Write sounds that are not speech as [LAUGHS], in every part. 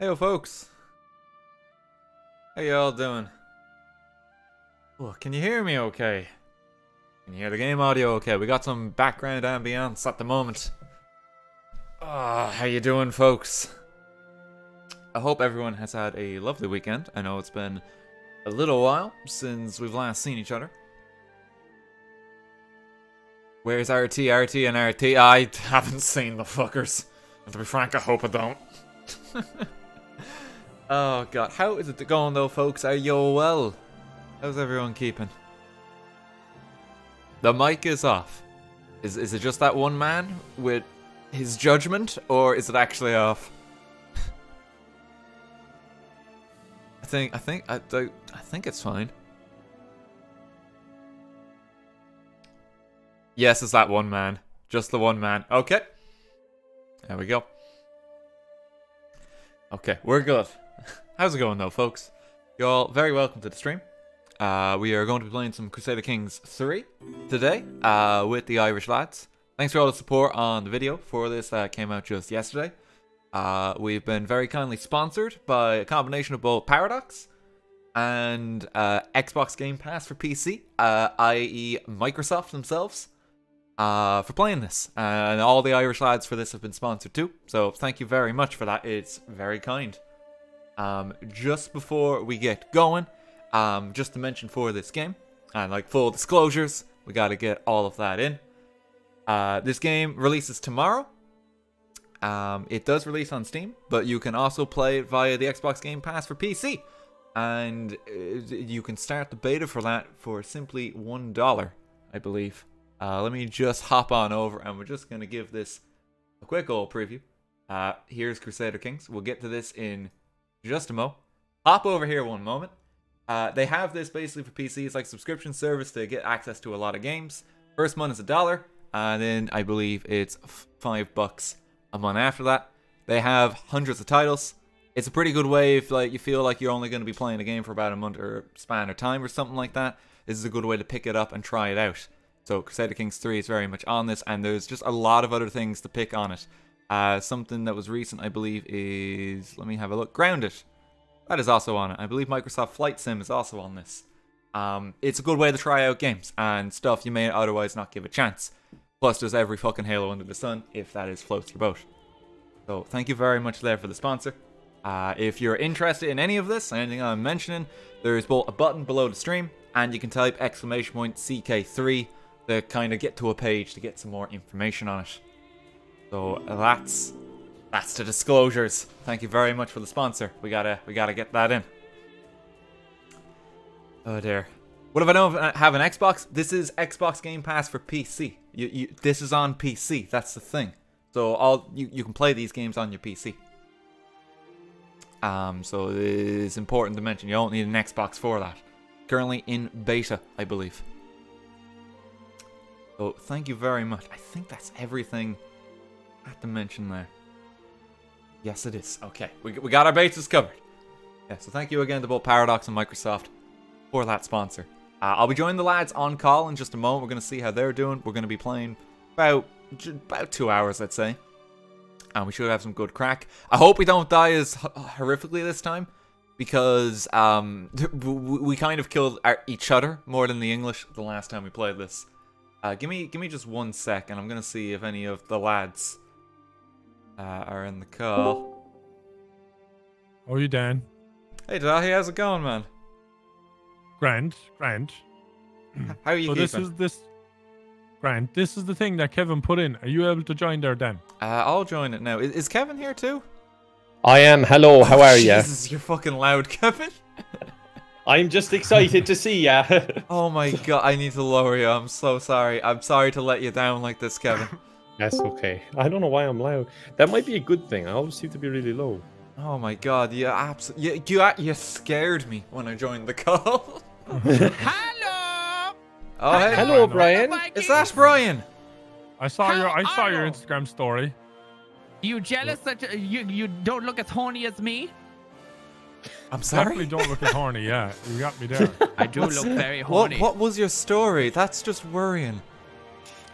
Hey, folks. How y'all doing? Oh, can you hear me okay? Can you hear the game audio okay? We got some background ambience at the moment. Ah, how you doing, folks? I hope everyone has had a lovely weekend. I know it's been a little while since we've last seen each other. Where's RT, RT, and RT? I haven't seen the fuckers. And to be frank, I hope I don't. [LAUGHS] oh god, how is it going though, folks? Are you well? How's everyone keeping? The mic is off. Is is it just that one man with his judgment, or is it actually off? [LAUGHS] I think I think I I think it's fine. Yes, it's that one man. Just the one man. Okay. There we go. Okay, we're good. How's it going though, folks? You're all very welcome to the stream. Uh, we are going to be playing some Crusader Kings 3 today uh, with the Irish lads. Thanks for all the support on the video for this that came out just yesterday. Uh, we've been very kindly sponsored by a combination of both Paradox and uh, Xbox Game Pass for PC, uh, i.e. Microsoft themselves, uh, for playing this. And all the Irish lads for this have been sponsored too. So thank you very much for that. It's very kind. Um, just before we get going, um, just to mention for this game, and like full disclosures, we got to get all of that in. Uh, this game releases tomorrow. Um, it does release on Steam, but you can also play it via the Xbox Game Pass for PC. And uh, you can start the beta for that for simply $1, I believe. Uh, let me just hop on over and we're just going to give this a quick old preview. Uh, here's Crusader Kings. We'll get to this in just a mo. Hop over here one moment. Uh, they have this basically for PC. It's like subscription service to get access to a lot of games. First month is a dollar, and then I believe it's five bucks a month after that. They have hundreds of titles. It's a pretty good way if like you feel like you're only going to be playing a game for about a month or span of time or something like that. This is a good way to pick it up and try it out. So Crusader Kings 3 is very much on this, and there's just a lot of other things to pick on it. Uh, something that was recent, I believe, is let me have a look. Grounded. That is also on it. I believe Microsoft Flight Sim is also on this. Um, it's a good way to try out games and stuff you may otherwise not give a chance. Plus, there's every fucking Halo under the sun, if that is floats your boat. So, thank you very much there for the sponsor. Uh, if you're interested in any of this, anything I'm mentioning, there's both a button below the stream, and you can type exclamation point CK3 to kind of get to a page to get some more information on it. So that's that's the disclosures. Thank you very much for the sponsor. We gotta we gotta get that in. Oh dear. What if I don't have an Xbox? This is Xbox Game Pass for PC. You, you, this is on PC. That's the thing. So all you, you can play these games on your PC. Um, so it's important to mention you don't need an Xbox for that. Currently in beta, I believe. So thank you very much. I think that's everything Have to mention there. Yes, it is. Okay, we, we got our bases covered. Yeah, so thank you again to both Paradox and Microsoft for that sponsor. Uh, I'll be joining the lads on call in just a moment. We're going to see how they're doing. We're going to be playing about about two hours, I'd say. And we should have some good crack. I hope we don't die as horrifically this time. Because um, [LAUGHS] we kind of killed our, each other more than the English the last time we played this. Uh, give me give me just one sec, and I'm gonna see if any of the lads uh, are in the car. How are you, Dan? Hey, Daithi, how's it going, man? Grand, grand. How are you so keeping? this is this. Grand. This is the thing that Kevin put in. Are you able to join there, Dan? Uh, I'll join it now. Is, is Kevin here too? I am. Hello. How are you? [LAUGHS] Jesus, you're fucking loud, Kevin. I'm just excited to see ya. [LAUGHS] oh my god, I need to lower you. I'm so sorry. I'm sorry to let you down like this, Kevin. [LAUGHS] That's okay. [LAUGHS] I don't know why I'm loud. That might be a good thing. I always seem to be really low. Oh my god, you absolutely you, you you scared me when I joined the [LAUGHS] call. Hello. Oh hey, hello, Brian. Is that Brian? I saw How your I saw your? Instagram story. You jealous that you you don't look as horny as me? I'm sorry. Definitely don't look as horny. Yeah, you got me there. [LAUGHS] I do look very What horny. what was your story? That's just worrying.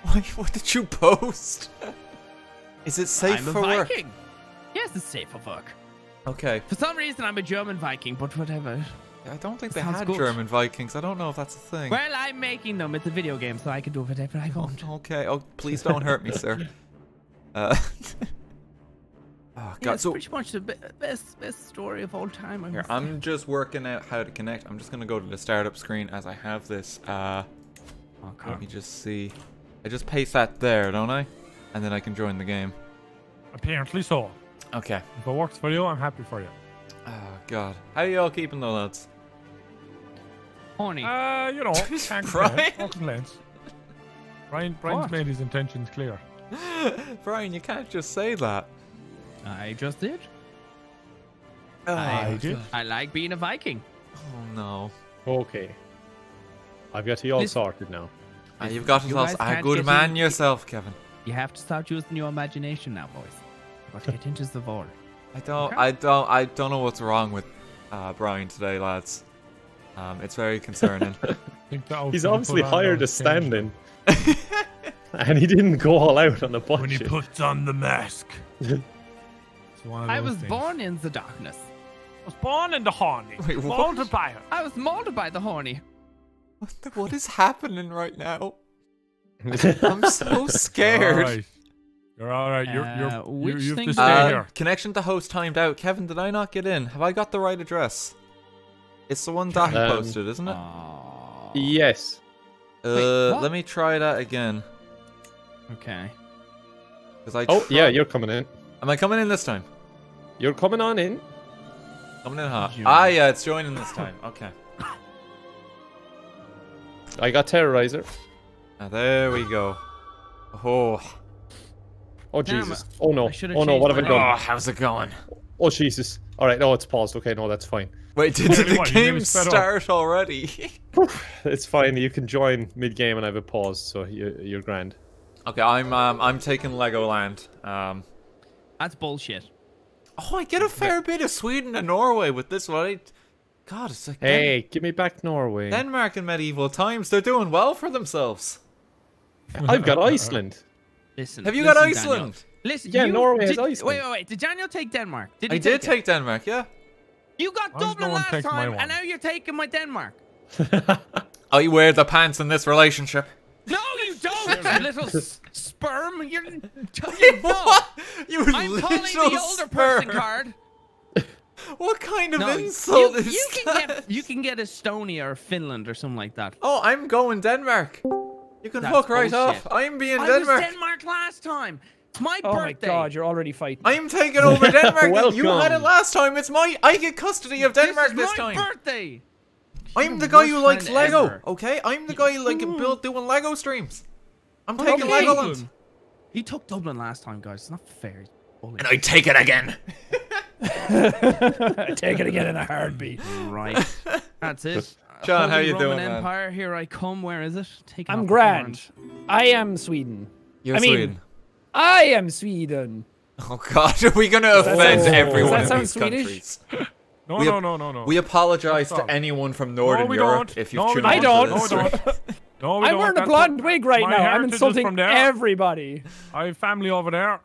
[LAUGHS] What, what did you post? Is it safe I'm a for work? Viking. Yes, it's safe for work. Okay. For some reason, I'm a German Viking, but whatever. I don't think they Sounds had good. German Vikings. I don't know if that's a thing. Well, I'm making them. It's a video game, so I can do whatever I want. Okay. Oh, please don't hurt me, sir. [LAUGHS] Uh, oh [LAUGHS] Yeah, God. it's So pretty much the best best story of all time. I here, I'm just working out how to connect. I'm just gonna go to the startup screen as I have this. Uh, Okay. let me just see. I just paste that there, don't I? And then I can join the game. Apparently so. Okay. If it works for you, I'm happy for you. Oh God. How are you all keeping though, lads? Horny. Uh, you know, [LAUGHS] can't Brian? complain. No complaints. Brian, Brian's What? made his intentions clear. [LAUGHS] Brian, you can't just say that. I just did. Oh, I did. I like being a Viking. Oh no. Okay. I've got you all Listen- sorted now. Ah, you've got You yourself guys a good man in- yourself, Kevin. You have to start using your imagination now, boys. Got to get into the vault. I don't, Okay. I don't, I don't know what's wrong with uh, Brian today, lads. Um, it's very [LAUGHS] concerning. I think the outfit He's obviously hired a stand-in. and he didn't go all out on the When he puts on the mask. [LAUGHS] It's one of I was things. born in the darkness. I was born in the horny. Wait, what? Molded by her. I was molded by the horny. What, the, what is happening right now? [LAUGHS] I'm so scared. All right. You're all right. You're, you're, Uh, you, which you have to stay Uh, here. connection to host timed out. Kevin, did I not get in? Have I got the right address? It's the one Daithi Um, posted, isn't it? Aw. yes. Uh, what? let me try that again. Okay. 'Cause I Oh, yeah, you're coming in. Am I coming in this time? You're coming on in. Coming in hot. Join. Ah, yeah, it's joining this time. Okay. I got Terroriser. Now, there we go. Oh. Oh, Damn Jesus. Oh, no. I should've Oh, no. What have I done? Oh, how's it going? Oh, Jesus. All right. No, it's paused. Okay, no, that's fine. Wait, did, did the game nearly sped start already? [LAUGHS] It's fine. You can join mid-game and I have a pause, so you, you're grand. okay, I'm um, I'm taking Legoland. Um, That's bullshit. oh, I get a fair bit of Sweden and Norway with this one. I- God, it's like Den- Hey, give me back Norway. Denmark in medieval times. They're doing well for themselves. I've got Iceland. Listen. Have you got listen, Daniel. Iceland? Listen. Yeah, you, Norway has Iceland. Wait, wait, wait. Did Daniel take Denmark? Did I he did take, it? take Denmark, yeah. You got Why Dublin no last time, one? and now you're taking my Denmark. [LAUGHS] I wear the pants in this relationship. No, you [LAUGHS] don't, you little sperm. You're. [LAUGHS] You, no. what? You I'm little calling the older person card. [LAUGHS] What kind of No, insult you, is you can that? get you can get Estonia or Finland or something like that. Oh, I'm going Denmark. You can That's fuck right bullshit. off. I'm being I Denmark. was Denmark last time. It's my Oh birthday. my god, you're already fighting. I'm taking over [LAUGHS] Denmark. you had it last time. It's my. I get custody of Denmark this this, my time. birthday. I'm the guy who likes Lego. ever. Okay, I'm the guy who like hmm. build doing Lego streams. I'm taking Okay. Legoland. He took Dublin last time, guys. It's not fair. And. I take it again. [LAUGHS] [LAUGHS] Take it again in a heartbeat. Right. That's it. [LAUGHS] John, how you Roman doing, man? Empire, here I come. Where is it? Taking I'm grand. I am Sweden. You're I mean- Sweden. I am Sweden. Oh God, [LAUGHS] are we gonna offend sounds- everyone in these sound countries? No, We no, no, no, no. We apologize to anyone from Northern we Europe don't. if you've No, we tuned I don't. this. No, we don't. No, we I'm don't. wearing a blonde wig right now. I'm insulting from there. everybody. I have family over there.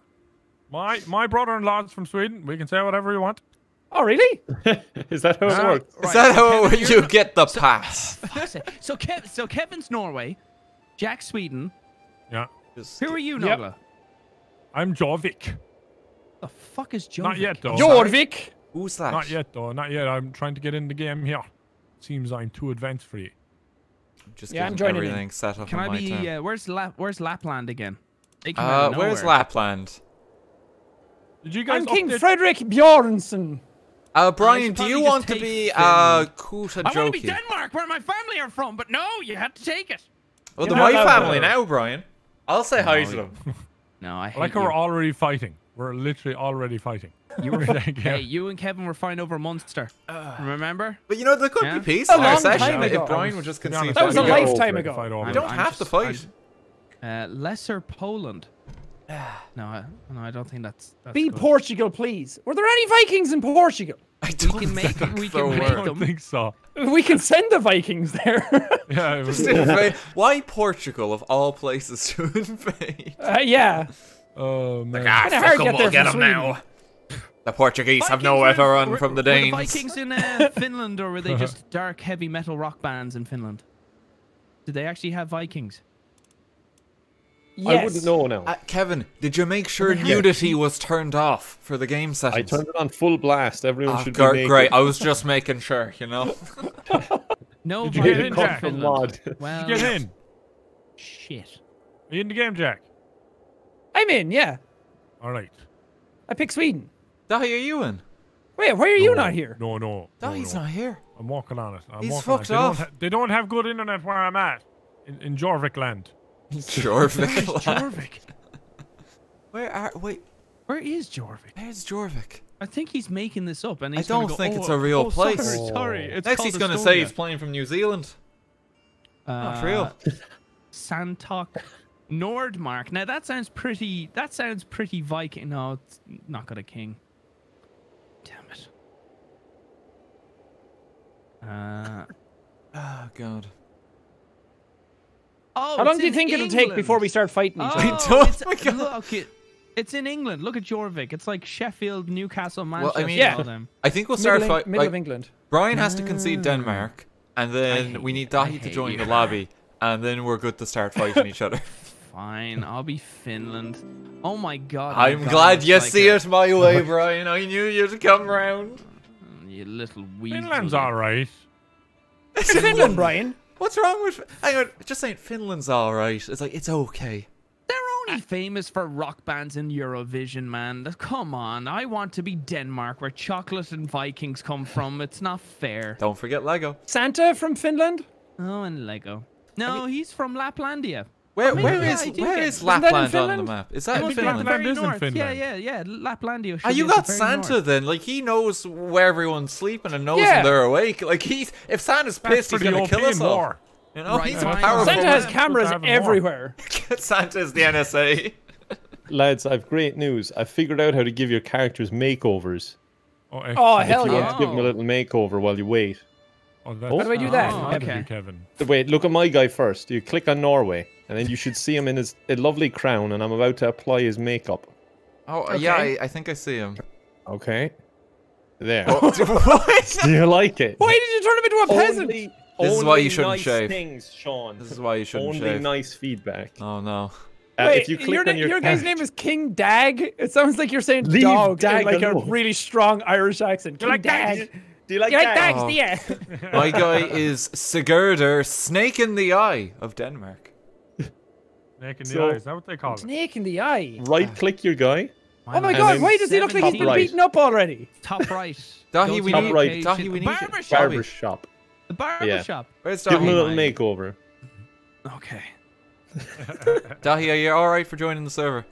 My my brother-in-law's from Sweden. We can say whatever we want. Oh, really? [LAUGHS] Is that how it Ah. works? Is that so how Kevin, [LAUGHS] you get the pass? [LAUGHS] So, Kev, so Kevin's Norway, Jack Sweden. Yeah. Who are you, Yep. I'm Jorvik. The fuck is Joe? Not yet, though. Jorvik. Who's that? Not yet, though. Not yet. I'm trying to get in the game here. Seems I'm too advanced for you. Just Yeah, I'm getting joining in. everything set up Can on I my be? Uh, where's Lap? Where's Lapland again? Uh, where's. Lapland? Did you guys I'm King update- Frederick Bjornsson. Uh, Brian, do you want to be Finland. uh Kuta I want to be Denmark, where my family are from, but no, you had to take it. Well, You're they're my family now, Brian. I'll say hi No, to them. [LAUGHS] No, I hate Like you. we're already fighting. We're literally already fighting. You [LAUGHS] were, Thank you. hey, you and Kevin were fine over Munster. Remember? But you know, there could Yeah. be peace A in our long session time if. Brian would just concede. That was a one Yeah. goal. lifetime ago. Fight over You don't I'm have to fight. Uh, Lesser Poland. [SIGHS] No, I, no, I don't think that's. that's Be good. Portugal, please. Were there any Vikings in Portugal? I We don't can make. think We there can were. make I don't think so. We can send the Vikings there. [LAUGHS] Yeah, was, Just invade. Why Portugal of all places [LAUGHS] to invade? uh, yeah. oh man. Ah, Kinda hard to get them now. The Portuguese have nowhere to run were- from the were Danes. Vikings in uh, [LAUGHS] Finland, or were they just dark heavy metal rock bands in Finland? Did they actually have Vikings? Yes. I wouldn't know now. Uh, Kevin, did you make sure they nudity was turned off for the game session? I turned it on full blast. Everyone Oh, should gr- be naked. great. I was [LAUGHS] just making sure, you know. [LAUGHS] No Did you Vikings get in in, Jack? From Finland. mod. [LAUGHS] Well, Get in. shit. Are you in the game, Jack? I'm in, yeah. All right. I picked Sweden. Daithi, are you in? Wait, why are you not here? No, no. no, Daithi's no. not here. I'm walking on it. I'm He's working on fucked it. They. Don't ha- they don't have good internet where I'm at. In, in Jorvik land. [LAUGHS] Jorvik. Jorvik. Where are? Wait, Where is Jorvik? where's Jorvik? I think he's making this up, and I he's gonna don't go, think it's "Oh, a real oh, place." Sorry, it's Next, he's gonna say he's playing from New Zealand. Not real. Uh, Santok Nordmark. Now that sounds pretty. That sounds pretty Viking. No, it's not got a king. Damn it. Uh, Oh God. Oh, How long do you in think it'll take before we start fighting each [LAUGHS] Oh, other? I don't- it's, oh my God. look, it, it's in England. Look at Jorvik. It's like Sheffield, Newcastle, Well, Manchester. I mean- Yeah. all them. I think we'll start fighting. fight. middle Like, of England. Brian has to concede Denmark, and then hate we need Daithi to join you. the lobby, and then we're good to start fighting each other. [LAUGHS] Fine, I'll be Finland. Oh my god. I'm god, glad you like see a- it my way, [LAUGHS] Brian. I knew you'd come round. You little weasel. Finland's all right. It's Finland, Brian. What's wrong with? Hang on, just saying Finland's all right. It's like it's okay. They're only famous for rock bands in Eurovision, man. Come on, I want to be Denmark, where chocolate and Vikings come [LAUGHS] from. It's not fair. Don't forget Lego. Santa from Finland. Oh, and Lego. No, he's from Laplandia. Where mean, where yeah, is I do where get- is Isn't that in Lapland on the map? Is that I in think Finland? Lapland is in. Finland. Yeah, yeah, yeah. Laplandia. Ah, Should you be got the Santa north. then. Like he knows where everyone's sleeping and knows Yeah. when they're awake. Like he's if Santa's pissed, for he's gonna kill European us all. war. You know, Right, he's a powerful. Santa has cameras Good [LAUGHS] to have everywhere. Santa's the NSA. Lads, I've great news. I figured out how to give your characters makeovers. Oh, Oh, hell if you yeah. want to give them a little makeover while you wait. Oh, that's How do I do that? Oh, okay. Kevin. Wait, look at my guy first. You click on Norway, and then you should see him in his a lovely crown, and I'm about to apply his makeup. Oh yeah, I, I think I see him. Okay. There. [LAUGHS] what? Do you like it? Why did you turn him into a peasant? Only, This is why you shouldn't nice shave. things, Sean. This is why you shouldn't only shave. nice feedback. Oh no. Uh, Wait, if you click your, on your, your guy's name is King Dag. It sounds like you're saying Leave dog Dag in like alone. a really strong Irish accent. King like Dag. Dag? do you like You like that? Dags, Oh. yeah. My guy is Sigurdur, Snake in the Eye of Denmark. Snake in the So- eye. Is that what they call it? Snake in the eye. Right click your guy. Oh my And god, then why does he look like he's been right. beaten up already? Top right. Daithi, Go we to need- the right. location. Daithi, we need you. barber shop. Shall we? Barber shop. The barber Yeah. shop. Where's Give him a little makeover. Okay. [LAUGHS] Daithi, are you all right for joining the server?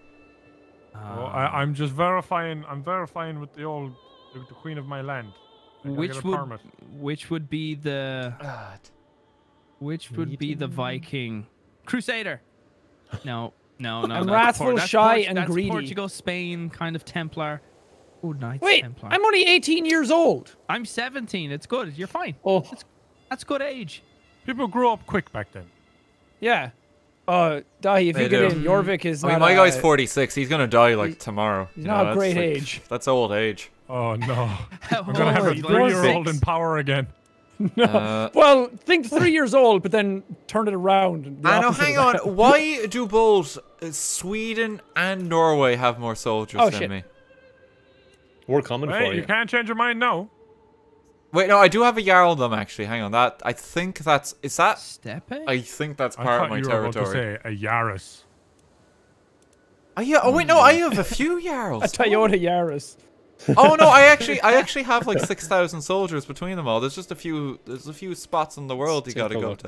Uh, I, I'm just verifying. I'm verifying with the old, the, the queen of my land. Which would permit. which would be the which would be the Viking Crusader? No, no, no. I'm that's wrathful, that's shy, Port- and that's greedy. Portugal, Spain, kind of Templar. Oh, Knights Wait, Templar. I'm only 18 years old. I'm 17. It's good. You're fine. Oh, That's good age. People grew up quick back then. Yeah. Uh, Daithi, if They you get in, Jorvik is I mean, not my a- guy's 46. He's gonna die like he- tomorrow. he's you not know, a that's great like- age. That's old age. Oh no! [LAUGHS] I'm I'm gonna have a three-year-old in power again. [LAUGHS] No. Uh, well, think three years old, but then turn it around. I know. Hang on. [LAUGHS] Why do both uh, Sweden and Norway have more soldiers Oh, than shit. me? we're coming Hey, for you you. can't change your mind now. Wait, no, I do have a Jarldom actually. Hang on, that I think that's is that. Steppe? I think that's part thought of my you were about to territory. say a Yaris. Oh yeah. Oh wait, no, I have a few [LAUGHS] A Toyota Yaris. Oh no, I actually, I [LAUGHS] actually have like six thousand soldiers between them all. There's just a few, there's a few spots in the world you Let's gotta go look. to.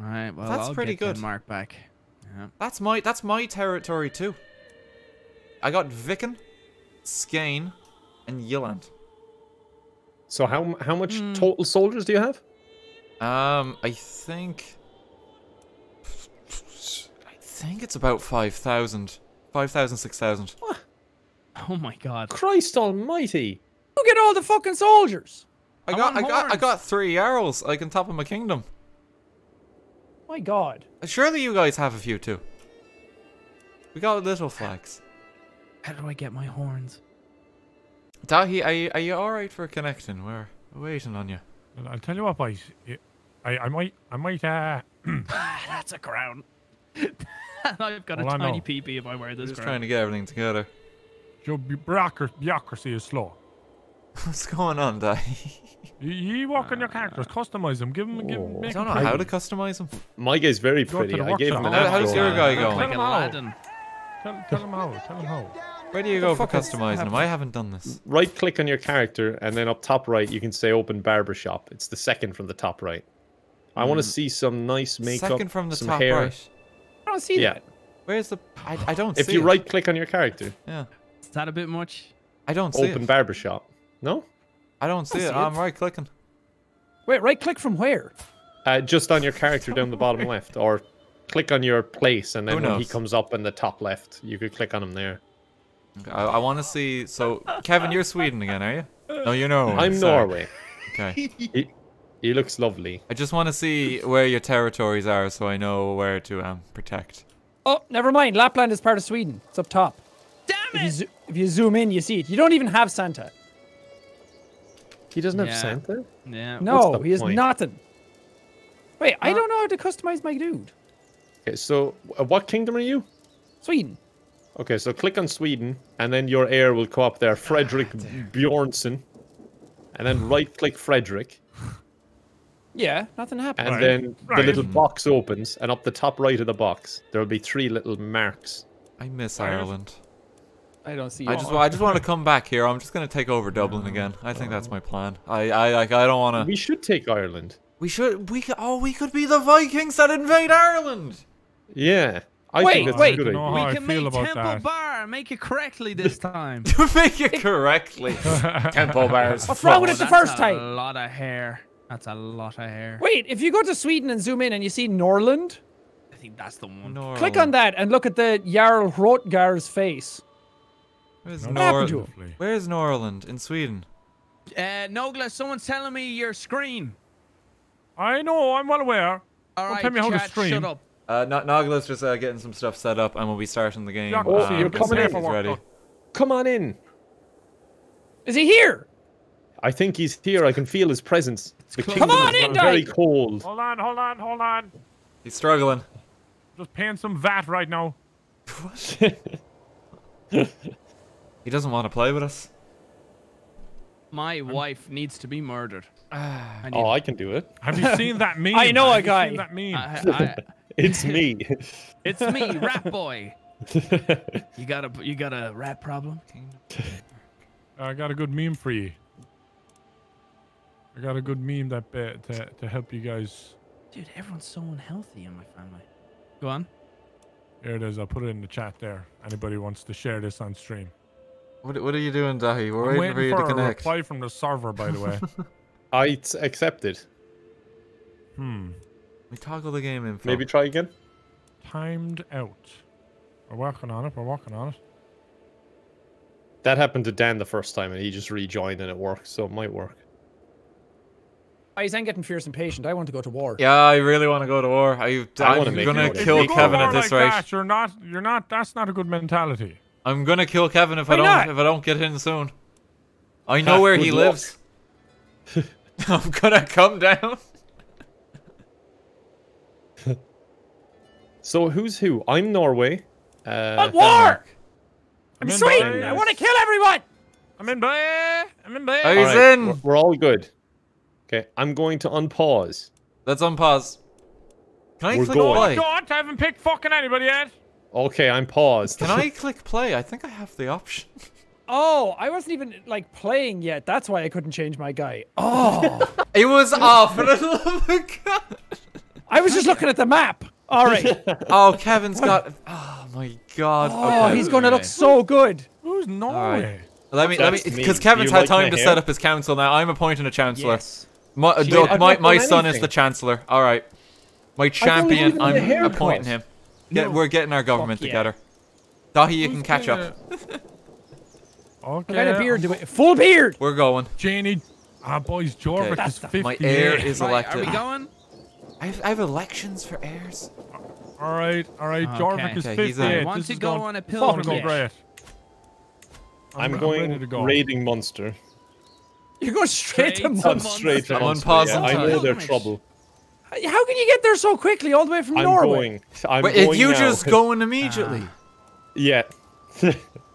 All right. Well, That's I'll pretty get good. Mark back. Yeah. That's my, that's my territory too. I got Viken, Skane, and Jylland. So how how much Hmm. total soldiers do you have? Um, I think, I think it's about 5,000. 5,000, 6,000. [LAUGHS] Oh my God. Christ Almighty! Look at all the fucking soldiers. I I'm got, on I got, I horns. got three Jarls, like on top of my kingdom. My God. Surely you guys have a few too. We got little flags. How do I get my horns? Daithi, are you, are you alright for connecting? We're waiting on you. I'll tell you what, boys. I, I might, I might, uh, [CLEARS THROAT] [LAUGHS] That's a crown. [LAUGHS] I've got a Well, I tiny know. PP if I wear this Just crown. trying to get everything together. Your bureaucracy, bureaucracy is slow. [LAUGHS] What's going on, Daithi? You, you work on your characters, customize them, give oh. them, give them. Oh. I Make don't know how to customize them. My guy's very pretty. I gave him workshop. an How- how's afro. your guy Look going? like Tell 'em how. Aladdin. Tell, tell them how. Tell him how. Where do you go for customizing them? I haven't done this. Right click on your character, and then up top right, you can say open barbershop. It's the second from the top right. I want to hmm. see some nice makeup, Second from the some top hair. right. I don't see Yeah. that. Where's the? I, I don't If see you it. right click on your character, Yeah. Is that a bit much? I don't see open it. barbershop. No? I don't see I it. see I'm it. right clicking. Wait, right click from where? Uh, just on your character down the bottom left, or click on your place, and then when he comes up in the top left, you could click on him there. I, I want to see. So, Kevin, you're Sweden again, are you? No, you're Norway. I'm sorry. Norway. Okay. [LAUGHS] He, he looks lovely. I just want to see where your territories are, so I know where to um protect. Oh, never mind. Lapland is part of Sweden. It's up top. Damn If you, zo- if you zoom in, you see it. You don't even have Santa. He doesn't have Santa. Yeah. No, he has point? nothing. Wait, I don't know how to customize my dude. Okay, so uh, what kingdom are you? Sweden. Okay, so click on Sweden, and then your heir will come up there, Frederick Bjornsson, and then right-click Frederick, Yeah, nothing happened. and Right, then right. the little box opens, and up the top right of the box, there will be three little marks. I miss Where? Ireland. I don't see I just, wa- I just want to come back here. I'm just gonna take over Dublin again. I think that's my plan. I, I like, I don't want to. We should take Ireland. We should. We could. Oh, we could be the Vikings that invade Ireland. Yeah, I Wait, think that's wait. a good No. idea. how we I can feel make about Temple that. Bar and make it correctly [LAUGHS] this time. To make it correctly. [LAUGHS] Tempo bars. What's wrong with it the That's first a time? lot of hair. That's a lot of hair. Wait, if you go to Sweden and zoom in and you see Norland, I think that's the one. click on that and look at the Jarl Hrotgar's face. Where's No, What Norland? Where's Norland in Sweden? Uh, Nogla, someone's telling me your screen. I know. I'm well aware. All Don't right, tell me how to stream. shut up. Uh, Nogla's just uh, getting some stuff set up, and we'll be starting the game. Oh, um, you're coming soon in. as ready. Come on in. Is he here? I think he's here. I can feel his presence. The close. Come on in, very Dyke. cold. Hold on, hold on, hold on. He's struggling. Just paying some VAT right now. [LAUGHS] He doesn't want to play with us. My wife needs to be murdered. I need, Oh, I can do it. Have you seen that [LAUGHS] meme? I know Have a you guy. That meme. I, [LAUGHS] I, It's me. [LAUGHS] it's me, Rat Boy. You got a you got a rat problem? I got a good meme for you. I got a good meme that uh, to to help you guys. Dude, everyone's so unhealthy in my family. Go on. Here it is. I'll put it in the chat there. Anybody wants to share this on stream? What, what are you doing, Daithi? We're I'm waiting, for you to a connect. reply from the server, by the way. [LAUGHS] I t- accepted. hmm. We toggle the game info. Maybe try again. Timed out. We're working on it. We're working on it. That happened to Dan the first time, and he just rejoined, and it worked. So it might work. He's then getting fierce and patient. I want to go to war. Yeah, I really want to go to war. Are you, I I'm wanna gonna kill If you go Kevin war at this like rate. That, you're not. You're not. That's not a good mentality. I'm gonna kill Kevin if I don't not? if I don't get in soon. I know where he lives. [LAUGHS] I'm gonna come down. [LAUGHS] So who's who? I'm Norway. Uh, At war! I'm I'm in Sweden! bed. I want to kill everyone! I'm in bed. I'm in bed. Are all right, He's in. We're, we're all good. Okay, I'm going to unpause. Let's unpause. Can I We're click going. No, I play? don't. I haven't picked fucking anybody yet. Okay, I'm paused. Can I [LAUGHS] click play? I think I have the option. Oh, I wasn't even like playing yet. That's why I couldn't change my guy. Oh, [LAUGHS] It was off for the love of God. I was just looking at the map. All right. [LAUGHS] Oh, Kevin's got. Oh my God. Oh, okay. he's going to look so good. Who's Norway? Let me let me That's me. because Kevin's had like time to hair? set up his council now. I'm appointing a chancellor. Yes. My, uh, See, my, my done son is the chancellor. All right. My champion, I'm the haircut. appointing him. Get, No. We're getting our government yeah. together. Daithi, you Who's can catch up. gonna- What Okay. kind of beard do we Full beard. We're going. Janie. Ah, boys, Jorvik Okay. is That's 58. My heir is Right, are elected. we going? I have, I have elections for heirs. All right, all right. Okay. Jorvik is Okay, he's in. 58. I want this to go on a fucking pilgrimage. great. I'm, I'm going ready to go. raiding Munster. You go straight to Straight to I'm Munster. straight to I'm Munster. unpausing yeah. I know time. they're trouble. How can you get there so quickly, all the way from I'm Norway? going. I'm Wait, going if you now. just going immediately. [LAUGHS] Yeah. [LAUGHS]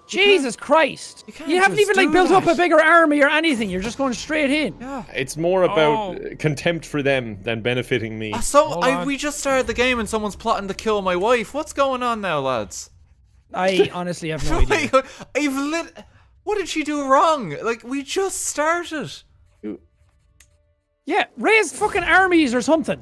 Jesus Christ! you You, haven't even like do built up a bigger army or anything. You're just going straight in. yeah. it's more about Oh. uh, contempt for them than benefiting me. Ah, So I, we just started the game and someone's plotting to kill my wife. What's going on now, lads? I [LAUGHS] honestly have no idea. I've lit. What did she do wrong? Like we just started. Yeah, raise fucking armies or something.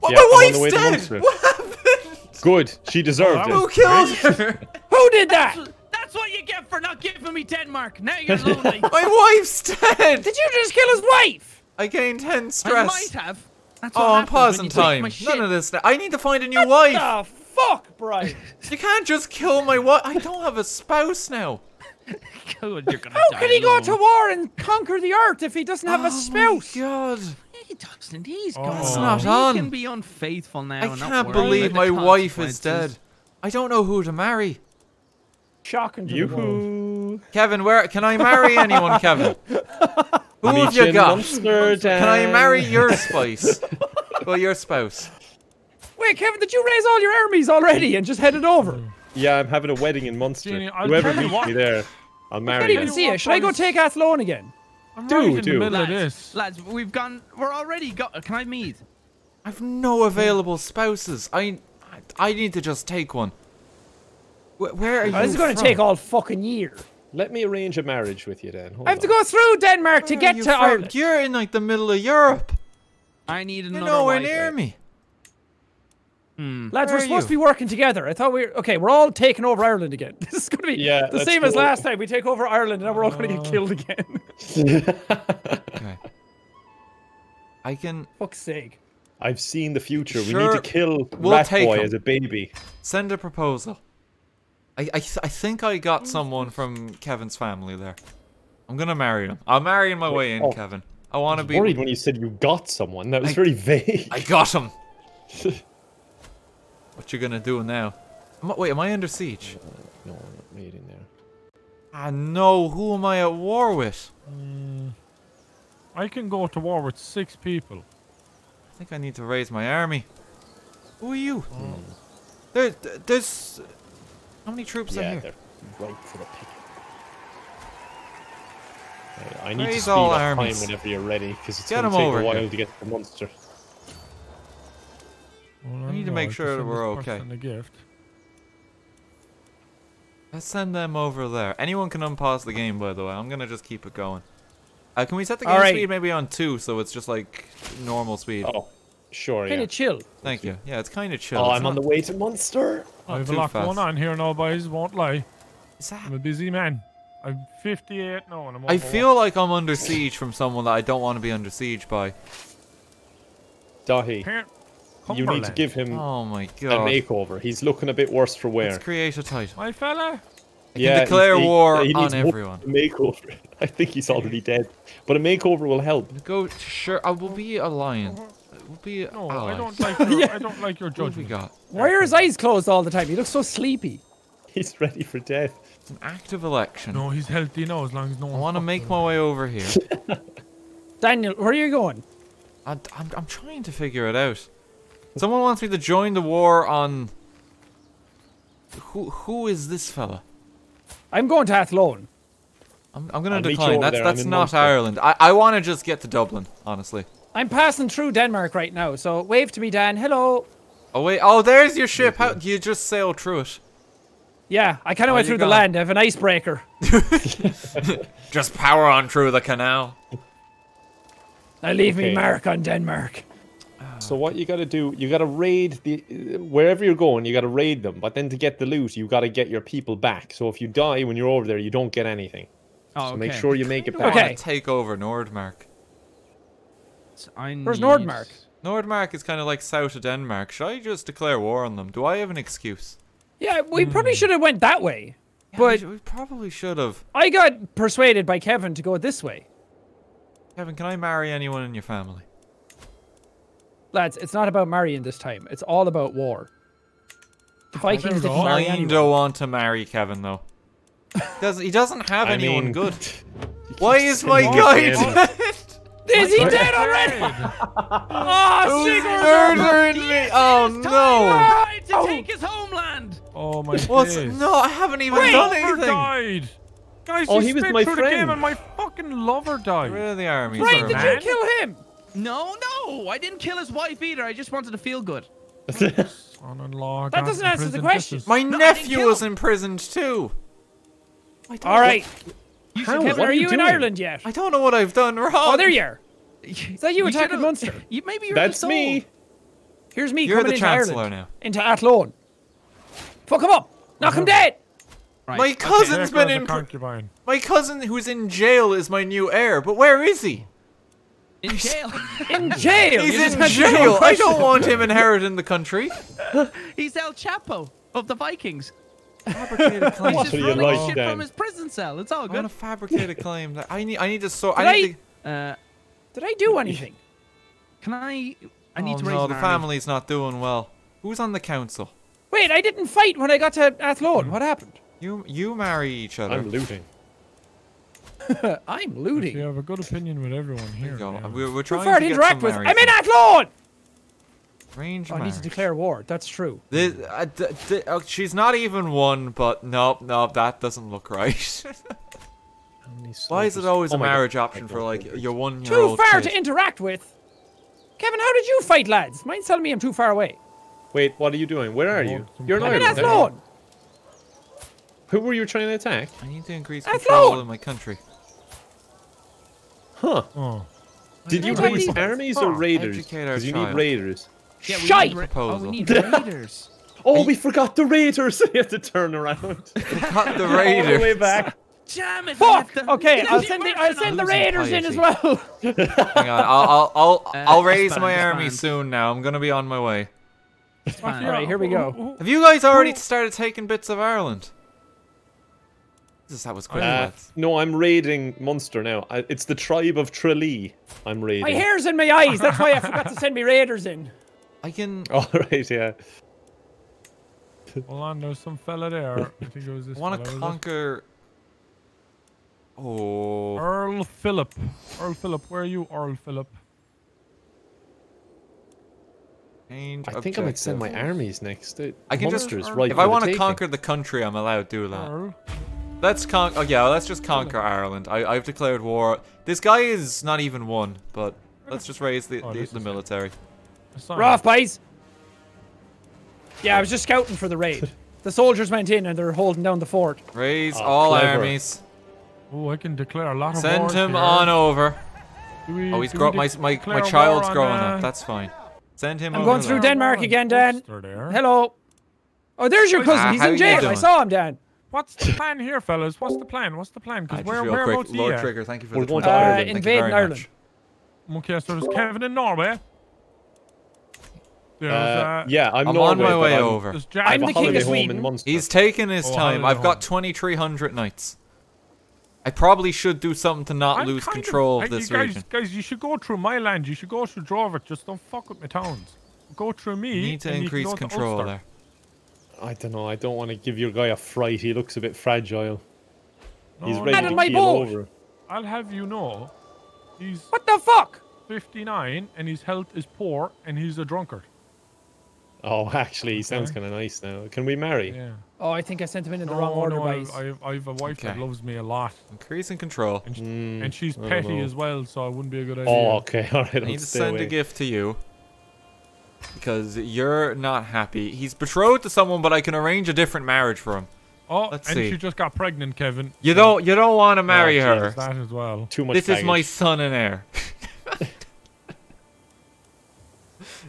What, Yeah, my I'm on the wife's dead. What happened? Good. She deserved Oh, Who killed her? Who did that? That's what you get for not giving me Denmark. Now you're lonely. [LAUGHS] my wife's dead. Did you just kill his wife? I gained ten I might have. That's Oh, I'm happens pausing time. None of this. I need to find a new wife. The fuck, Brian? [LAUGHS] You can't just kill my wife. I don't have a spouse now. Good, [LAUGHS] you're gonna How die can he go to war and conquer the earth if he doesn't have a Oh spouse? my god. He doesn't. He's Oh. gone. That's not he on. can be unfaithful now. I and not can't believe my wife is dead. I don't know who to marry. Shocking to the world. Kevin, where can I marry anyone, [LAUGHS] Kevin? Who have you got? Munster, Can I marry your spice? [LAUGHS] well, your spouse. Wait, Kevin, did you raise all your armies already and just headed over? Yeah, I'm having a wedding in Munster. Genie, Whoever you meets me there, I'll I can't even them. see it. Should I go boys? take Athlone again? I'm Do, right in do. the middle Lads, of this. lads, we've gone. We're already got. Uh, can I meet? I've no available spouses. I, I, I need to just take one. Where, where are you? Oh, this is going to take all fucking year. Let me arrange a marriage with you, then. Hold I have to go through Denmark to Where are get to from? Ireland. You're in like the middle of Europe. I need another. You're nowhere wife. near me. Hmm. Lads, Where we're are supposed to be working together. I thought we were okay. We're all taking over Ireland again. [LAUGHS] This is going to be Yeah, the let's same as last time. We take over Ireland, and now we're all going to get Uh. killed again. [LAUGHS] Okay. I can Oh, Fuck's sake! I've seen the future. we need to kill we'll Rat take Boy him. as a baby. send a proposal. I, I, th- I think I got someone from Kevin's family there. I'm gonna marry him. I'm marrying my way in, oh. Kevin. I want to be. worried when you said you got someone. That was I- very [LAUGHS] vague. I got him. What you gonna do now? Am I- wait, am I under siege? no, I'm not made in there. Ah, no. Who am I at war with? I can go to war with six people. I think I need to raise my army. Who are you? There, there's. How many troops are Yeah, here? they're right for the pick. I need to Raise speed all up armies. time whenever you're ready, because it's Get going 'em to take over a while here. to get the Munster. Well, I need to make sure that we're okay. person A gift. Let's send them over there. Anyone can unpause the game, by the way. I'm gonna just keep it going. Uh, can we set the game All right. speed maybe on two, so it's just like normal speed? Oh, sure, Kind yeah. of chill. Thank you. Yeah, it's kind of chill. Oh, It's I'm on the way to Munster. I have a too lot fast. going on here now, boys. Won't lie. Is that- I'm a busy man. I'm 58 now, and I'm. I overworked. feel like I'm under siege from someone that I don't want to be under siege by. Daithi, Here- you need to give him Oh my a makeover. He's looking a bit worse for wear. Let's create a title. My fella. I can declare he- war he on needs one everyone. Makeover. [LAUGHS] I think he's already dead, but a makeover will help. Go sure. I will be a lion. We'll be No, allies. [LAUGHS] I don't like. Your, I don't like your Who have we got? Why are his eyes closed all the time? He looks so sleepy. [LAUGHS] He's ready for death. It's an active election. No, he's healthy now as long as no I want to make my way over here. Daniel, where are you going? I, I'm, I'm trying to figure it out. Someone wants me to join the war on. Who who is this fella? I'm going to Athlone. I'm, I'm gonna I'll decline. That's there, that's not Munster. Ireland. I, I want to just get to Dublin, honestly. I'm passing through Denmark right now, so wave to me, Dan. Hello. Oh wait, oh there's your ship. How you just sail through it? Yeah, I kind of Oh, went you through the land. I have an icebreaker. [LAUGHS] [LAUGHS] Just power on through the canal. Now leave me Okay. mark on Denmark. So what you got to do? You got to raid the wherever you're going. You got to raid them, but then to get the loot, you got to get your people back. So if you die when you're over there, you don't get anything. Oh, So make sure you make it back. Okay. want to take over Nordmark. I Where's Nordmark? Nordmark is kind of like south of Denmark. Should I just declare war on them? Do I have an excuse? Yeah, we probably hmm. should have went that way. Yeah, But- we, we probably should have. I got persuaded by Kevin to go this way. Kevin, can I marry anyone in your family? Lads, it's not about marrying this time. It's all about war. The Vikings there we didn't go. marry I anyone. don't want to marry Kevin though. Doesn't he doesn't have [LAUGHS] I anyone mean, good? [LAUGHS] Why is my sending guy dead? [LAUGHS] Is he dead already? dead. Ah, oh, Who's Sigurd! murdering me? Oh no! right to take his homeland. Oh my What's days. no? I haven't even My done anything. died. Guys, Oh, you he was spit my through the game friend. and my fucking lover died. rid of the armies. Right, did minute. you kill him? No, no, I didn't kill his wife either. I just wanted to feel good. Son-in-law. That doesn't answer the question. This My No, nephew was imprisoned too. I don't All. You How? Kevin, What are are you you in? Ireland yet? I don't know what I've done wrong. Oh, there you are. Is that you, attacking should've- Munster? [LAUGHS] You maybe you're That's me. Here's me You're coming the into Chancellor Ireland. now. Into Athlone. Fuck him up. Knock him uh-huh. dead. Right. My okay. cousin's Take been her in. pr- concubine. My cousin who's in jail is my new heir, but where is he? In jail. [LAUGHS] In jail. He's in answered your own jail. I don't want him inheriting the country. [LAUGHS] He's El Chapo of the Vikings. Fabricated [LAUGHS] claim. He's What just are running like shit then? from his prison cell. It's all I want good. to fabricate a claim that I need. I need to sort. Did I need I- to. Uh, Did I do anything? can I? I need oh to raise no, the army. family's not doing well. Who's on the council? Wait, I didn't fight when I got to Athlone. What happened? You you marry each other. I'm looting. [LAUGHS] I'm You looting. have a good opinion with everyone here. you go. We're, we're Too trying far to to get interact with. I'm in in. Athlone. Range Oh, I need to declare war. That's true. The, uh, d- d- uh, she's not even one, but no, no, that doesn't look right. [LAUGHS] Why is it always Oh a my God. marriage option for like your one year Too far kid? to interact with. Kevin, how did you fight, lads? Mine's telling me I'm too far away. Wait, what are you doing? Where are you? Walk some You're in I'm in Ireland. eh? Athlone. Who were you trying to attack? I need to increase Athlone! control in my country. Huh? Oh. Did you raise armies or Huh. raiders? Educate our Because you need raiders. Yeah, we Shite! need ra- Oh, Proposal. we need [LAUGHS] raiders. Oh, we forgot the raiders. [LAUGHS] we have to turn around. [LAUGHS] Cut the raiders. All the way back. Damn it! Fuck. Okay, I'll send the I'll send the raiders in as well. Hang on, I'll I'll I'll, Uh, I'll raise my army soon. Now I'm gonna be on my way. All right, here we go. Who- who- Have you guys already started taking bits of Ireland? Jesus, that was quick. Uh, no, I'm raiding Munster now. I, it's the tribe of Tralee. I'm raiding. My hair's in my eyes. That's why I forgot to send me raiders in. [LAUGHS] I can. [LAUGHS] All right, yeah. Hold on, there's some fella there. I think it was this want to conquer. Oh, Earl Philip. Earl Philip, where are you, Earl Philip? change I think I might send my armies next. I can just- If right If I want to conquer the country, I'm allowed to do that. Earl. Let's con. Oh yeah, let's just conquer Ireland. I I've declared war. This guy is not even one, but let's just raise the Oh, the, the military. Assign. Boys. Yeah, I was just scouting for the raid. [LAUGHS] The soldiers went in and they're holding down the fort. Raise Oh, all clever. armies. Oh, I can declare a lot of Send him here. on over. We- Oh, he's do grow my my my child's growing uh, up. That's fine. Send him I'm over going through there. Denmark again, Dan. Hello. Oh, there's your cousin. Ah, He's in jail. I saw him, Dan. What's the plan here, fellas? What's the plan? What's the plan? Because just where, real quick, whereabouts are you Lord at? Trigger, thank you for We're the going to Uh, Ireland. Thank you invading Ireland. much. Okay, so there's Kevin in Norway. Uh, uh, yeah, I'm, I'm Norway, on my way I'm- over. I Jack. have I'm the king of Sweden. He's taking his Oh, time. I've got 2,300 knights. I probably should do something to not I'm lose control I- of this you guys, region. Guys, you should go through my land. You should go through Drover. Just don't fuck with my towns. Go through me. You need to and you can increase control there. I don't know. I don't want to give your guy a fright. He looks a bit fragile. He's No, ready Lad to on my keel boat. over. I'll have you know, he's What the fuck? 59 and his health is poor and he's a drunkard. Oh, actually, he sounds Okay. kind of nice now. Can we marry? Yeah. Oh, I think I sent him in in the no, wrong order, no. I've, I've, I've a wife that loves me a lot, Increasing control. and, sh- Mm, and she's petty as well, so it wouldn't be a good idea. Oh, okay. [LAUGHS] All right. I I'll need to send away. a gift to you. Because you're not happy. He's betrothed to someone, but I can arrange a different marriage for him. Oh, Let's and see. she just got pregnant, Kevin. You don't you don't want to marry Jesus, her. There's that as well. Too much. This is my son and heir.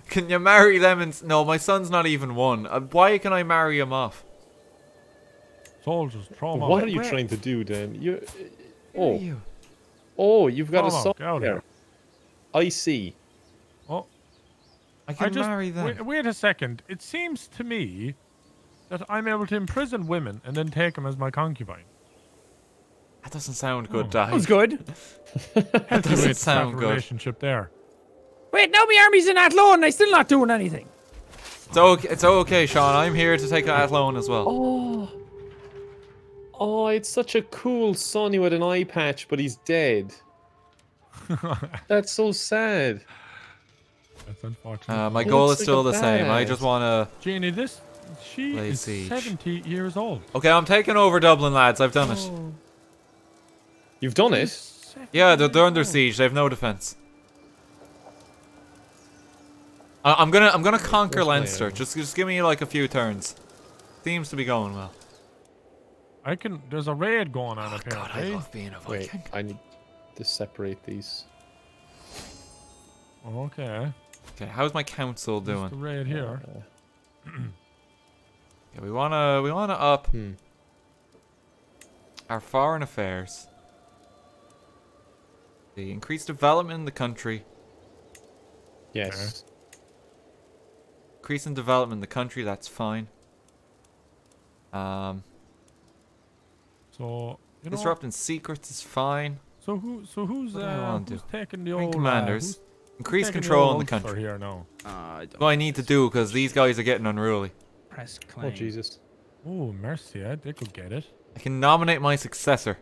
can you marry them? And no, my son's not even one. Uh, why can I marry him off? Soldiers, trauma. What are you Where- trying to do, then? You. Who are Oh, you? oh, you've got a Trauma, son out there. here. I see. I I can just marry them. wait, wait a second. It seems to me that I'm able to imprison women and then take them as my concubine. That doesn't sound good, Oh. Dad. [LAUGHS] That was good. That doesn't Heavyweight sound fat good. relationship there. Wait, now my army's in Athlone and I'm still not doing anything. It's okay, it's okay, Sean. I'm here to take that loan as well. Oh. Oh, it's such a cool Sonny with an eye patch, but he's dead. [LAUGHS] That's so sad. That's unfortunate. Uh, my He goal looks is like still a the same. I just want to. Jeannie, this she Lay is siege. 70 years old. Okay, I'm taking over Dublin, lads. I've done it. Oh. You've done it. Yeah, they're, they're under siege. They have no defense. I- I'm gonna I'm gonna conquer Where's Leinster. arrow? Just just give me like a few turns. Seems to be going well. I can. There's a raid going on Oh, God, I love being a Viking. Wait, I need to separate these. okay. Okay, how's my council There's the doing? raid here. [CLEARS THROAT] Yeah, we wanna we wanna up Hmm. our foreign affairs. The increased development in the country. Yes. Increase in development in the country. That's fine. Um, So you know. disrupting secrets is fine. So who? So who's What do I uh, who's taking the Rank old commanders. Uh, who's Increase control in the country. here now. Uh, What I need to do because these guys are getting unruly. press claim. Oh Jesus. Oh, Mercia, they could get it. I can nominate my successor.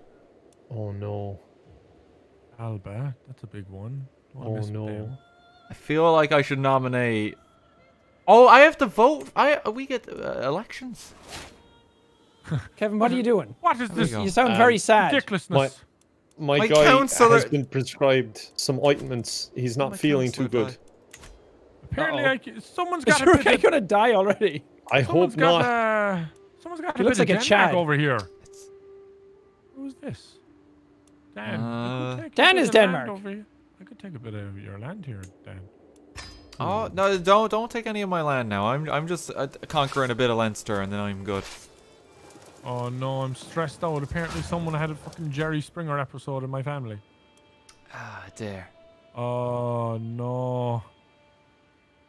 Oh no. Alba, that's a big one. Don't wanna Oh, mess with no. them. I feel like I should nominate. Oh, I have to vote. I we get uh, elections. [LAUGHS] Kevin, what are you doing? What is There this. You sound Um, very sad. ridiculousness? My, My guy counsellor- has been prescribed some ointments. He's not My feeling too good. died. Apparently, Uh-oh. I c someone's Is got your a guy gonna die already? I someone's hope got not. Uh, someone's got He a looks like a Denmark Chad. over here. It's- Who's this? Dan. Uh, I could take a Dan is Denmark. over here. I could take a bit of your land here, Dan. Oh no! Don't don't take any of my land now. I'm I'm just uh, conquering a bit of Leinster and then I'm good. Oh no, I'm stressed out. Apparently, someone had a fucking Jerry Springer episode in my family. Ah, dear. Oh no.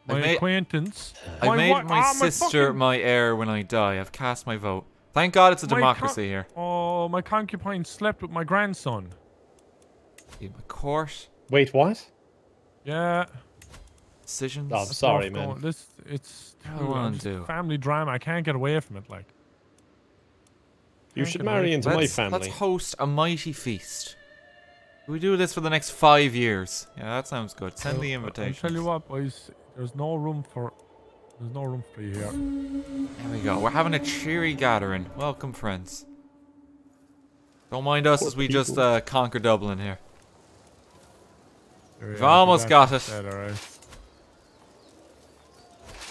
I My made- acquaintance. I My made wa- my ah, my sister fucking- my heir when I die. I've cast my vote. Thank God it's a My democracy here. Oh, my concubine slept with my grandson. See, My court Wait, what? Yeah. decisions. Oh, that's sorry, man. This it's What do I wanna do? family drama. I can't get away from it. Like You should marry away into let's, my let's host a mighty feast. We do this for the next five years. Yeah, that sounds good. Send the Well, invitation. I'll tell you what, boys. There's no room for. There's no room for you here. There we go. We're having a cheery gathering. Welcome, friends. Don't mind us Poor as we just uh, conquer Dublin here. There we We've are, almost got it. said, all right.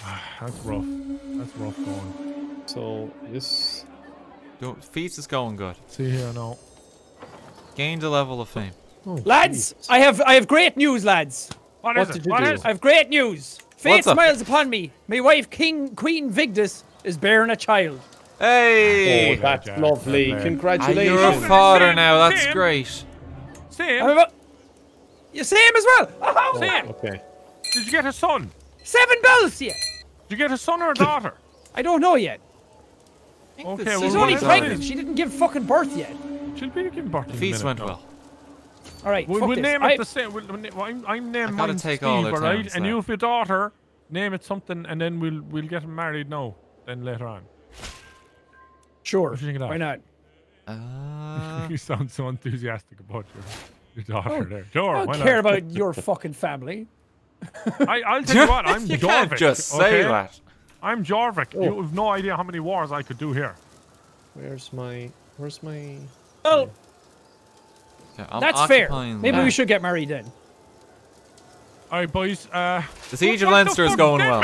[SIGHS] That's rough. That's rough going. So this. Do- Feast is going good. See here now. Gained a level of fame. Oh, Lads, Jesus. I have I have great news, lads. What What is did it? you What do? is I have great news. Fate What's up? smiles upon me. My wife, King Queen Vigdis, is bearing a child. Hey! Oh, that's Jack, lovely. fair play. Ah, Congratulations. you're a Sam, father now. That's Sam. great. Sam, I'm about... You same as well. Oh, Sam, Okay. did you get a son? seven bells yet. Did you get a son or a daughter? I don't know yet. Okay, the well, She's only is it? pregnant. She didn't give fucking birth yet. She'll be giving birth in a feast minute went now. well. All right, We'll, fuck we'll this. name I- it the same. We'll, we'll, na- well, I'm, I'm naming gotta mine take Steve, all their all right? turns And now. you, if your daughter, name it something, and then we'll we'll get them married now. Then later on. Sure. What do you think of that? Why not? Uh, [LAUGHS] you sound so enthusiastic about your, your daughter Oh, there. Sure, I why don't care not? about [LAUGHS] your fucking family. I, I'll [LAUGHS] tell you what. I'm you Jorvik. can't just say okay? that. I'm Jorvik. Oh. You have no idea how many wars I could do here. Where's my? Where's my? Well, Okay, I'm that's fair. Maybe that. we should get married then. All right, boys. Uh, The siege of Leinster is fuck, going well.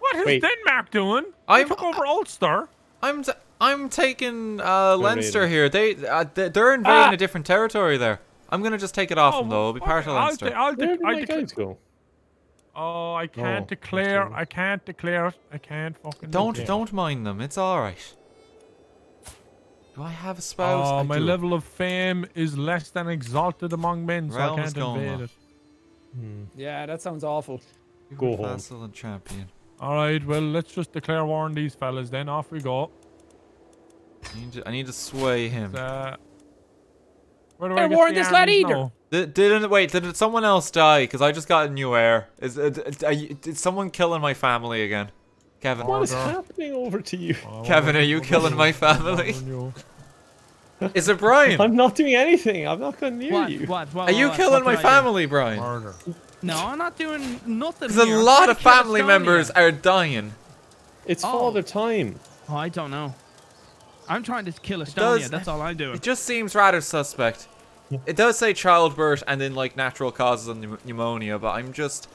What is Wait. Denmark doing? I'm- took over Ulster. I'm t- I'm taking uh, Leinster here. They uh, they- they're invading Ah! a different territory there. I'm gonna just take it off them though. It'll be fuck part it. of I'll Leinster. de- I'll de- Where did I my declare- guys go? Oh, I can't Oh, declare. I can't declare it. I can't fucking. Don't declare. don't mind them. It's all right. Do I have a spouse? Oh, I my do. level of fame is less than exalted among men, so Realm I can't going invade it. Hmm. Yeah, that sounds awful. You Go were home. vassal and champion. All right, well, let's just declare war on these fellas. Then off we go. I need to, I need to sway him. Uh, where do I I get warned the this lad either. now? Did, didn't wait? Did someone else die? Because I just got a new heir. Is uh, d- are you, did someone killing my family again? Kevin. What is happening over to you? Oh, Kevin, are you killing my what- what- family? what- what- [LAUGHS] Is it Brian? I'm not doing anything. I'm not going near What? you. What? What? Are you what- killing what my did do? family, Brian? Murder. No, I'm not doing nothing. Because a lot of family members are dying. It's Oh. father time. Oh, I don't know. I'm trying to kill Estonia. does- That's all I'm doing. It just seems rather suspect. It does say childbirth and then like natural causes of pneu- pneumonia, but I'm just,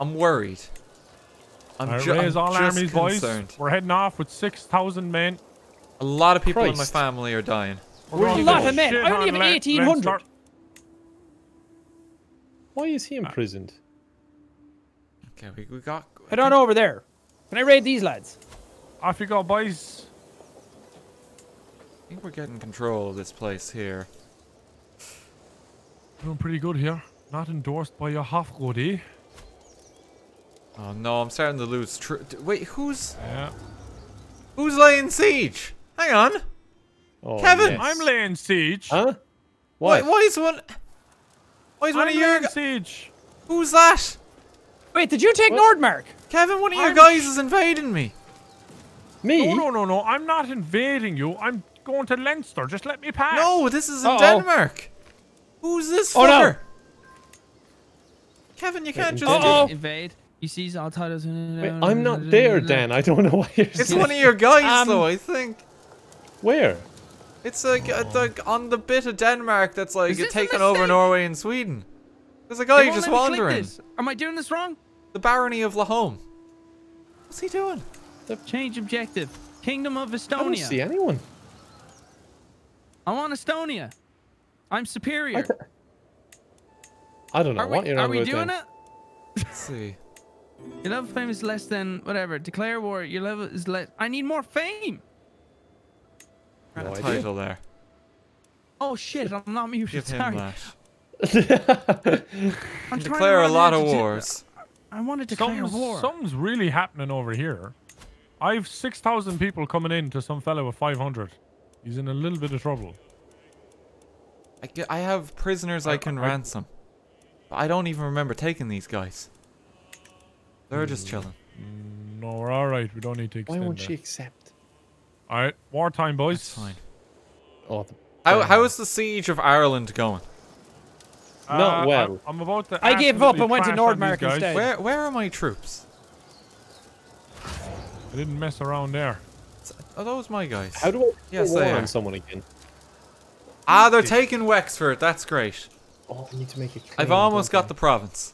I'm worried. I'm, Alright, ju- I'm all just armies, boys. We're heading off with 6,000 men. A lot of people in my family are dying. We're Where going you to going? the Lot of men. I only shit have 1800. Why is he uh, imprisoned? Okay, we, we got. Head on over there. Can I raid these lads? Off you go, boys. I think we're getting control of this place here. Doing pretty good here. Not endorsed by your Hofgod, eh? Oh no, I'm starting to lose. Tr- wait, who's Yeah. who's laying siege? Hang on. Oh, Kevin! yes. I'm laying siege. Huh? Why? What? Why is one? Why is one I'm of your? laying siege. Who's that? Wait, did you take What? Nordmark? Kevin, one of your I'm guys is invading me. Me? No, no, no, no. I'm not invading you. I'm going to Leinster. Just let me pass. No, this is in Uh-oh. Denmark. Who's this Oh, no. Kevin, you can't in just. Uh-oh. Invade. You see all titles. Wait, I'm not there, Dan. I don't know why you're It's saying. one of your guys, Um, though. I think Where? it's like uh, like on the bit of Denmark that's like Is this a taken over? Norway and Sweden. There's a It guy won't just let me click wandering. Am I doing this wrong? The barony of Laholm. What's he doing? The change objective. Kingdom of Estonia. I don't see anyone. I want Estonia. I'm superior. th- I don't know Are what we, you're are we doing then. it? Let's see. [LAUGHS] Your level of fame is less than whatever. Declare war. Your level is less. I need more fame. No Got a title there. Oh shit! I'm not muted. Give him Sorry. that. [LAUGHS] I'm trying Declare a lot of wars. I want to declare Something's, war. something's really happening over here. I've 6,000 people coming in to some fellow with 500. He's in a little bit of trouble. I, ge- I have prisoners I, I- can I- ransom. But I don't even remember taking these guys. They're Hmm. just chilling. No, we're all right. We don't need to Why won't that. she accept? All right, wartime, boys. That's fine. Oh, the, How, how is the siege of Ireland going? Not Uh, well. I, am about to. I gave up and went to crash on these Nordmark instead. Where where are my troops? I didn't mess around there. Are those my guys? How do I Yes, war they on are. someone again? Ah, they're taking Wexford. That's great. Oh, I need to make a claim. I've almost don't got the province.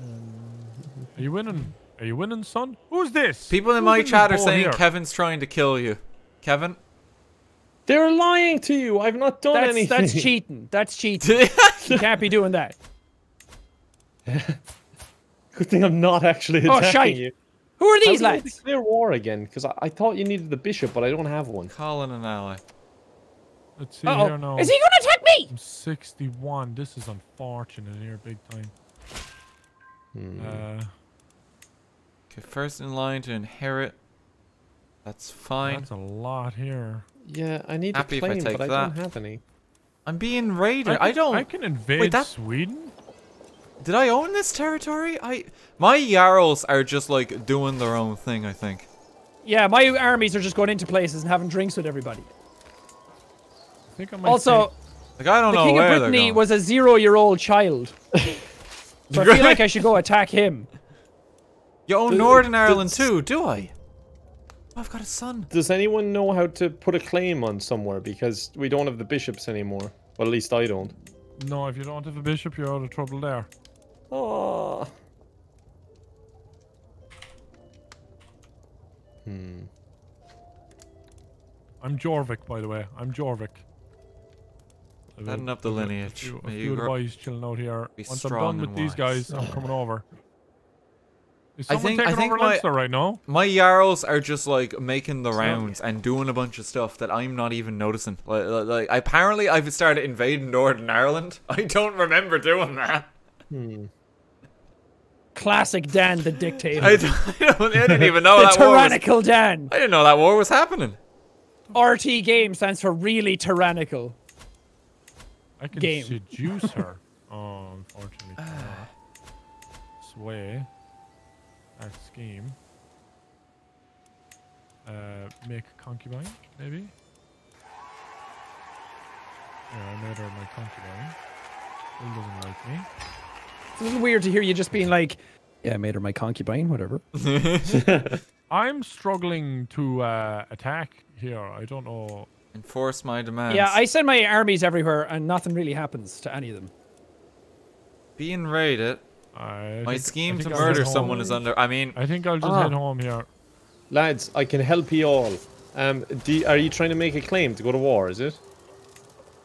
Are you winning? Are you winning, son? Who's this? People in Who's my chat are saying here? Kevin's trying to kill you. Kevin? They're lying to you. I've not done That's, anything. that's cheating. That's cheating. [LAUGHS] you can't be doing that. [LAUGHS] Good thing I'm not actually Oh, attacking shite. you. Who are these do I lads? declare war again? Because I, I thought you needed the bishop, but I don't have one. Calling an ally. Let's see here Uh now. oh. Is he going to attack me? I'm 61. This is unfortunate here, big time. Hmm. Uh, Okay, first in line to inherit. That's fine. that's a lot here. Yeah, I need Happy a if I claim, take but I that. don't have any. I'm being raided. I, can, don't. I can invade Wait, that- Sweden. Did I own this territory? I my jarls are just like doing their own thing. I think. Yeah, my armies are just going into places and having drinks with everybody. I think I might Also, Like I don't the know King where of they're Brittany was a zero-year-old child. [LAUGHS] so I feel like I should go attack him. You own The- Northern the- Ireland too, do I? Oh, I've got a son. Does anyone know how to put a claim on somewhere? Because we don't have the bishops anymore. Well, at least I don't. no, if you don't have a bishop, you're out of trouble there. Oh. Hmm. I'm Jorvik, by the way. I'm Jorvik. I've a- Setting up the lineage. A few, a few you of the boys chilling out here. Once I'm done with and these guys, I'm [LAUGHS] coming over. Is I someone think- I taking think over my- Leinster right now? My jarls are just like making the rounds and doing a bunch of stuff that I'm not even noticing. Like, like, like apparently I've started invading Northern Ireland. [LAUGHS] I don't remember doing that. Hmm. Classic Dan the dictator. I, don't, I, didn't even know the that war was. tyrannical Dan. I didn't know that war was happening. RT game stands for really tyrannical. I can Game. seduce her. oh, unfortunately. cannot. Sway. That scheme. uh, make a concubine, maybe. Yeah, I made her my concubine. Still doesn't like me. It's a little weird to hear you just being like, "Yeah, I made her my concubine, whatever." [LAUGHS] [LAUGHS] I'm struggling to uh, attack here. I don't know. Enforce my demands. Yeah, I send my armies everywhere, and nothing really happens to any of them. Being raided. I My think- scheme I to I'll murder someone is under. I mean, I think I'll just Ah. head home here. Lads, I can help you all. Um, do, are you trying to make a claim to go to war? Is it?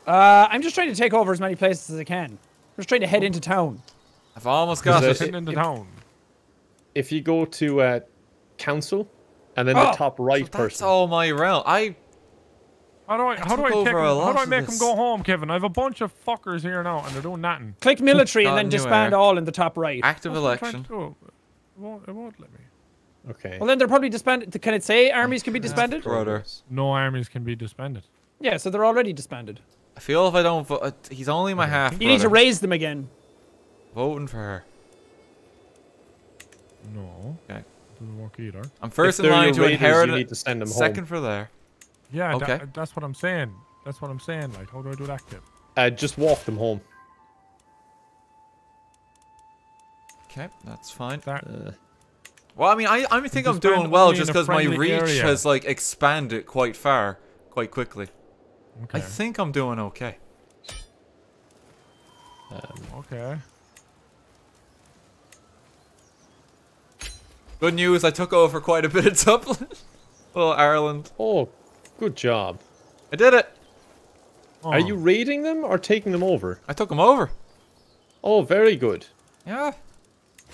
Uh, I'm just trying to take over as many places as I can. I'm just trying to head into town. I've almost got Is it. it- Heading into if- town. If you go to uh, council, and then Oh, the top right That's person. all my realm. I How do I? How do I took take? over Him, how do I make them go home, Kevin? I have a bunch of fuckers here now, and they're doing nothing. Click military and then disband all in the top right. active That's what I'm election. It won't, it won't let me. Okay. Well, then they're probably disbanded. Can it say armies can be disbanded? Brother. No armies can be disbanded. Yeah, so they're already disbanded. I feel if I don't vote, uh, he's only my half. You need to raise them again. Voting for her. No. Okay. Doesn't work either. I'm first if in line to raiders, inherit you need to send them Second home. for there. Yeah. Okay. That, that's what I'm saying. That's what I'm saying. Like, how do I do that, Kev? Uh, just walk them home. Okay, that's fine. That. Uh, Well, I mean, I I think I'm doing well just because my reach area. has like expanded quite far, quite quickly. Okay. I think I'm doing okay. okay. Good news, I took over quite a bit of [LAUGHS] Dublin. well, Ireland. oh, good job. I did it. Are Oh. you raiding them or taking them over? I took them over. Oh, very good. Yeah.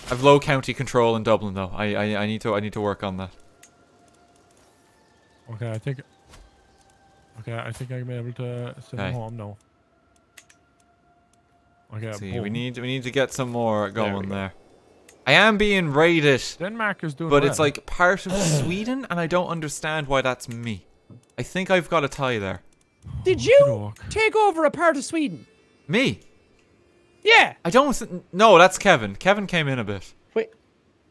I've low county control in Dublin though. I I, I need to I need to work on that. Okay. I think. Okay. I think I'm able to send Okay. them home now. Okay. See, we need we need to get some more going go. there. I am being raided, Denmark is doing. but well. it's like part of [CLEARS THROAT] Sweden, and I don't understand why that's me. I think I've got a tie there. Did you take over a part of Sweden? Me? Yeah. I don't. th- No, that's Kevin. Kevin came in a bit. Wait,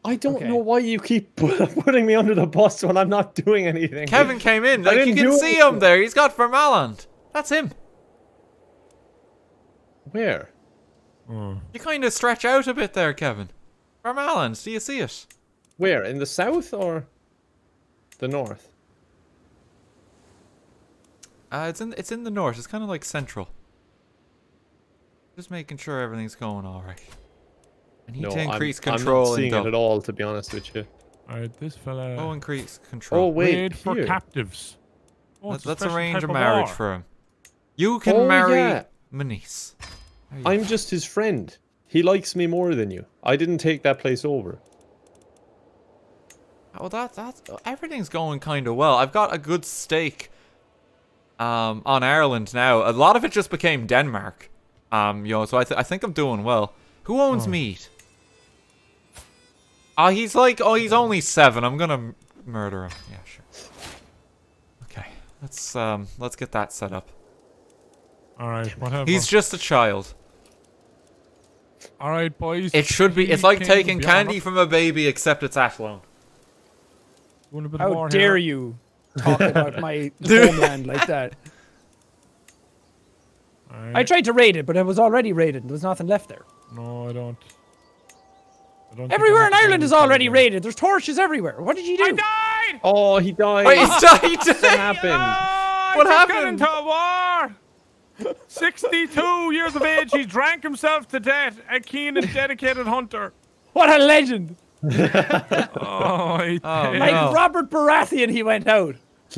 I don't Okay. know why you keep [LAUGHS] putting me under the bus when I'm not doing anything. Kevin came in. Like you can see anything. him there. He's got Vermaland. That's him. Where? Oh. You kind of stretch out a bit there, Kevin. Vermaland. Do you see it? Where? In the south or the north? Uh, it's in it's in the north. It's kind of like central. Just making sure everything's going all right. I need no, to increase I'm, control I'm not seeing it at all, to be honest with you. Alright, this fella. Oh, increase control. Oh wait, Raid for here. captives. Oh, Let, it's a let's arrange a marriage war. for him. You can Oh, marry yeah. my niece. There you I'm just his friend. He likes me more than you. I didn't take that place over. Oh, that that everything's going kind of well. I've got a good stake um on Ireland now. A lot of it just became Denmark. Um, you know, so I th I think I'm doing well. Who owns Oh. meat? Ah, he's like, oh, he's only seven. I'm gonna murder him. Yeah, sure. Okay, let's um, let's get that set up. Alright, whatever. He's just a child. Alright, boys. It should be. It's like taking candy from a baby, except it's Athlone. Doing a bit of How war dare here. you talk about my [LAUGHS] [LAUGHS] homeland like that? Alright. I tried to raid it, but it was already raided. There was nothing left there. No, I don't. I don't Everywhere in Ireland is already again. raided. There's torches everywhere. What did you do? I died! Oh, he died. Wait, he's died. [LAUGHS] what happened? Ah, What I just happened? got into a war! 62 years of age, he drank himself to death. A keen and dedicated hunter. What a legend! [LAUGHS] Oh, Oh. Like No. Robert Baratheon, he went out [LAUGHS]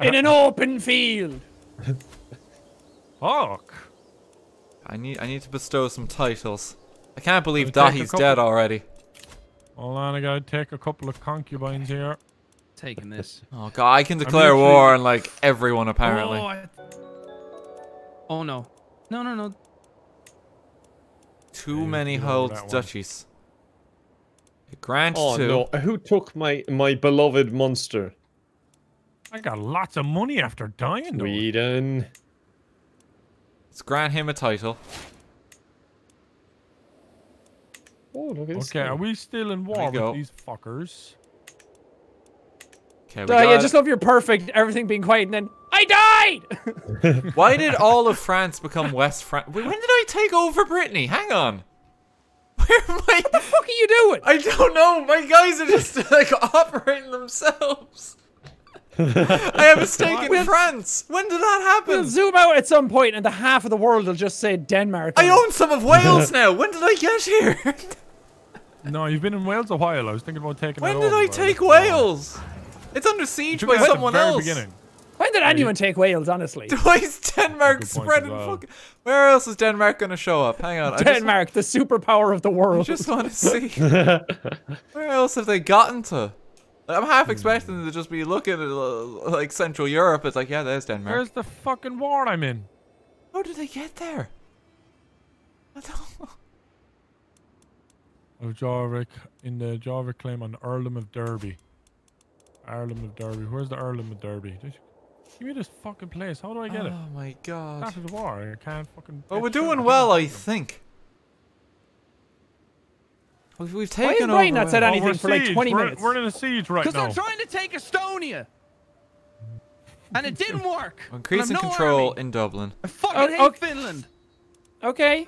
in an open field. Fuck. I need I need to bestow some titles. I can't believe Gonna take a Daithi's dead already. Hold on, I gotta take a couple of concubines here. Taking this. Oh god, I can declare war on like everyone apparently. Oh, I... oh no. No, no, no. Too Yeah, many you know hold that one. duchies. Grant Oh two. no! Who took my my beloved Munster? I got lots of money after dying. though. Sweden. Let's grant him a title. Oh, look at this. Okay, guy. are we still in war you go. with these fuckers? Okay, we Oh, yeah, got just it. love your perfect, everything being quiet, and then I died. [LAUGHS] Why did all of France become West France? When did I take over Brittany? Hang on. [LAUGHS] Where am I? what the fuck are you doing? I don't know. My guys are just [LAUGHS] like operating themselves. I have a stake in We'll- France. When did that We'll happen? zoom out at some point, and the half of the world will just say Denmark. I own some of Wales now. When did I get here? No, you've been in Wales a while. I was thinking about taking When that did over, I take no. Wales? It's under siege Took by it at the someone very else. Beginning. When did anyone take Wales? Honestly, [LAUGHS] Why is Denmark spreading well. fucking? Where else is Denmark gonna show up? Hang on, I just- Denmark, the superpower of the I world. just want to [LAUGHS] see. Where else have they gotten to? Like, I'm half expecting them to just be looking at uh, like Central Europe. It's like, yeah, there's Denmark. Where's the fucking war I'm in? How did they get there? I don't [LAUGHS] know. Of Jorvik in the Jorvik claim on Earldom of Derby. Earldom of Derby. Where's the Earldom of Derby? Just give me this fucking place. How do I get it? Oh my god. After the war, I can't fucking. Well, we're doing well, I think. We've, we've Why taken has Brian over. not said. Oh, anything we're for like 20 we're, minutes? We're in a siege right now. Because now. I'm trying to take Estonia. And it didn't work. Increasing I've no control army. in Dublin. I fucking Oh, hate okay. Finland. Okay,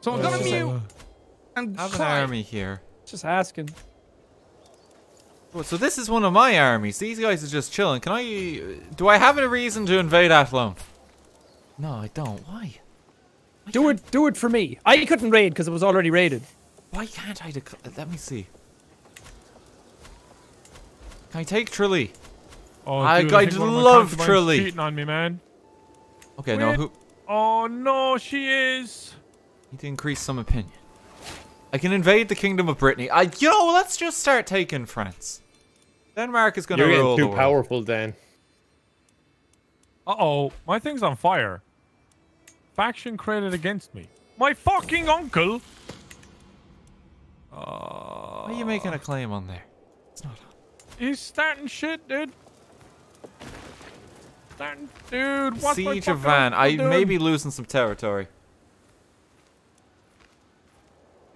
So I'm gonna Uh, mute and Have an cry. army here. just asking. Oh, So this is one of my armies. These guys are just chilling. Can I? Do I have a reason to invade Athlone? No, I don't. Why? Do it, do it for me. I couldn't raid because it was already raided. Why can't I? Dec- Let me see. Can I take Tralee? Oh, I- dude, I'd think one love concubines Tralee. cheating on me, man. Okay, no. Who? Oh no, she is. Need to increase some opinion. I can invade the Kingdom of Brittany. I, you know, let's just start taking France. Denmark is gonna You're rule getting the too world. powerful, Dan. Uh oh, my thing's on fire. Faction created against me. My fucking uncle. Uh, Why are you making a claim on there? It's not on. he's starting shit, dude. Starting, dude. What's Siege of Van. I doing? may be losing some territory.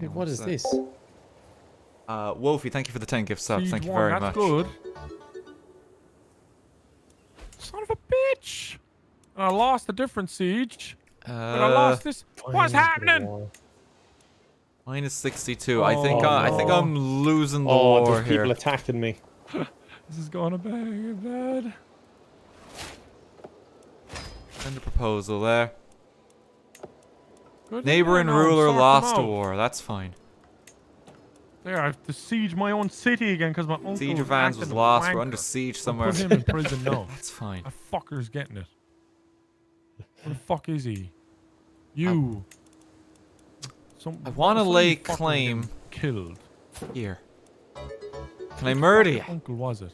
Hey, what is that? this? Uh, Wolfie, thank you for the 10 gift subs. Siege Thank you one, very that's much. good. Son of a bitch! And I lost a different siege. Uh, But I lost this. What's happening? minus 62. I think Oh, I, I think. I'm losing the Oh, war here. people attacking me. [LAUGHS] This is going to be bad. Send a proposal there. Good Neighbor and ruler lost a war. That's fine. There, I have to siege my own city again because my uncle Siege was of Vans was a lost. We're under siege I'll somewhere. Put him in prison now. [LAUGHS] That's fine. That fucker's getting it. Where the fuck is he? You. Some, I wanna lay claim- Killed. Here. Can I murder you? Uncle was it?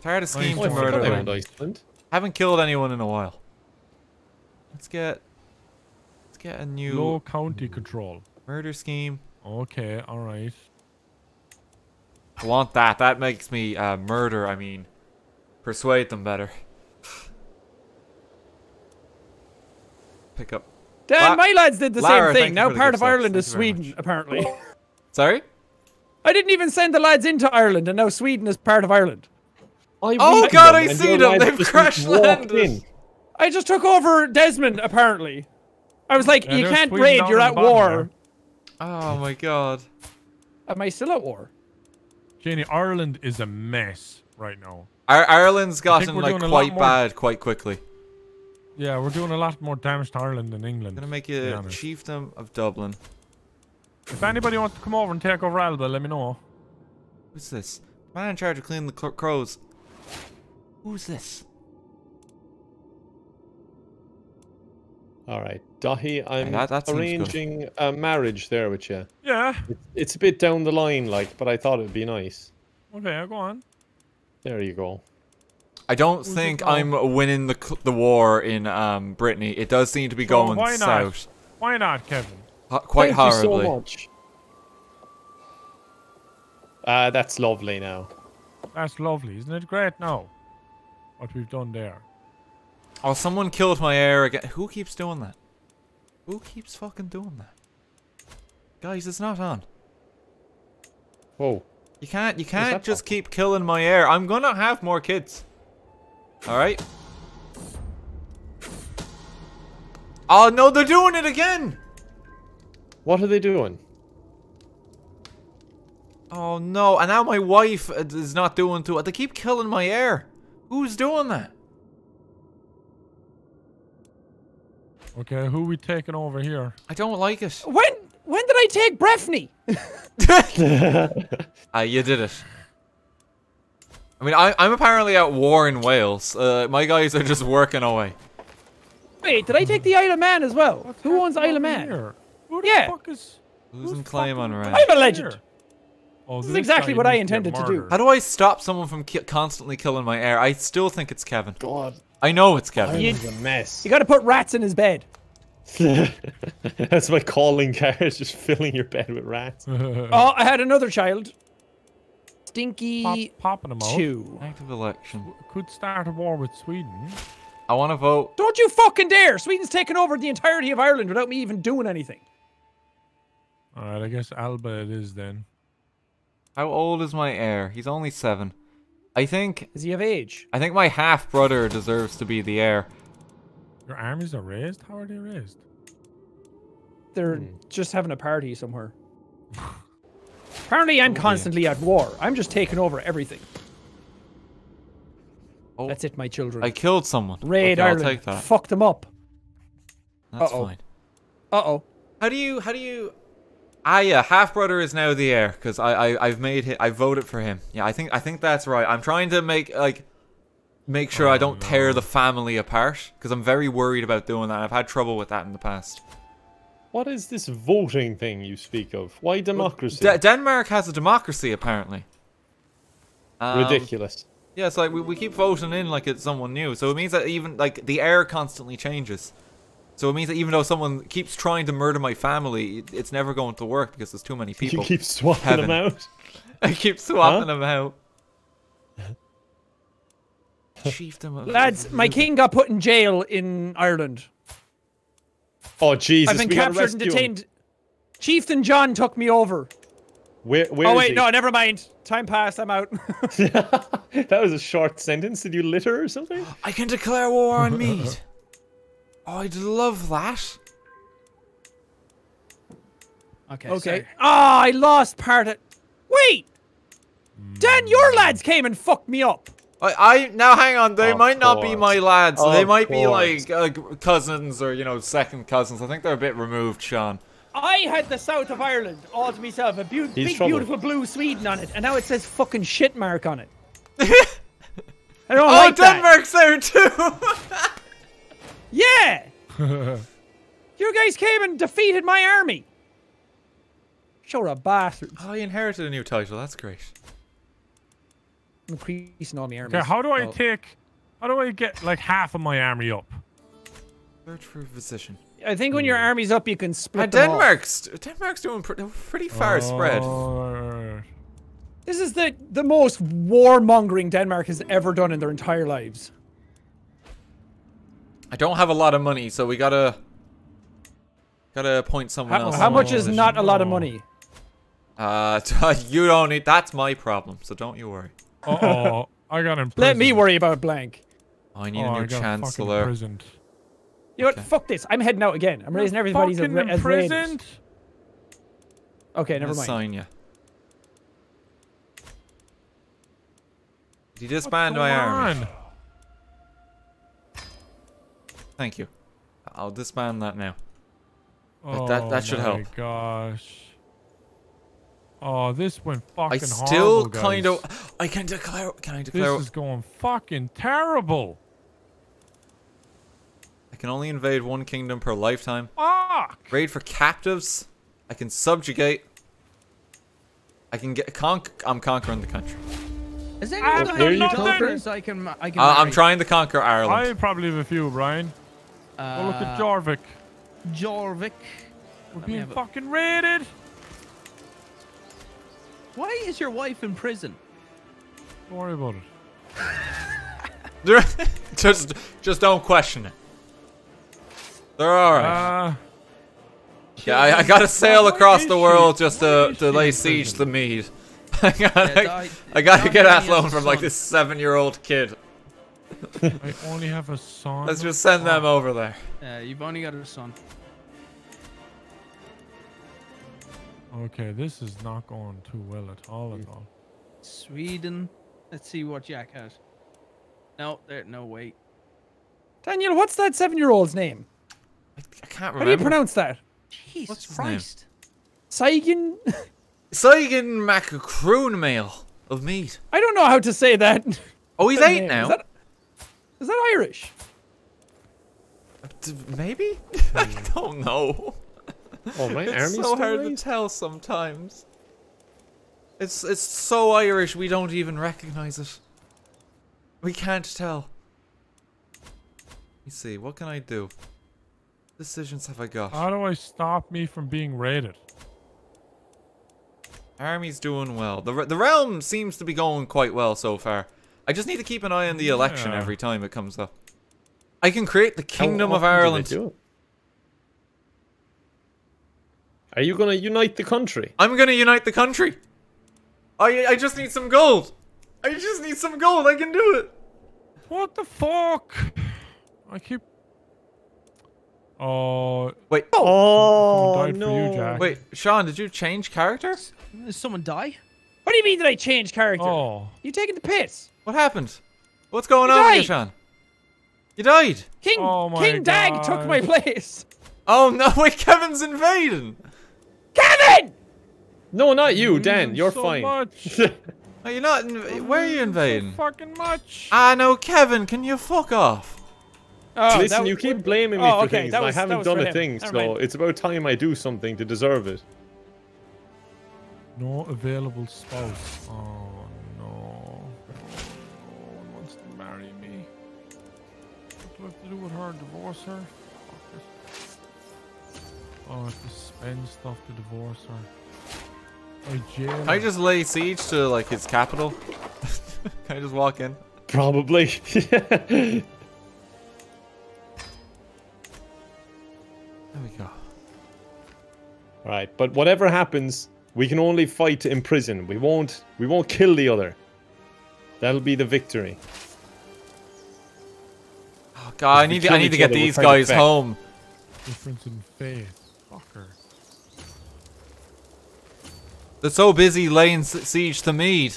Tired of scheme Oh, to I murder forgot me. around Iceland. Haven't killed anyone in a while. Let's get. Let's get a new Low county control. Murder scheme. Okay, alright. I want that. That makes me uh, murder. I mean, persuade them better. [SIGHS] Pick up. Dan, La- my lads did the Lara, same thing. Now part of subs. Ireland Thank is Sweden, much. apparently. [LAUGHS] Sorry. I didn't even send the lads into Ireland, and now Sweden is part of Ireland. I Oh God, I see them. They've just crash landed. in. I just took over Desmond, apparently. I was like, Yeah, you can't Sweden raid, you're at at the bottom war. there. Oh my God. Am I still at war? Janie, Ireland is a mess right now. Ir- Ireland's think gotten like doing a lot quite bad quite quickly. Yeah, we're doing a lot more damage to Ireland than England. I'm gonna make you honest. chiefdom of Dublin. If anybody wants to come over and take over Alba, let me know. Who's this? Man in charge of cleaning the crows. Who's this? All right, Daithi, I'm that- that arranging a marriage there with you. Yeah. It's a bit down the line, like, but I thought it'd be nice. Okay, go on. There you go. I don't Who's think? I'm winning the the war in um, Brittany. It does seem to be So going why not? south, Why not, Kevin? Ho- quite Thank horribly. you so much. Uh, that's lovely now. That's lovely, isn't it great now? What we've done there. Oh, someone killed my heir again. Who keeps doing that? Who keeps fucking doing that? Guys, it's not on. Whoa. You can't you can't just keep killing my heir. I'm gonna have more kids. Alright? Oh no, they're doing it again! What are they doing? Oh no, and now my wife is not doing too They keep killing my heir. Who's doing that? Okay, who we taking over here? I don't like it. When when did I take Breffney? Ah, [LAUGHS] you did it. I mean, I, I'm apparently at war in Wales. Uh, my guys are just working away. Wait, did I take the Isle of Man as well? What's Who owns happening Isle of Man? here? Who the Yeah. fuck is... Who's in who's claim on fucking? I'm a legend. Oh, This is exactly what I intended to do. How do I stop someone from ki constantly killing my heir? I still think it's Kevin. God, I know it's Kevin. You- Ireland's a mess. You got to put rats in his bed. [LAUGHS] That's my calling card. is Just filling your bed with rats. [LAUGHS] Oh, I had another child. Stinky Pop, popping them out. two. Active election. Could start a war with Sweden. I want to vote. Don't you fucking dare! Sweden's taken over the entirety of Ireland without me even doing anything. Alright, I guess Alba it is then. How old is my heir? He's only seven. I think. Does he have age? I think my half brother deserves to be the heir. Your armies are raised? How are they raised? They're Hmm. just having a party somewhere. [SIGHS] Apparently, I'm Oh, dear. constantly at war. I'm just taking over everything. Oh, That's it, my children. I killed someone. Raid okay, Ireland. I'll take that. Fuck them up. That's Uh-oh. fine. Uh oh. How do you? How do you? Ah, yeah. Half brother is now the heir because I, I I've made him. I voted for him. Yeah, I think I think that's right. I'm trying to make like make sure I Oh, don't tear the family apart because I'm very worried about doing that. I've had trouble with that in the past. What is this voting thing you speak of? Why democracy? D- Denmark has a democracy apparently. Um, Ridiculous. Yeah, it's like we, we keep voting in like it's someone new. So it means that even like the heir constantly changes. So it means that even though someone keeps trying to murder my family, it's never going to work because there's too many people. You keep swapping Heaven. them out. [LAUGHS] I keep swapping them out. [LAUGHS] Chiefdom of Lads, my king got put in jail in Ireland. Oh Jesus! I've been we captured and rescue him. detained. Chieftain John took me over. Where? Where oh is wait, he? no, never mind. Time passed. I'm out. [LAUGHS] that was a short sentence. Did you litter or something? I can declare war on Mead. Oh, I'd love that. Okay. okay. sorry. Ah, I lost part of. Wait, Dan, your lads came and fucked me up. I, I now hang on. They Of might not be my lads. they Of might be like uh, cousins or you know second cousins. I think they're a bit removed, Sean. I had the south of Ireland all to myself, a beau- big, trouble. beautiful blue Sweden on it, and now it says fucking shit mark on it. [LAUGHS] I don't Oh, like that. Denmark's there too. [LAUGHS] Yeah, [LAUGHS] you guys came and defeated my army. Sure, a bastards. oh, I inherited a new title. That's great. Increasing all the armies. Okay, how do I Oh. take... How do I get, like, half of my army up? Search for physician. I think when your hmm. army's up, you can split And them off. Denmark's Denmark's doing pre- pretty far oh. spread. Oh, This is the the most warmongering Denmark has ever done in their entire lives. I don't have a lot of money, so we gotta gotta appoint someone How, else. how much is not a lot of money? Uh, [LAUGHS] you don't need. That's my problem. So don't you worry. Uh-oh. I got [LAUGHS] imprisoned. Let me worry about blank. I need Oh, a I new got chancellor. imprisoned. You know what? Fuck this. I'm heading out again. I'm raising everybody's Fucking ra- as raiders. imprisoned? Okay, never mind. Sign you. Did you What's disband my going army? on? Thank you. I'll disband that now. Oh, that- that should my help. gosh. Oh, this went fucking I still kind of. I can declare. Can I declare? This is going fucking terrible. I can only invade one kingdom per lifetime. Fuck. Raid for captives. I can subjugate. I can get conk. I'm conquering the country. Is there anyone where I you can so I can I can Uh, I'm trying to conquer Ireland. I probably have a few, Brian. Uh, Oh, look at Jorvik. Jorvik. We're me being have a- fucking raided. Why is your wife in prison? Don't worry about it. [LAUGHS] just, just don't question it. They're all right. Uh, yeah, I, I gotta sail across the world just to to lay siege to Mead. [LAUGHS] I gotta, die- I gotta get when that he loan from like this seven-year-old kid. I only have a son. Let's just send them over there. Yeah, you've only got a son. Okay, this is not going too well at all at all. Sweden. Let's see what Jack has. No, there. No wait. Daniel, what's that seven-year-old's name? I, I can't remember. How do you pronounce that? Jesus What's his name? Christ. Saigen? Saigon Macroonmail of meat. I don't know how to say that. Oh, he's eight name. now. Is that, is that Irish? Maybe? [LAUGHS] I hmm. don't know. Oh, my It's so still hard to tell sometimes. It's it's so Irish we don't even recognize it. We can't tell. Let me see. What can I do? Decisions have I got? How do I stop me from being raided? Army's doing well. The the realm seems to be going quite well so far. I just need to keep an eye on the election Yeah. every time it comes up. I can create the How Kingdom of often do Ireland. do? Are you gonna unite the country? I'm gonna unite the country. I I just need some gold. I just need some gold. I can do it. What the fuck? I keep. Oh, Wait. Oh died for you, Jack. Wait, Sean, did you change characters? Did someone die? What do you mean that I changed character? oh. You taking the piss? What happened? What's going You on with you, died. Sean? You died. King Oh my King Dag took my place. Oh no! [LAUGHS] Wait, Kevin's invading. Kevin! No, not you, Dan. You're so fine. Much. [LAUGHS] Are you not? Inv- where are you So invading? fucking much. Ah, I know, Kevin, can you fuck off? Oh, Listen, you keep blaming me Oh, for okay, things, that and I haven't done for a thing, so it's about time I do something to deserve it. No available spouse. Oh What have to do with her? Divorce her? Oh, I have to spend stuff to divorce her. I jail Can I just lay siege to like his capital? [LAUGHS] can I just walk in? Probably. [LAUGHS] There we go. right, but whatever happens, we can only fight in prison. We won't. We won't kill the other. That'll be the victory. Oh god, I need to, I need to get these guys defect. home. Difference in faith. Fucker. They're so busy laying siege to Mead.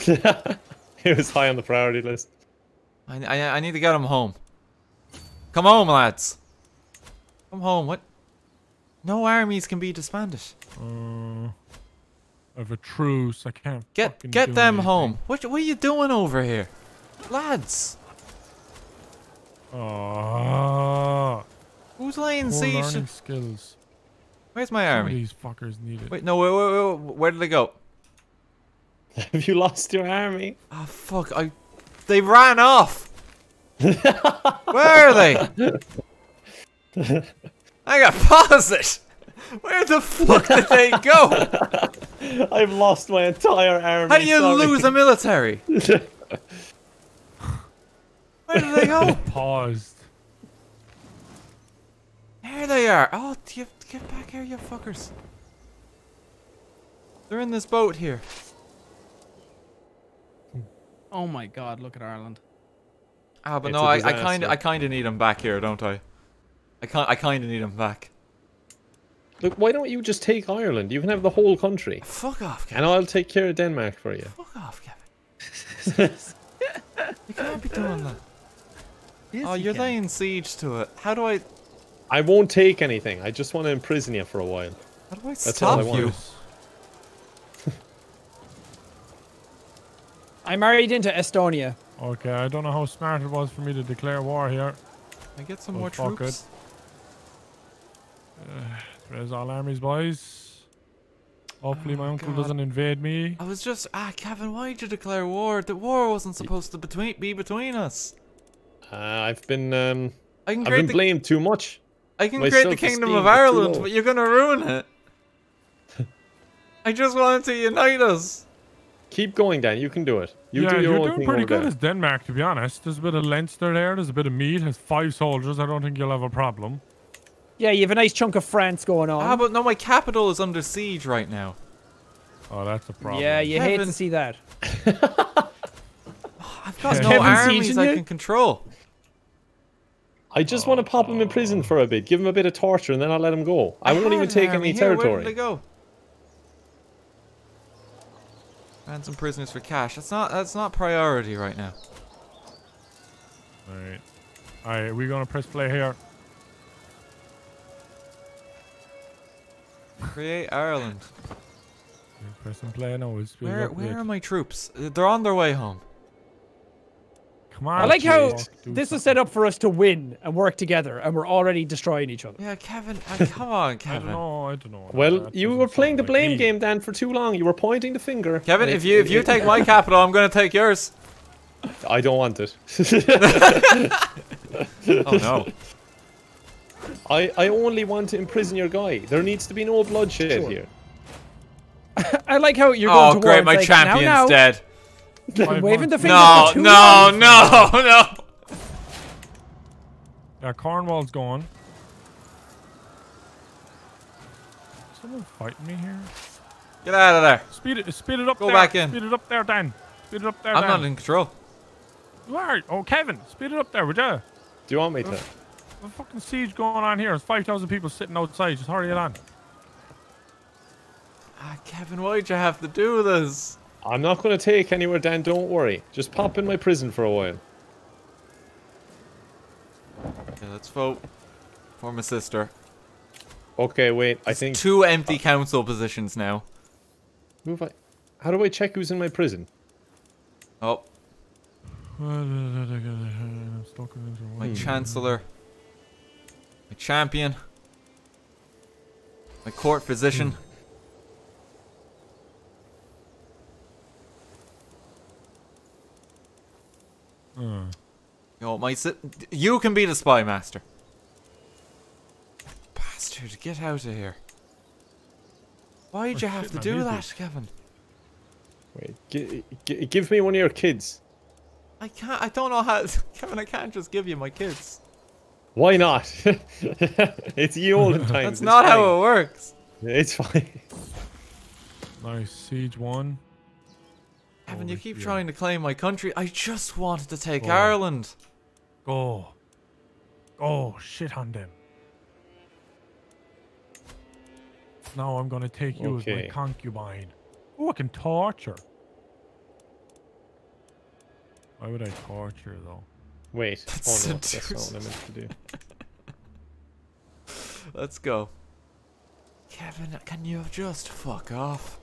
[LAUGHS] it was high on the priority list. I, I, I need to get them home. Come home, lads. Come home. What? No armies can be disbanded. Uh, I have a truce. I can't. Get get them anything. home. What what are you doing over here, lads? Oh. Who's laying Poor siege? learning to- skills. Where's my Some of army? these fuckers need it. Wait, no. Wait, wait, wait, where did they go? [LAUGHS] Have you lost your army? Oh fuck! I they ran off. [LAUGHS] Where are they? [LAUGHS] I got pause it. Where the fuck did they go? I've lost my entire army. How do you sorry. lose a military? Where did they go? [LAUGHS] Paused. There they are. Oh, get, get back here, you fuckers. They're in this boat here. Oh my God! Look at Ireland. Ah, but It's no, a I, I kind of. I kind of need them back here, don't I? I kind, I kind of need them back. Look, why don't you just take Ireland? You can have the whole country, Fuck off, Kevin. and I'll take care of Denmark for you. Fuck off, Kevin. [LAUGHS] you can't be doing that. Yes, Oh, you you're can. laying siege to it. How do I, I won't take anything. I just want to imprison you for a while. how do I all stop I want. you? [LAUGHS] I married into Estonia. Okay, I don't know how smart it was for me to declare war here. I get some Oh, more fuck troops. There's all armies, boys. Hopefully, my Oh, uncle God. doesn't invade me. I was just, ah, Kevin, why'd you declare war? The war wasn't supposed to between, be between us. Uh, I've been um, I can I've been the, blamed too much. I can my create the kingdom of Ireland, but you're gonna ruin it. I just wanted to unite us. Keep going, Dan. You can do it. You yeah, do your you're own doing thing pretty good there. as Denmark, to be honest. There's a bit of Leinster there. There's a bit of meat. Has five soldiers. I don't think you'll have a problem. Yeah, you have a nice chunk of France going on. Ah, but no, my capital is under siege right now. Oh, that's a problem. Yeah, you hate to see that. [LAUGHS] I've got no armies I can control. I just want to pop him in prison for a bit, give him a bit of torture, and then I'll let him go. I, won't even take army any here. Where did territory. they go? Ransom prisoners for cash. That's not that's not priority right now. Alright. Alright, we're gonna press play here. Create Ireland. We're pressing play now. We'll speed it Where where are my troops? They're on their way home. Come on. I like how Jake, this was something. set up for us to win and work together, and we're already destroying each other. Yeah, Kevin. uh, come on, I don't Kevin. know. I don't know. Well, That you were playing the sound like blame game, Dan, for too long. You were pointing the finger. Kevin, if you if you [LAUGHS] take my capital, I'm gonna take yours. I don't want it. [LAUGHS] Oh no. I, I only want to imprison your guy. There needs to be no bloodshed Sure. here. [LAUGHS] I like how you're going Oh to great, war. my it's like, now, champion's now, dead. Five Waving the finger No, for no, no, no. Yeah, Cornwall's gone. Someone fighting me here? Get out of there. Speed it, speed it up Go there. back in. Speed it up there, Dan. Speed it up there, I'm Dan. not in control. You are. Oh, Kevin, speed it up there, would you? Do you want me to? There's a fucking siege going on here. There's 5,000 people sitting outside. Just hurry it on. Ah, Kevin, why'd you have to do this? I'm not going to take anywhere, Dan. Don't worry. Just pop in my prison for a while. Okay, let's vote for my sister. Okay, wait. I think. Two empty uh, council positions now. Who have I? How do I check who's in my prison? Oh, my My chancellor. My champion. My court physician. Hmm. Yo, my si- You can be the spy master. Bastard, get out of here. Why'd Oh, you have shit, to do easy. that, Kevin? Wait. G- g- give me one of your kids. I can't. I don't know how. [LAUGHS] Kevin, I can't just give you my kids. Why not? [LAUGHS] it's you all the [LAUGHS] olden times. That's it's not fine. how it works. It's fine. nice. Siege one. Kevin, you keep shit. trying to claim my country. I just wanted to take Oh. Ireland. Go. Go. Shit on them. Now I'm gonna take you as my concubine. Oh, I can torture. Why would I torture though? Wait. That's oh no, that's not what I meant to do. [LAUGHS] Let's go. Kevin, can you just fuck off?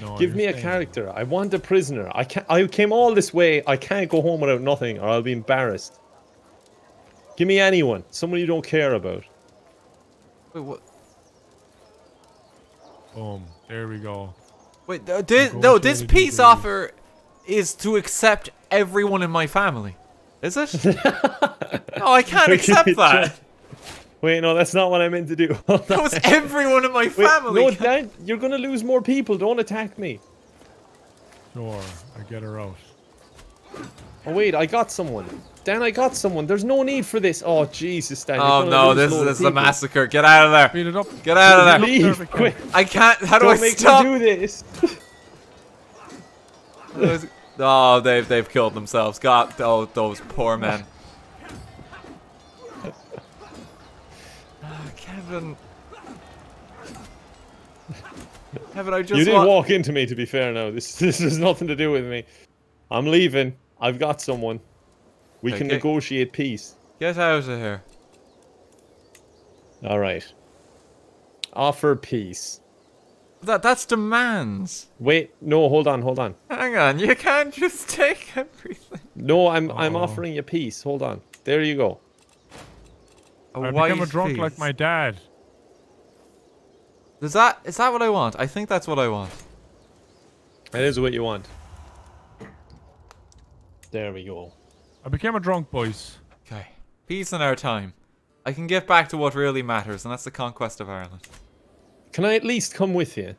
No, Give me a character. I want a prisoner. I can't. I came all this way. I can't go home without nothing, or I'll be embarrassed. Give me anyone. Someone you don't care about. Wait, what? Boom. There we go. Wait, uh, this, no, this peace deals. offer is to accept everyone in my family. Is it? [LAUGHS] no, I can't accept that. Wait, no, that's not what I meant to do. [LAUGHS] That on. was everyone in my Wait, family. no, Dan, you're gonna lose more people. Don't attack me. Sure. I get her out. Oh wait, I got someone. Dan, I got someone. There's no need for this. Oh Jesus, Dan. oh no, this, loads of this is a massacre. Get out of there. Speed it up. Get out of there. Leave, quick. I can't. How do Don't I make stop? me do this. [LAUGHS] Oh, they've they've killed themselves. God, oh, those poor men. Kevin. [LAUGHS] Kevin, I just you didn't want. walk into me, to be fair. Now this [LAUGHS] this has nothing to do with me. I'm leaving. I've got someone. We can negotiate peace. Get out of here. All right. Offer peace. That that's demands. Wait, no, hold on, hold on. Hang on, you can't just [LAUGHS] take everything. No, I'm I'm Oh. offering you peace. Hold on. There you go. A I white became a drunk like my dad. Is that is that what I want? I think that's what I want. That is what you want. There we go. I became a drunk, boys. Okay. Peace in our time. I can get back to what really matters, and that's the conquest of Ireland. Can I at least come with you?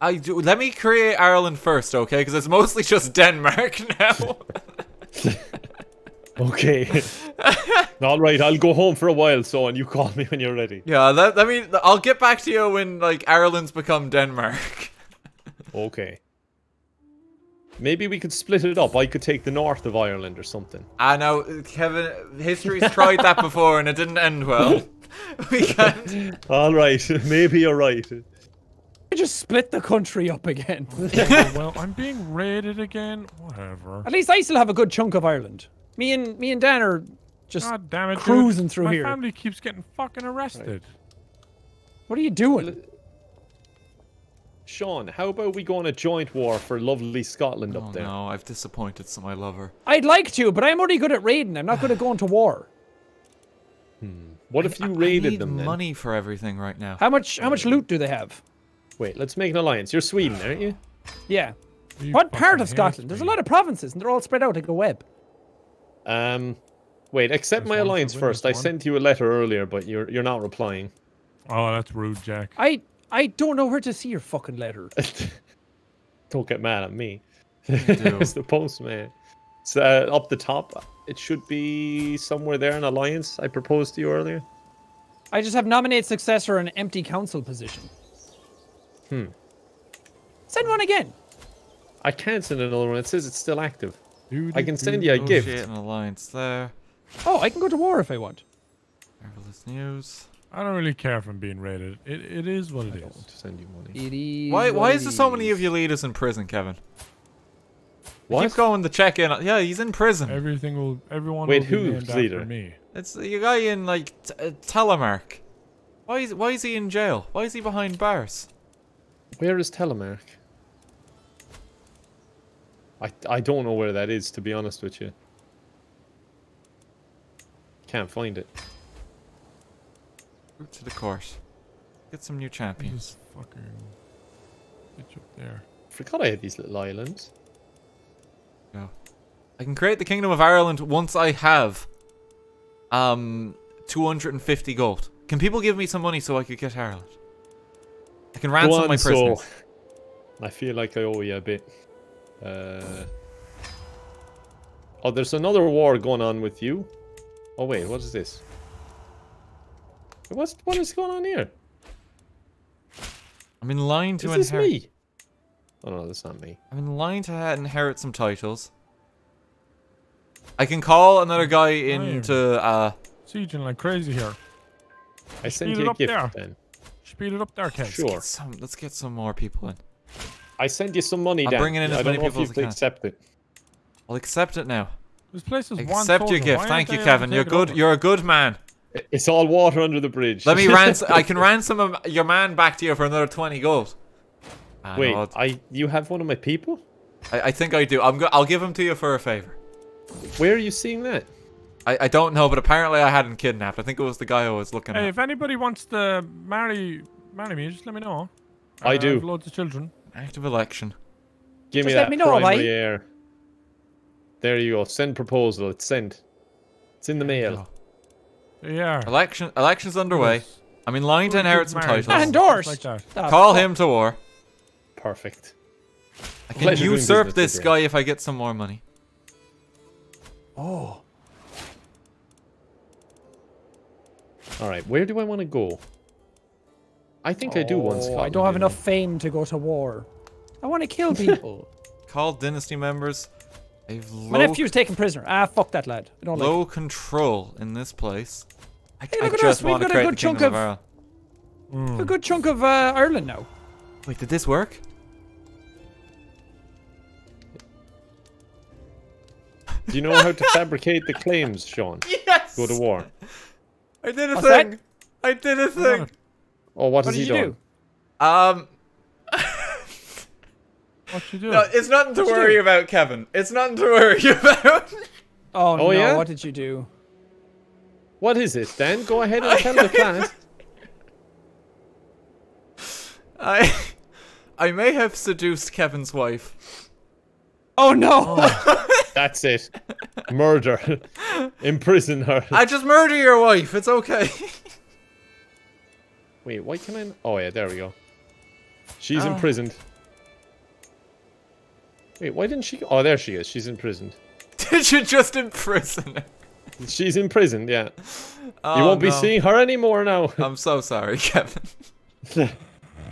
I do. Let me create Ireland first, okay? Because it's mostly just [LAUGHS] Denmark now. [LAUGHS] Okay. [LAUGHS] All right, I'll go home for a while, so and you call me when you're ready. yeah. Let, let me. I'll get back to you when like Ireland's become Denmark. [LAUGHS] Okay. Maybe we could split it up. I could take the north of Ireland or something. Ah, I know, Kevin. History's tried that before and it didn't end well. [LAUGHS] we can't. All right. Maybe you're right. I just split the country up again. Oh, well, I'm being raided again. Whatever. At least I still have a good chunk of Ireland. Me and me and Dan are just. God damn it, dude. cruising through My here. family keeps getting fucking arrested. What are you doing? Sean, how about we go on a joint war for lovely Scotland Oh up there? no, I've disappointed some I love her. I'd like to, but I'm already good at raiding. I'm not good at going to war. Hmm. What if you I raided need them then? money for everything right now. How much? How much loot do they have? Wait, let's make an alliance. You're Sweden, aren't you? Yeah. You What part of hate Scotland? There's a lot of provinces, and they're all spread out like a web. Um, wait, accept There's my alliance first. I sent you a letter earlier, but you're you're not replying. Oh, that's rude, Jack. I I don't know where to see your fucking letter. [LAUGHS] Don't get mad at me. [LAUGHS] it's the postman. It's uh, up the top. It should be somewhere there in alliance. I proposed to you earlier. I just have nominate successor and empty council position. Hmm. Send one again. I can't send another one. It says it's still active. Dude, I can send you a Negotiate gift. an alliance there. Oh, I can go to war if I want. Marvelous news. I don't really care if I'm being raided. It, it is what it I don't is. want to send you money. It is Why? what Why it is there so many of your leaders in prison, Kevin? What? Keep going to check in. Yeah, he's in prison. Everything will. Everyone Wait, will be who's leader? me. It's the guy in like t- uh, Telemark. Why is Why is he in jail? Why is he behind bars? Where is Telemark? I I don't know where that is to be honest with you. Can't find it. Route to the course. Get some new champions. This fucking bitch up there. Forgot I had these little islands. Go. I can create the Kingdom of Ireland once I have um 250 gold. Can people give me some money so I could get Ireland? I can Go ransom on, my so- prisoners. I feel like I owe you a bit. Uh, oh, there's another war going on with you. Oh wait, what is this? What's what is going on here? I'm in line to Is this inherit. me? Oh no, that's not me. I'm in line to inherit some titles. I can call another guy into uh Sieging like crazy here. I sent Speed you a up gift there. then. Speed it up there, Keg. Sure. get some let's get some more people in. I sent you some money. I'm Dan. bringing in as I don't many know if people you as I can. accept it. I'll accept it now. This place is one Accept your soldier. gift. Why Thank aren't you, they able Kevin. You're good. You're a good man. It's all water under the bridge. Let me [LAUGHS] ransom. I can ransom him, your man back to you for another 20 gold. Ah, Wait, no, I you have one of my people? I, I think I do. I'm go- I'll give him to you for a favor. Where are you seeing that? I, I don't know, but apparently I hadn't kidnapped. I think it was the guy I was looking Hey, at. if anybody wants to marry marry me, just let me know. I Uh, do. have loads of children. Active election. Give me Just let that me know, primary alright? air. There you go. Send proposal. It's sent. It's in the mail. Yeah. Election. Election's underway. I'm in line to inherit some Married. titles. And endorsed. Like. Call him to war. Perfect. I can Pleasure usurp this guy if I get some more money. Oh. All right. Where do I want to go? I think I do want Oh, Scotland. I don't have enough fame to go to war. I want to kill [LAUGHS] people. Call dynasty members. I have My low, nephew's taken prisoner. Ah, fuck that lad. I don't like. low control in this place. I, Hey, I look at just us, we've want to got a good chunk of of- Ireland. Mm. A good chunk of uh, Ireland now. Wait, did this work? Do you know how to fabricate the claims, Sean? [LAUGHS] Yes. Go to war. I did a What's that? thing. I did a What thing. Oh, what, What has did he you done? do? Um, What you do? no, it's nothing to What'd worry do? about, Kevin. It's nothing to worry [LAUGHS] about. Oh, Oh, no! yeah? What did you do? What is it, Dan? Go ahead and tell the class. I, I may have seduced Kevin's wife. Oh no! That's it. Murder. [LAUGHS] Imprison her. I just murder your wife. It's okay. [LAUGHS] Wait, why can I? Oh yeah, there we go. She's Ah. imprisoned. Wait, why didn't she? Oh, there she is. She's imprisoned. [LAUGHS] Did you just imprison her? She's imprisoned. Yeah. Oh, you won't be seeing her anymore now. [LAUGHS] I'm so sorry, Kevin. [LAUGHS]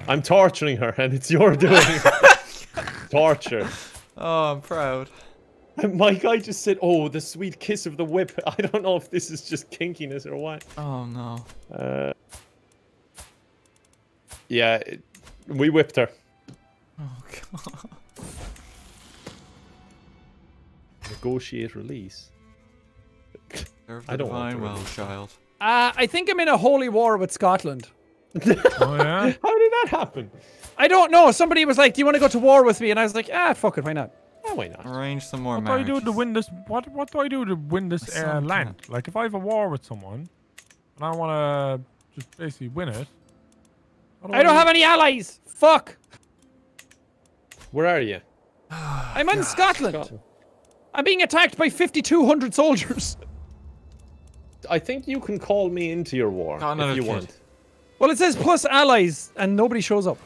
I'm torturing her, and it's your doing. torture. Oh, I'm proud. My guy just said, "Oh, the sweet kiss of the whip." I don't know if this is just kinkiness or what. Oh no. Uh, yeah, it- we whipped her. Oh god. Negotiate release. Serve I the don't want to well, child. Uh, I think I'm in a holy war with Scotland. [LAUGHS] Oh yeah. [LAUGHS] How did that happen? I don't know. Somebody was like, "Do you want to go to war with me?" And I was like, "Ah, fuck it, why not?" Oh, why not? Arrange some more What do I do to win this? What What do I do to win this My uh, land? Like, if I have a war with someone, and I want to just basically win it. How do I don't have any allies. Fuck. Where are you? [SIGHS] I'm in Scotland. I'm being attacked by 5,200 soldiers. I think you can call me into your war Got another if you kid. want. Well, it says plus allies, and nobody shows up.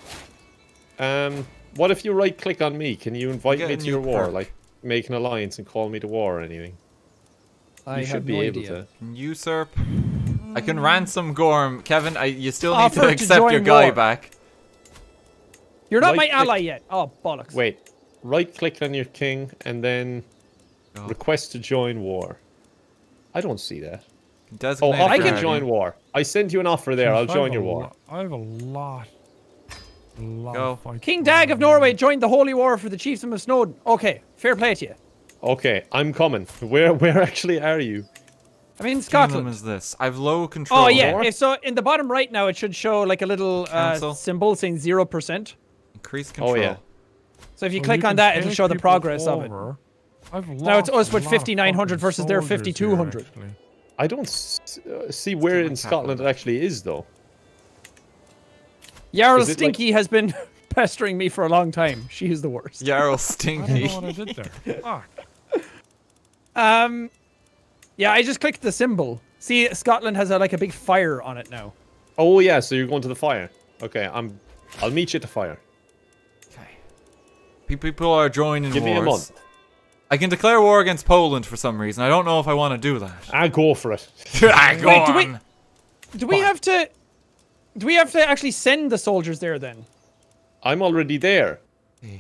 Um, what if you right click on me? Can you invite me to new your war? perk. Like make an alliance and call me to war or anything? I you should have be no able idea. to. Usurp. I can ransom Gorm. Kevin, I, you still oh, need Offer to to accept your guy war. back. You're not Right my ally yet. Oh, bollocks. Wait, right click on your king and then Go. request to join war. I don't see that. Oh, Designate a offer to guardian. join war. I send you an offer there. I'll join your war. I have a lot. A lot Go. of fights King Dag of. Norway joined the holy war for the chiefdom of Snowdon. Okay, fair play to you. Okay, I'm coming. Where where [LAUGHS] actually are you? I'm in Scotland. is this? I've low control. Oh yeah, North? so in the bottom right now it should show like a little uh, symbol saying zero percent. Increase control. Oh, control. yeah. So if you Well, click can on that, it'll show the people progress of it. over. I've Now it's lost us with 5,900 versus their 5,200. I don't s- uh, see where in Scotland it actually is though. Jarl Is it like- Stinky has been [LAUGHS] pestering me for a long time. She is the worst. Jarl I don't Stinky. know what I did there. [LAUGHS] Fuck. Um, yeah, I just clicked the symbol. See, Scotland has a, like a big fire on it now. Oh yeah, so you're going to the fire. Okay, I'm. I'll meet you at the fire. Okay. People are joining Give wars. me a month. I can declare war against Poland for some reason. I don't know if I want to do that. I go for it. [LAUGHS] ah, go Wait, do we- Do we have to? Do we have to actually send the soldiers there then? I'm already there.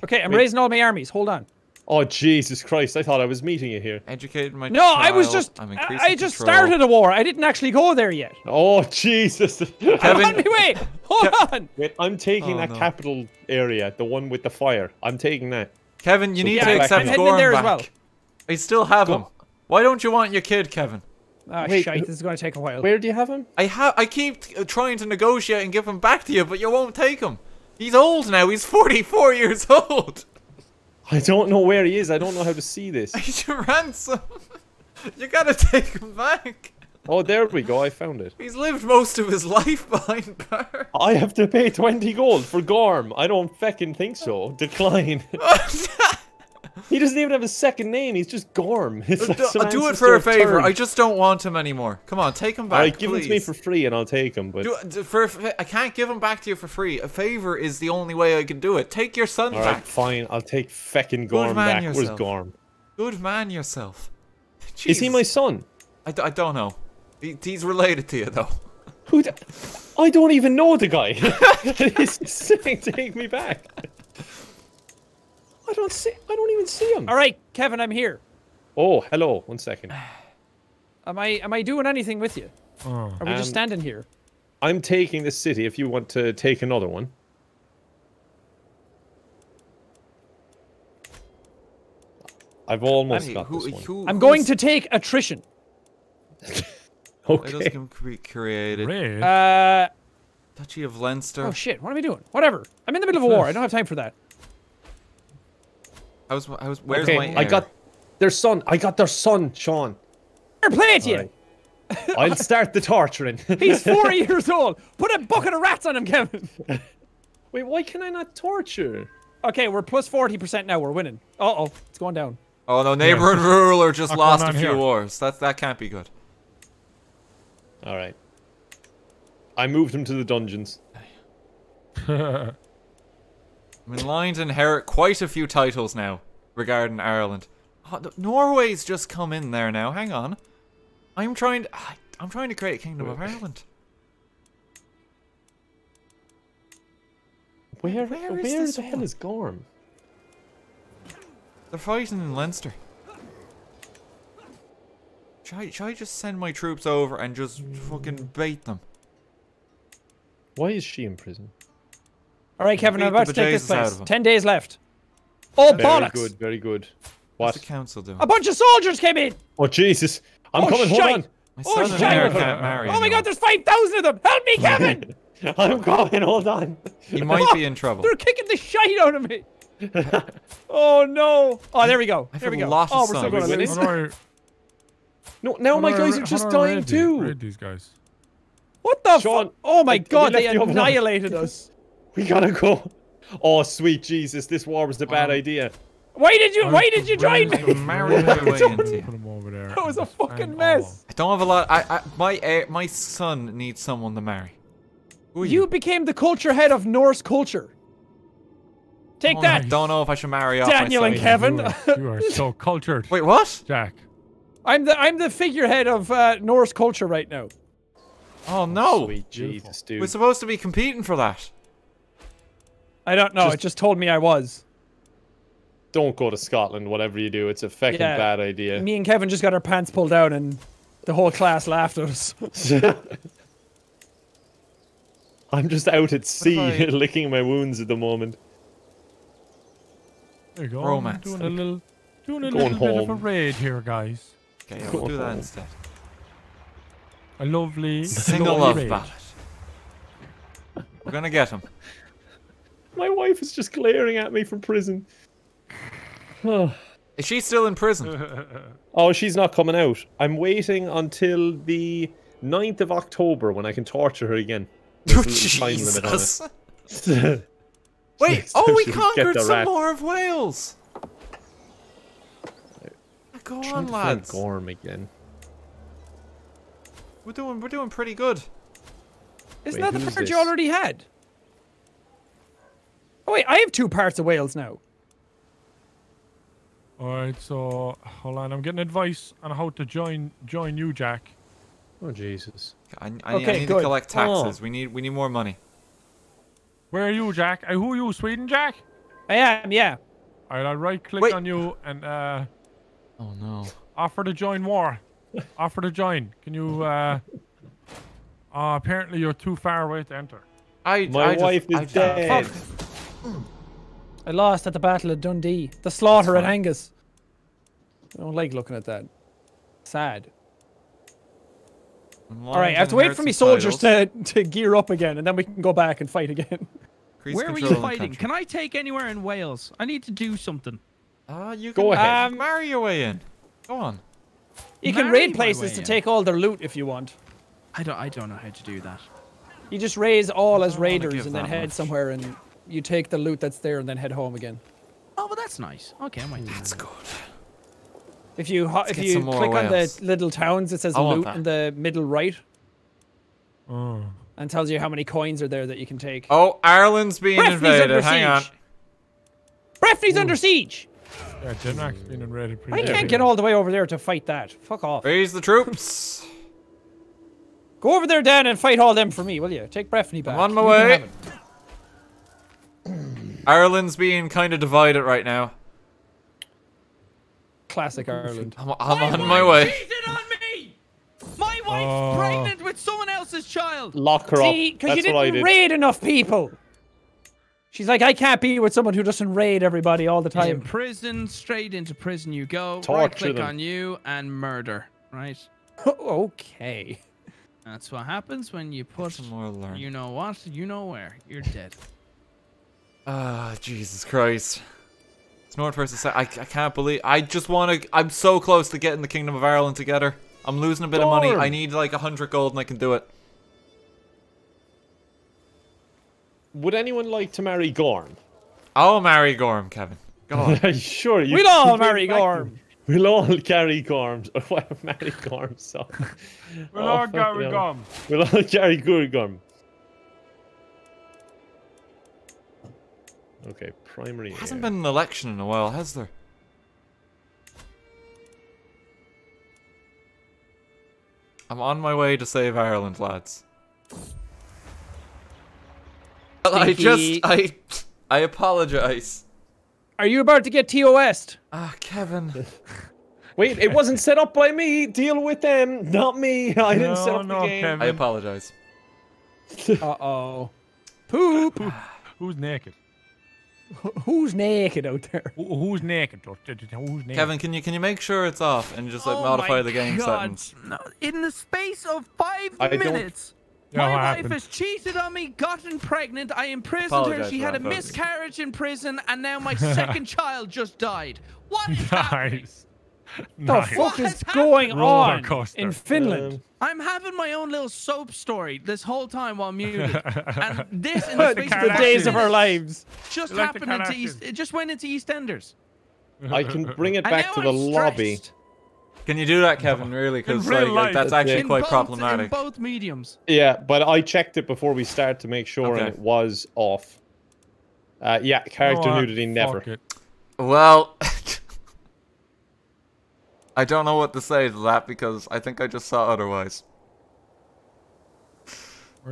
Okay, I'm Wait. raising all my armies. Hold on. Oh Jesus Christ! I thought I was meeting you here. Educated my No, I was just. I'm I, increasing I just control. started a war. I didn't actually go there yet. Oh Jesus! [LAUGHS] I'm Kevin- on my way. Hold on. Wait, I'm taking Oh, that no. capital area, the one with the fire. I'm taking that. Kevin, you So need get to back accept in. I'm heading in Gorm there as well. I still have Go- him. Why don't you want your kid, Kevin? Ah, Wait, shite. This is going to take a while. Where do you have him? I have. I keep uh, trying to negotiate and give him back to you, but you won't take him. He's old now. He's 44 years [LAUGHS] old. I don't know where he is. I don't know how to see this. [LAUGHS] He's your ransom. [LAUGHS] You gotta take him back. Oh, there we go. I found it. He's lived most of his life [LAUGHS] behind bars. I have to pay 20 gold for Gorm. I don't feckin' think so. Decline. He doesn't even have a second name. He's just Gorm. It's uh, like do, uh, some do it for a favor. Turn. I just don't want him anymore. Come on, take him back. Alright, give him to me for free and I'll take him. But Do, do- for, I can't give him back to you for free. A favor is the only way I can do it. Take your son alright, back. fine. I'll take feckin' Gorm back. Where's. Gorm? Good man yourself. Is he my son? I, d- I don't know. He, he's related to you though. Who? I don't even know the guy. [LAUGHS] He's saying, "Take me back." I don't see. I don't even see him. All right, Kevin, I'm here. Oh, hello. One second. [SIGHS] Am I am I doing anything with you? Oh. Are we just Um, standing here? I'm taking the city. If you want to take another one. I've almost Hey, got who- this one. who- I'm going to take attrition. Let us [LAUGHS] Okay. get cre- created. Raid? Uh Duchy of Leinster. oh shit, what am I doing? Whatever. I'm in the middle of a war. I don't have time for that. I was. I was. Where's Okay, my? I heir? got their son. I got their son, Sean. Fair play to you. Alright. I'll [LAUGHS] start the torturing. He's four [LAUGHS] years old. Put a bucket of rats on him, Kevin. [LAUGHS] Wait, why can I not torture? Okay, we're plus forty percent now. We're winning. Uh oh, it's going down. Oh no, neighbor and ruler just What's lost a few here? wars. That that can't be good. All right. I moved him to the dungeons. I'm in line to inherit quite a few titles now regarding Ireland. Oh, Norway's just come in there now. Hang on. I'm trying to. I- I'm trying to create a kingdom of Ireland. Where, Where where, is the hell is Gorm? They're fighting in Leinster. Should I, should I just send my troops over and just fucking mm. bait them? Why is she in prison? All right, Kevin, I'm about to take this place. Ten days left. Oh, Very bollocks! good, very good. What's What? the council doing? A bunch of soldiers came in. Oh Jesus! I'm Oh, coming. Hold on. My Oh, son and shite. can't marry Oh my. God, there's five thousand of them. Help me, Kevin! [LAUGHS] I'm coming. Hold on. He might be [LAUGHS] in trouble. They're kicking the shite out of me. [LAUGHS] oh no! Oh, there we go. I've There we oh, a go. lot oh, we're still sons. going to Winning? lose. How do I- No, now my guys are just dying raid these- too. these guys. What the Sean, fuck? Oh my they- they God, they you overnight. annihilated us. We gotta go. Oh sweet Jesus! This war was a bad Um, idea. Why did you? Why did you join me? to Marry raid my them way and into you. Put them over there. That was a fucking mess. I don't have a lot. I, I my heir, my son needs someone to marry. Who You became the culture head of Norse culture. Take Oh, that, I don't know if I should marry off Daniel my and. Kevin. You are, you are [LAUGHS] so cultured, Wait, what? Jack. I'm the I'm the figurehead of uh, Norse culture right now. Oh no! Sweet Jesus, dude. We're supposed to be competing for that. I don't know. Just- it just told me I was. Don't go to Scotland. Whatever you do, it's a fucking Yeah. bad idea. Me and Kevin just got our pants pulled down, and the whole class laughed at us. [LAUGHS] I'm just out at sea, I- [LAUGHS] licking my wounds at the moment. There you go. Romance. Doing a little, doing a Going little bit of a raid here, guys. Okay, yeah, we'll do that instead. A lovely Single love raid. ballad. We're gonna get him. My wife is just glaring at me from prison. Oh. [SIGHS] Is she still in prison? [LAUGHS] Oh, she's not coming out. I'm waiting until the 9th of October when I can torture her again. Oh, There's a little time limit on Jesus. [LAUGHS] Wait, oh, we conquered some rat. more of Wales. Go on, lads. Gorm again. We're doing, we're doing pretty good. Isn't Wait, that the who's you already had? Oh wait, I have two parts of Wales now. All right, so hold on. I'm getting advice on how to join join you, Jack. Oh, Jesus. I, I, I Okay, need to good. collect Oh. taxes. We need, we need more money. Where are you, Jack? Uh, who are you, Sweden, Jack? I am, yeah. All right, I'll right click Wait. on you and uh, Oh no. offer to join war. [LAUGHS] offer to join. Can you? Uh, uh, apparently you're too far away to enter. I, My I just- wife is I just- dead. fuck. I lost at the Battle of Dundee. The slaughter at. Angus. I don't like looking at that. Sad. All right, I have to wait for me soldiers to, to gear up again, and then we can go back and fight again. Where were you fighting? Can I take anywhere in Wales? I need to do something. Ah, you can Go can ahead. Um, [LAUGHS] marry your way in. Go on. You can Marry raid places to in. take all their loot if you want. I don't. I don't know how to do that. You just raise all as raiders and then head much. somewhere and you take the loot that's there and then head home again. Oh, well, that's nice. Okay, I might do That's that. good. If you ho- if you some more click on the little towns, it says I loot in the middle right Oh. and tells you how many coins are there that you can take. Oh, Ireland's being Breffney's under invaded. Hang on. siege. Breffney's under siege. Yeah, Denmark's been invaded pretty I heavily. can't get all the way over there to fight that. Fuck off. Raise the troops. Go over there, Dan, and fight all them for me, will you? Take Breffney back. I'm on my You can way. Have it. Ireland's being kind of divided right now. Classic Ireland. I'm, I'm on my way. Cheated on me. My wife's Oh. pregnant with someone else's child. Lock her See, up. because you That's what I didn't did. raid enough people. She's like, I can't be with someone who doesn't raid everybody all the time. In time. prison, straight into prison you go. Torture right click them. on you and murder. Right. [LAUGHS] okay. That's what happens when you put. More. You know what? You know where. You're dead. Ah, Jesus Christ. It's North versus South. I, I can't believe. I just want to. I'm so close to getting the Kingdom of Ireland together. I'm losing a bit of money. I need like a hundred gold and I can do it. Would anyone like to marry Gorm? I'll marry Gorm, Kevin. Go on. [LAUGHS] sure. You, We'll all marry bring back Gorm. We'll all carry Gorms. Or what? Marry Gorm, so. We'll Oh, all fucking go, we hell. gone. We'll all carry Gorm. Okay, primary. Hasn't heir. been an election in a while, has there? I'm on my way to save Ireland, lads. Well, I just, I, I apologize. are you about to get TOS'd? Ah, Kevin. [LAUGHS] Wait, it wasn't set up by me. Deal with them, not me. [LAUGHS] I didn't set No, up no, the game. Kevin. I apologize. [LAUGHS] Uh-oh. Poop. [SIGHS] Who's naked? Who's naked out there? Who, who's naked? Who's naked? Kevin, can you can you make sure it's off and just like Oh modify the game God. settings? No, in the space of five I don't- minutes, my what wife happened? has cheated on me, gotten pregnant. I imprisoned her. She had a that, folks. miscarriage in prison, and now my [LAUGHS] second child just died. What is happening? Nice. The fuck What is has going on in Finland? Um, I'm having my own little soap story this whole time while muted, [LAUGHS] and this in the the space Kardashians. of days of our lives. just Like happened into East. It just went into EastEnders. I can bring it back to the I'm lobby. stressed. Can you do that, Kevin? Really? Because like, like, that's That's actually. In quite both, problematic. In both mediums. Yeah, but I checked it before we start to make sure, and it was off. Uh, yeah, character You know what? nudity never. Well, [LAUGHS] I don't know what to say to that because I think I just saw otherwise.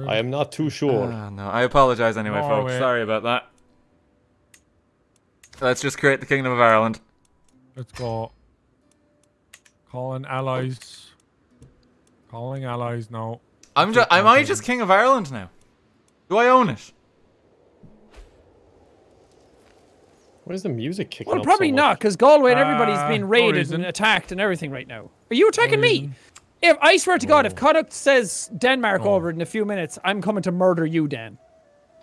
I am not too sure. Ah, no, I apologize anyway, folks. Sorry about that. Let's just create the Kingdom of Ireland. Let's go. Calling allies. Calling allies now. I'm just. Am I just King of Ireland now? Do I own it? Why is the music kicking Well, probably so not, because Galway and everybody's Uh, been raided reason. and attacked and everything right now. Are you attacking me? If I swear to God, if Oh. Connacht says Denmark Oh. over in a few minutes, I'm coming to murder you, Dan.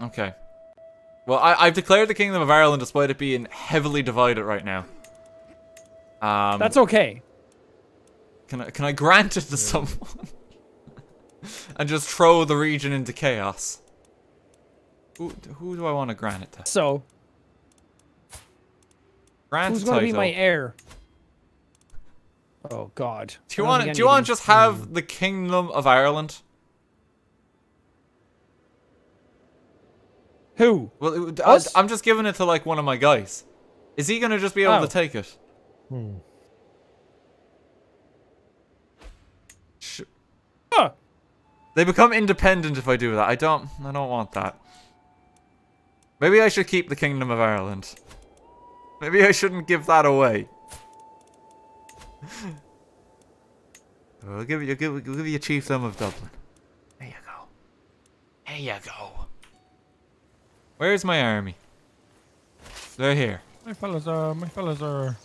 Okay. Well, I, I've declared the Kingdom of Ireland despite it being heavily divided right now. Um, That's okay. Can I, can I grant it to someone? [LAUGHS] and just throw the region into chaos? Who, who do I want to grant it to? So, Grant who's going to be my heir? Oh God. Do you want? Do you want to just have the Kingdom of Ireland? who? Well, it I, I'm just giving it to like one of my guys. Is he gonna just be able Oh. to take it? Hmm. Sh- Huh. They become independent if I do that. I don't. I don't want that. Maybe I should keep the Kingdom of Ireland. Maybe I shouldn't give that away. [LAUGHS] I'll give you, give, give you Chiefdom of Dublin. There you go. There you go. Where's my army? They're here. My fellas are my fellas are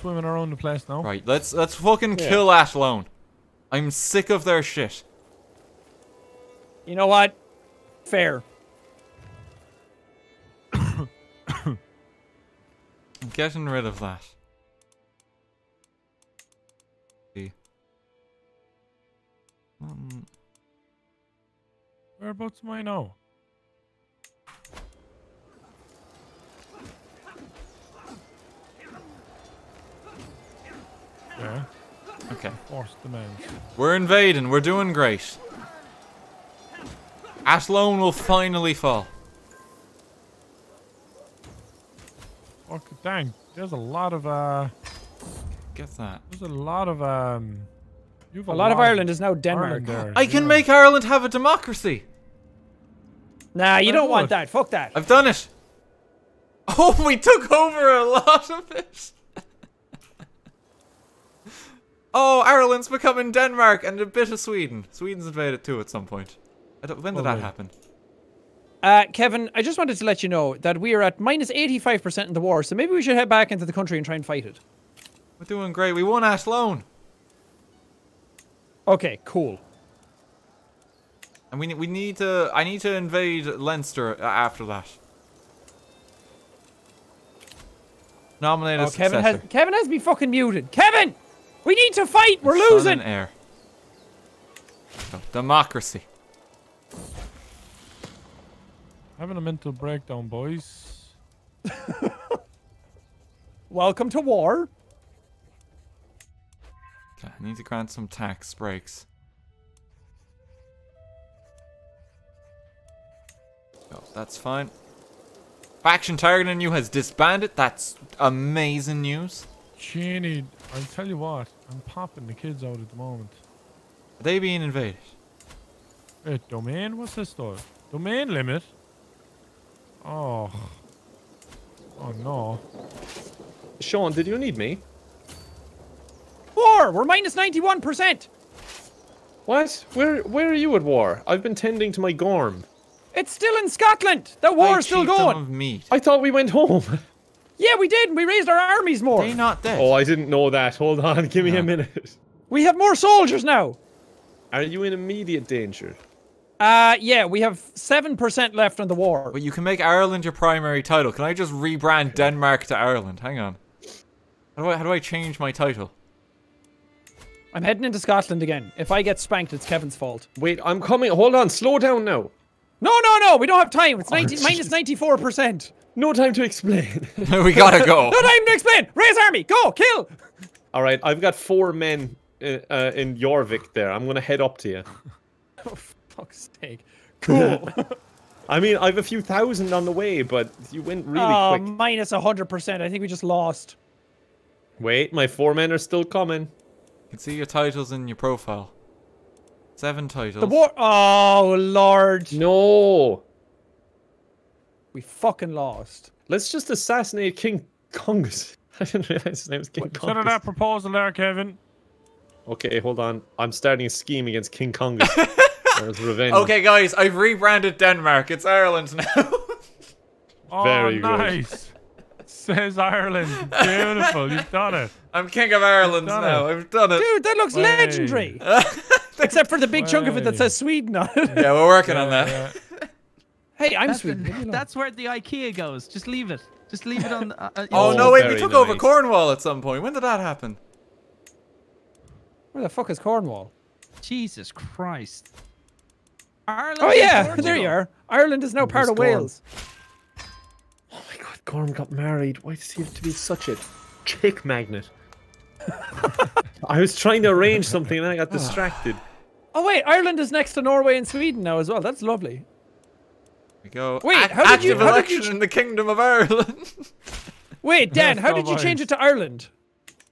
swimming around the place now. Right, let's let's fucking Yeah. kill Athlone. I'm sick of their shit. You know what? Fair. Getting rid of that. See. Um, Whereabouts am I now? Yeah, okay. force demands. We're invading. We're doing great. Athlone will finally fall. Fuck, dang. There's a lot of uh. Get that. There's a lot of um. You've A lot of Ireland is now Denmark. Ireland there, I can yeah. make Ireland have a democracy. Nah, you I don't want that. Fuck that. I've done it. [LAUGHS] Oh, we took over a lot of it. [LAUGHS] oh, Ireland's becoming Denmark and a bit of Sweden. Sweden's invaded too at some point. I don't, when did that Lovely. happen? Uh, Kevin, I just wanted to let you know that we are at minus 85% in the war, so maybe we should head back into the country and try and fight it. We're doing great. We won Athlone. Okay, cool. And we, we need to... I need to invade Leinster after that. Nominate a Oh, Kevin has. Kevin has me fucking muted. Kevin, we need to fight. We're Son losing. So, democracy. Having a mental breakdown, boys. [LAUGHS] Welcome to war. Okay, I need to grant some tax breaks. Oh, that's fine. Faction targeting you has disbanded. That's amazing news. Cheney, I'll tell you what. I'm popping the kids out at the moment. Are they being invaded? Wait, domain? What's this though? Domain limit? Oh. Oh no. Sean, did you need me? War! We're minus 91%! What? Where where are you at war? I've been tending to my gorm. It's still in Scotland! The I war's still cheat them going! of meat. I thought we went home. [LAUGHS] Yeah, we did! We raised our armies more! They not dead. Oh, I didn't know that. Hold on, [LAUGHS] give me No. a minute. We have more soldiers now! Are you in immediate danger? Uh, yeah, we have 7% left on the war. But you can make Ireland your primary title. Can I just rebrand Denmark to Ireland? Hang on. How do I, how do I change my title? I'm heading into Scotland again. If I get spanked, it's Kevin's fault. Wait, I'm coming. Hold on, slow down now. No, no, no! We don't have time! It's 90, jeez. [LAUGHS] minus 94%! No time to explain. [LAUGHS] we gotta go. [LAUGHS] No time to explain! Raise army! Go! Kill! All right, I've got four men uh, uh, in Jorvik there. I'm gonna head up to you. Fuck's sake. Cool. [LAUGHS] I mean, I've a few thousand on the way, but you went really oh, quick. minus 100%. I think we just lost. Wait, my four men are still coming. You can see your titles in your profile. Seven titles. The war. Oh, Lord. No. We fucking lost. Let's just assassinate King Congus. [LAUGHS] I didn't realize his name was King Consider Congus. that proposal there, Kevin. Okay, hold on. I'm starting a scheme against King Congus. [LAUGHS] There's revenge. Okay, guys, I've rebranded Denmark. It's Ireland now. [LAUGHS] Oh, Very good. nice. Says Ireland. [LAUGHS] Beautiful. You've done it. I'm king of Ireland now. it. I've done it. Dude, that looks Way. legendary. [LAUGHS] Except for the big chunk of it that says Sweden on it. Yeah, we're working on that. yeah. Hey, I'm That's, Sweden. leave me alone. that's where the IKEA goes. Just leave it. Just leave it on. The, uh, uh, Oh, Oh, no, wait, we very took over. Cornwall at some point. When did that happen? Where the fuck is Cornwall? Jesus Christ. Ireland. Oh yeah, there you are. Ireland is now part of Gorm. Wales. Oh my god, Gorm got married. Why does he have to be such a chick magnet? [LAUGHS] I was trying to arrange something and I got distracted. [SIGHS] Oh wait, Ireland is next to Norway and Sweden now as well. That's lovely. We go. Wait, Ac- how did you- active how did you in the Kingdom of Ireland. [LAUGHS] Wait, Dan, how did you change it to Ireland?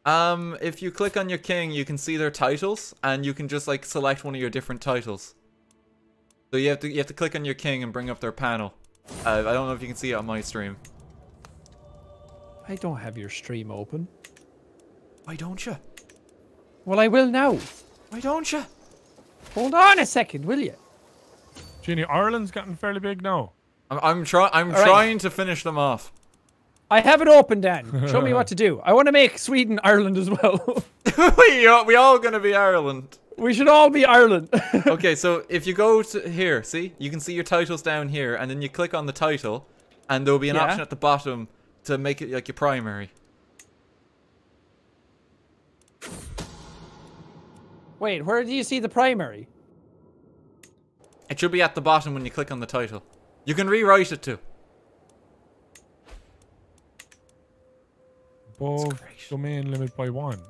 um, if you click on your king, you can see their titles, and you can just like select one of your different titles. So you have to you have to click on your king and bring up their panel. Uh, I don't know if you can see it on my stream. I don't have your stream open. Why don't you? Well, I will now. Why don't you? Hold on a second, will you? Genie, Ireland's gotten fairly big now. I'm I'm trying I'm right. trying to finish them off. I have it open, Dan. Show me [LAUGHS] what to do. I want to make Sweden Ireland as well. [LAUGHS] [LAUGHS] we are, we all gonna be Ireland. We should all be Ireland. [LAUGHS] Okay, so if you go to here, see, you can see your titles down here, and then you click on the title, and there will be an Yeah. option at the bottom to make it like your primary. Wait, where do you see the primary? It should be at the bottom when you click on the title. You can rewrite it too. Above domain limit by one.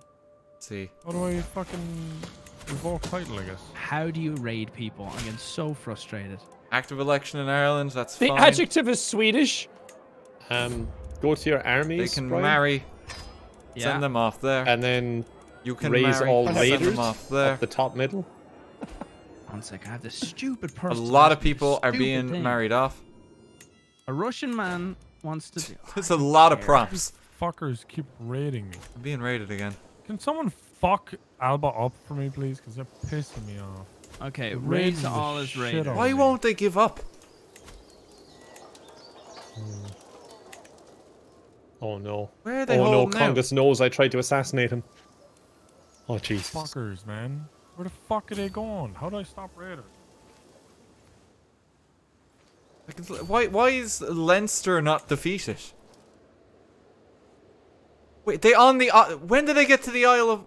see. How do I fucking revoke title, I guess? How do you raid people? I'm getting so frustrated. Active election in Ireland, that's The fine. adjective is Swedish. Um, go to your armies. they armies, can Brian, marry. Yeah. Send them off there. and then you can raise marry. all Send them off there. up the top middle. One sec. I have this stupid person. A lot of people are being thing. married off. A Russian man wants to. [LAUGHS] Do, There's a lot of prompts. Fuckers keep raiding me. I'm being raided again. Can someone fuck Alba up for me, please? Because they're pissing me off. okay, Raiding raise all his shit raiders. Why won't they give up? Oh no. Where are they Oh no, holding out? Congus knows I tried to assassinate him. Oh Jesus. Fuckers, man. Where the fuck are they going? How do I stop raiders? Like, it's- Why, why is Leinster not defeated? Wait, they on the... Uh, when did they get to the Isle of...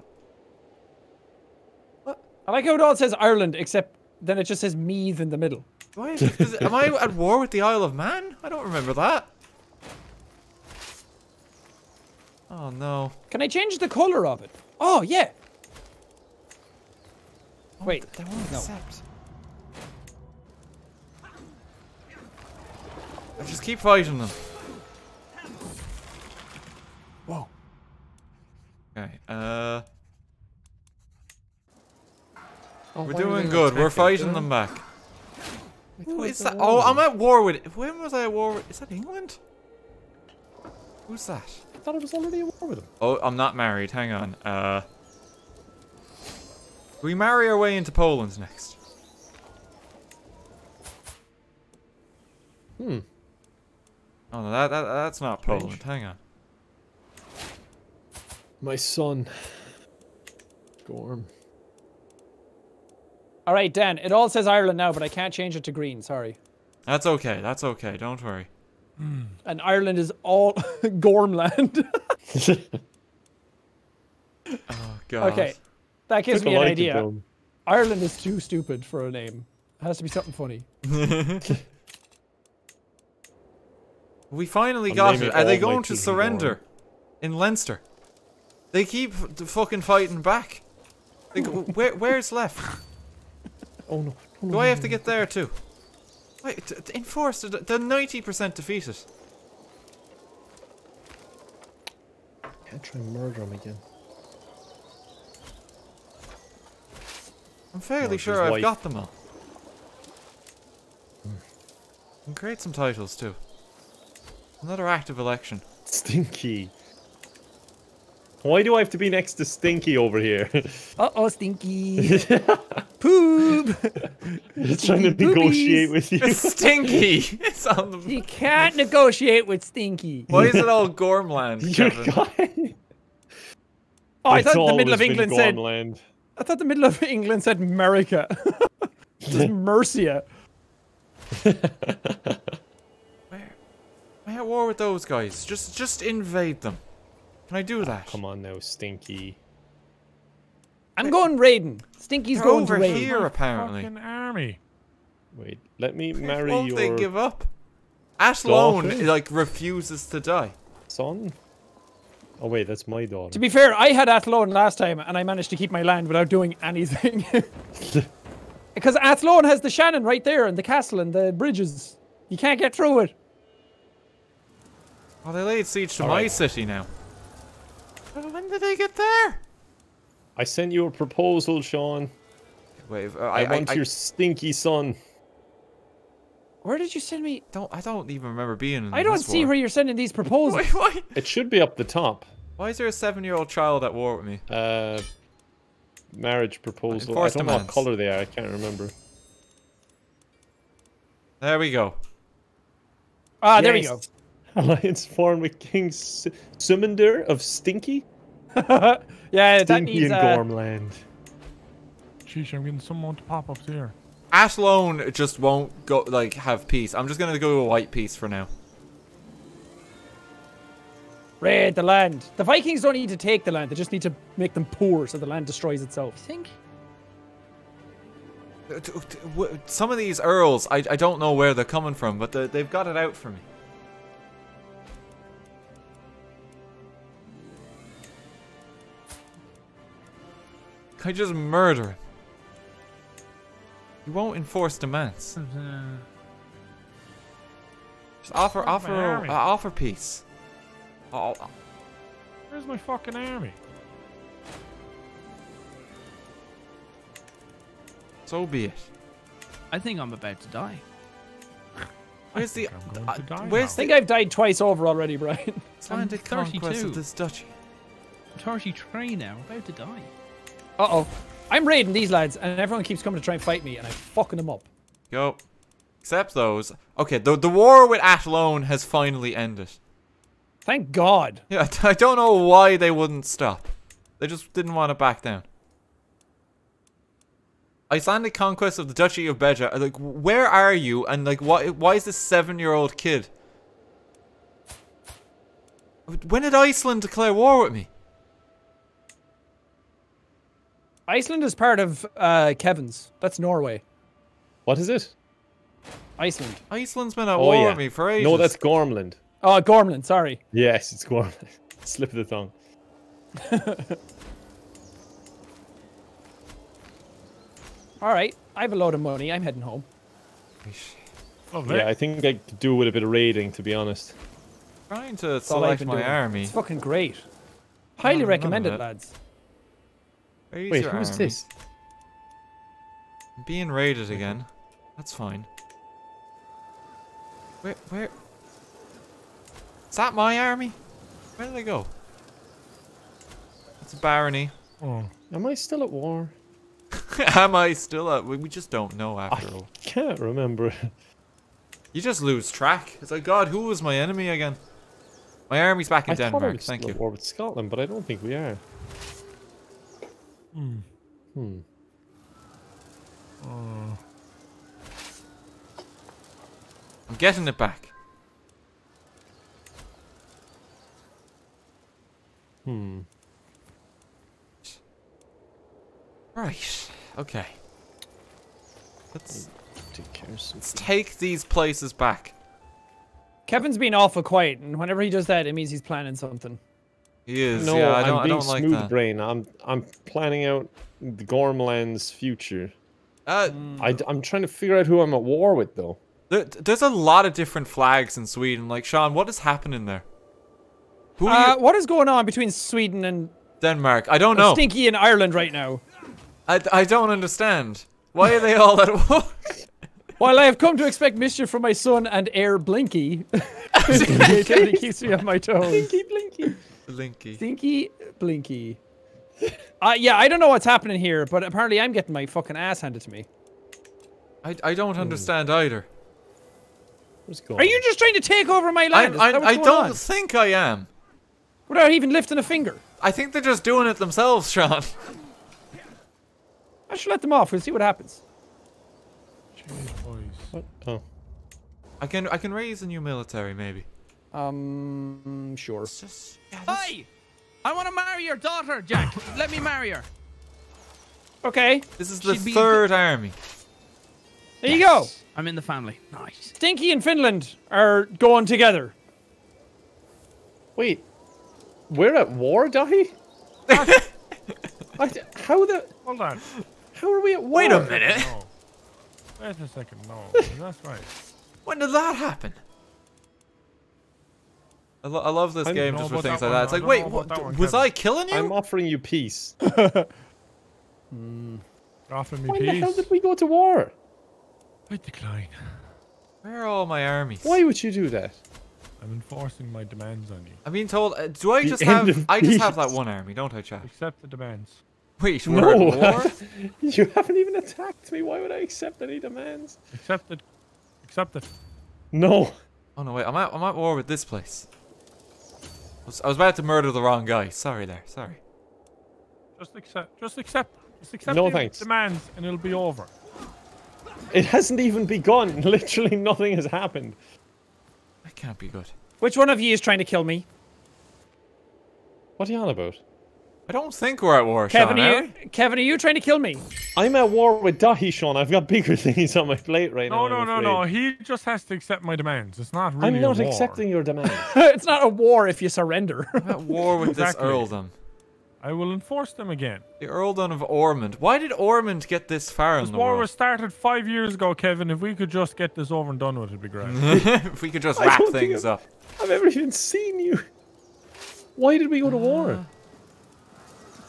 I like how it all says Ireland, except then it just says Meath in the middle. Why is, is, am I at war with the Isle of Man? I don't remember that. Oh no. Can I change the color of it? Oh yeah. Wait, They won't no. accept. I just keep fighting them. Whoa. Okay, uh... Oh, We're doing good. We're fighting Did them back. I Who thought is they that? Oh, I'm at war with... When was I at war with... Is that England? Who's that? I thought I was already at war with him. Oh, I'm not married. Hang on. Uh, we marry our way into Poland next. Hmm. Oh no, that, that that's not Strange. Poland. Hang on. My son. Gorm. All right, Dan. It all says Ireland now, but I can't change it to green. Sorry. That's okay. That's okay. Don't worry. And Ireland is all [LAUGHS] Gormland. [LAUGHS] Oh god. okay, that gives Took me an idea. Ireland is too stupid for a name. It has to be something funny. [LAUGHS] We finally I'm got naming it. Are they going to children surrender in Leinster? They keep fucking fighting back. Like, where, where's left? Oh no. Oh, no, Do I have no, to get there too? Wait, t- t- enforce the the ninety percent defeated. no. Can't try and murder him again. I'm fairly Murder's sure I've wife. got them all. Hmm. And create some titles too. Another active election. Stinky. Why do I have to be next to Stinky over here? [LAUGHS] Uh oh, stinky. [LAUGHS] Poop. He's trying to negotiate with you. It's stinky. [LAUGHS] it's on the. You can't negotiate with Stinky. Why is it all Gormland? Kevin? Oh, I It's thought the middle of been England said. Gormland. I thought the middle of England said America. Just Mercia. Where? Am I at war with those guys? Just, just invade them. Can I do ah, that? Come on now, Stinky. I'm going raiding. Stinky's They're going over to raid. here apparently. Fucking army. Wait, let me marry Won't your they give up? Athlone daughter? like refuses to die. son. Oh wait, that's my daughter. To be fair, I had Athlone last time and I managed to keep my land without doing anything. [LAUGHS] because Athlone has the Shannon right there and the castle and the bridges. You can't get through it. Oh, they laid siege to All my right. city now. Well, When did they get there? I sent you a proposal, Sean. Wait, uh, I, I, I, want I your stinky son. Where did you send me? don't. I don't even remember being. In I don't this see war. where you're sending these proposals. Wait, why? It should be up the top. Why is there a seven-year-old child at war with me? Uh, marriage proposal. I Enforce don't know what color they are. I can't remember. There we go. Ah, there we go. Yes. [LAUGHS] Alliance formed with King S- Summoner of Stinky. [LAUGHS] yeah, that Stinky needs and uh, Gormland. Sheesh, I'm getting someone to pop up here. Athlone just won't go like have peace. I'm just gonna go to a white peace for now. raid the land. The Vikings don't need to take the land; they just need to make them poor so the land destroys itself. I think? Uh, t- t- w- Some of these earls, I, I don't know where they're coming from, but they, they've got it out for me. I just murder him? He won't enforce demands. Just offer, offer, uh, offer peace. Oh, oh, Where's my fucking army? so be it. I think I'm about to die. Where's the, I'm going uh, to die I now. think I've died twice over already, Brian. Icelandic I'm conquest 32. of this duchy? I'm 33 now. I'm about to die. Uh oh. I'm raiding these lads, and everyone keeps coming to try and fight me, and I'm fucking them up. Go. Except those. Okay, the the war with Athlone has finally ended. Thank God. Yeah, [LAUGHS] I don't know why they wouldn't stop. They just didn't want to back down. Icelandic conquest of the Duchy of Beja. Like, where are you? And like, why? Why is this seven-year-old kid? When did Iceland declare war with me? Iceland is part of uh, Kevin's. That's Norway. What is it? Iceland. Iceland's been at Oh war yeah. with me for ages. No, that's Gormland. Oh, Gormland. Sorry. Yes, it's Gormland. [LAUGHS] Slip of the tongue. [LAUGHS] All right. I have a load of money. I'm heading home. Lovely. Yeah, I think I could do with a bit of raiding, to be honest. trying to That's all I've select my doing. army. It's fucking great. Highly none of recommend it, it. lads. Wait, who's this? I'm being raided again. That's fine. Where, where? Is that my army? Where did they go? It's a barony. Oh, Am I still at war? [LAUGHS] Am I still at? We just don't know after all. Can't remember. You just lose track. It's like, God, who was my enemy again? My army's back in I thought I Denmark. was Thank still you. at war with Scotland, but I don't think we are. Hmm. Hmm. Oh. I'm getting it back. Hmm. Right. Okay. Let's Take care. let's take these places back. Kevin's been awful quiet, and whenever he does that, it means he's planning something. He is. No, yeah, I don't. I'm I being don't like smooth that. brain. I'm I'm planning out the Gormland's future. Uh, I, am trying to figure out who I'm at war with, though. there, there's a lot of different flags in Sweden. Like Sean, what is happening there? Who Uh, what is going on between Sweden and Denmark. I don't know. Stinky in Ireland right now? I, I don't understand. Why are they all at [LAUGHS] war? While I have come to expect mischief from my son and heir Blinky, [LAUGHS] [LAUGHS] it keeps me on my toes. Blinky, blinky. Blinky. Stinky Blinky. Uh, yeah, I don't know what's happening here, but apparently I'm getting my fucking ass handed to me. I, I don't understand either. What's going Are you just trying to take over my land? I, I, I don't on? think I am. Without even lifting a finger. I think they're just doing it themselves, Sean. I should let them off. We'll see what happens. Jeez, boys. What? Oh. I can I can raise a new military maybe. Um, sure. It's just yeah, this- Hi! I want to marry your daughter, Jack. Let me marry her. Okay, this is the She'd be a third army. there you go. I'm in the family. Nice. Stinky and Finland are going together. Wait. We're at war, Daithi? I, [LAUGHS] how the? Hold on. How are we at war? Wait a minute. No. Wait a second. No, that's right. When did that happen? I, lo- I love this I game just for things that like that. It's like, wait, what, that one, was I killing you? I'm offering you peace. [LAUGHS] Offering me Why the hell peace. did we go to war? I decline. Where are all my armies? Why would you do that? I'm enforcing my demands on you. I'm being told. Uh, do I The just end have? of I just have that one army, don't I, Chad? Accept the demands. Wait, we're No. at [LAUGHS] war. you haven't even attacked me. Why would I accept any demands? Accept it. Accept it. No. Oh no, wait, I'm at I'm at war with this place. I was, I was about to murder the wrong guy. Sorry there. Sorry. Just accept. Just accept. Just accept No the thanks. demands, and it'll be over. It hasn't even begun. [LAUGHS] Literally nothing has happened. That can't be good. Which one of you is trying to kill me? What are you on about? I don't think we're at war, Kevin, Sean. are are you, Kevin, are you trying to kill me? I'm at war with Daithi, Sean. I've got bigger [LAUGHS] things on my plate right No, now. no, I'm no, no. He just has to accept my demands. It's not really. I'm a not war. accepting your [LAUGHS] demands. [LAUGHS] it's not a war if you surrender. I'm at war with Exactly. this earldom. I will enforce them again. The earldom of Ormond. Why did Ormond get this far in This the war world? was started five years ago, Kevin. If we could just get this over and done with, it'd be great. if we could just wrap things I'm- up. I've never even seen you. Why did we go to war? Uh,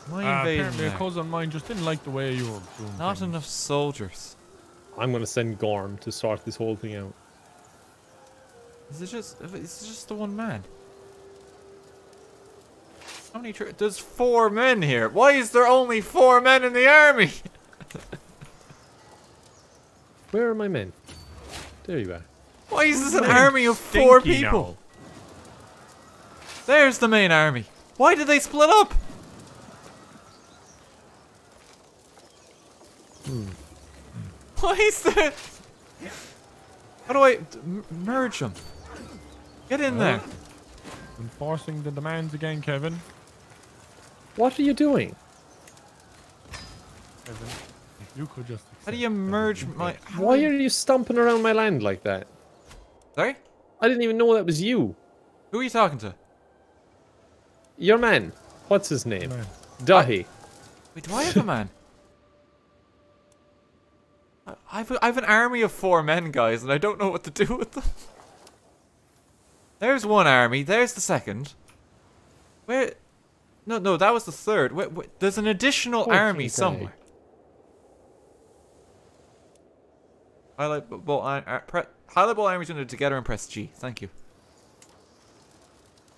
Why Uh, invading apparently, a there? cousin of mine just didn't like the way you were doing Not things. enough soldiers. I'm gonna send Gorm to sort this whole thing out. Is it just? Is it just the one man? How many? Tr- There's four men here. Why is there only four men in the army? [LAUGHS] Where are my men? There you are. Why is this an Name's army of four Stinky people? There's the main army. Why did they split up? Why is there? How do I d- m- merge them? Get in there. Enforcing the demands again, Kevin. What are you doing? Kevin, you could just. How do you merge my? Why are you stomping around my land like that? Sorry? I didn't even know that was you. Who are you talking to? Your man. What's his name? Man. Daithi. Wait, do I have a man? I- I've a, I've an army of four men, guys, and I don't know what to do with them. There's one army. There's the second. Where? No, no, that was the third. Wait, wait, there's an additional Okay, army somewhere. Highlight ball, uh, pre- highlight ball armies unit together and press G. Thank you.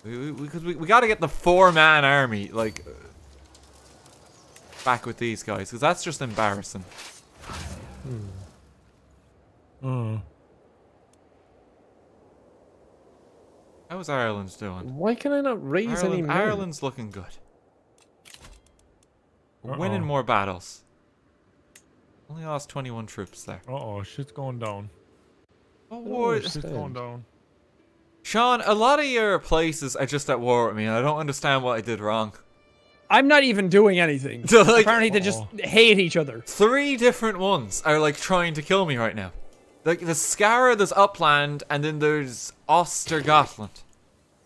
We, we, we, we gotta get the four-man army, like, uh, back with these guys, because that's just embarrassing. Uh, How's Ireland doing? Why can I not raise any Ireland, men? Ireland's looking good. We're winning more battles. Only lost 21 troops there. uh oh, shit's going down. Oh, Oh, war. Shit's going down. Sean, a lot of your places are just at war with me, and I don't understand what I did wrong. I'm not even doing anything. [LAUGHS] So, like, Apparently, they just Uh-oh. hate each other. three different ones are like trying to kill me right now. Like the Skara, there's Uppland, and then there's Ostergotland.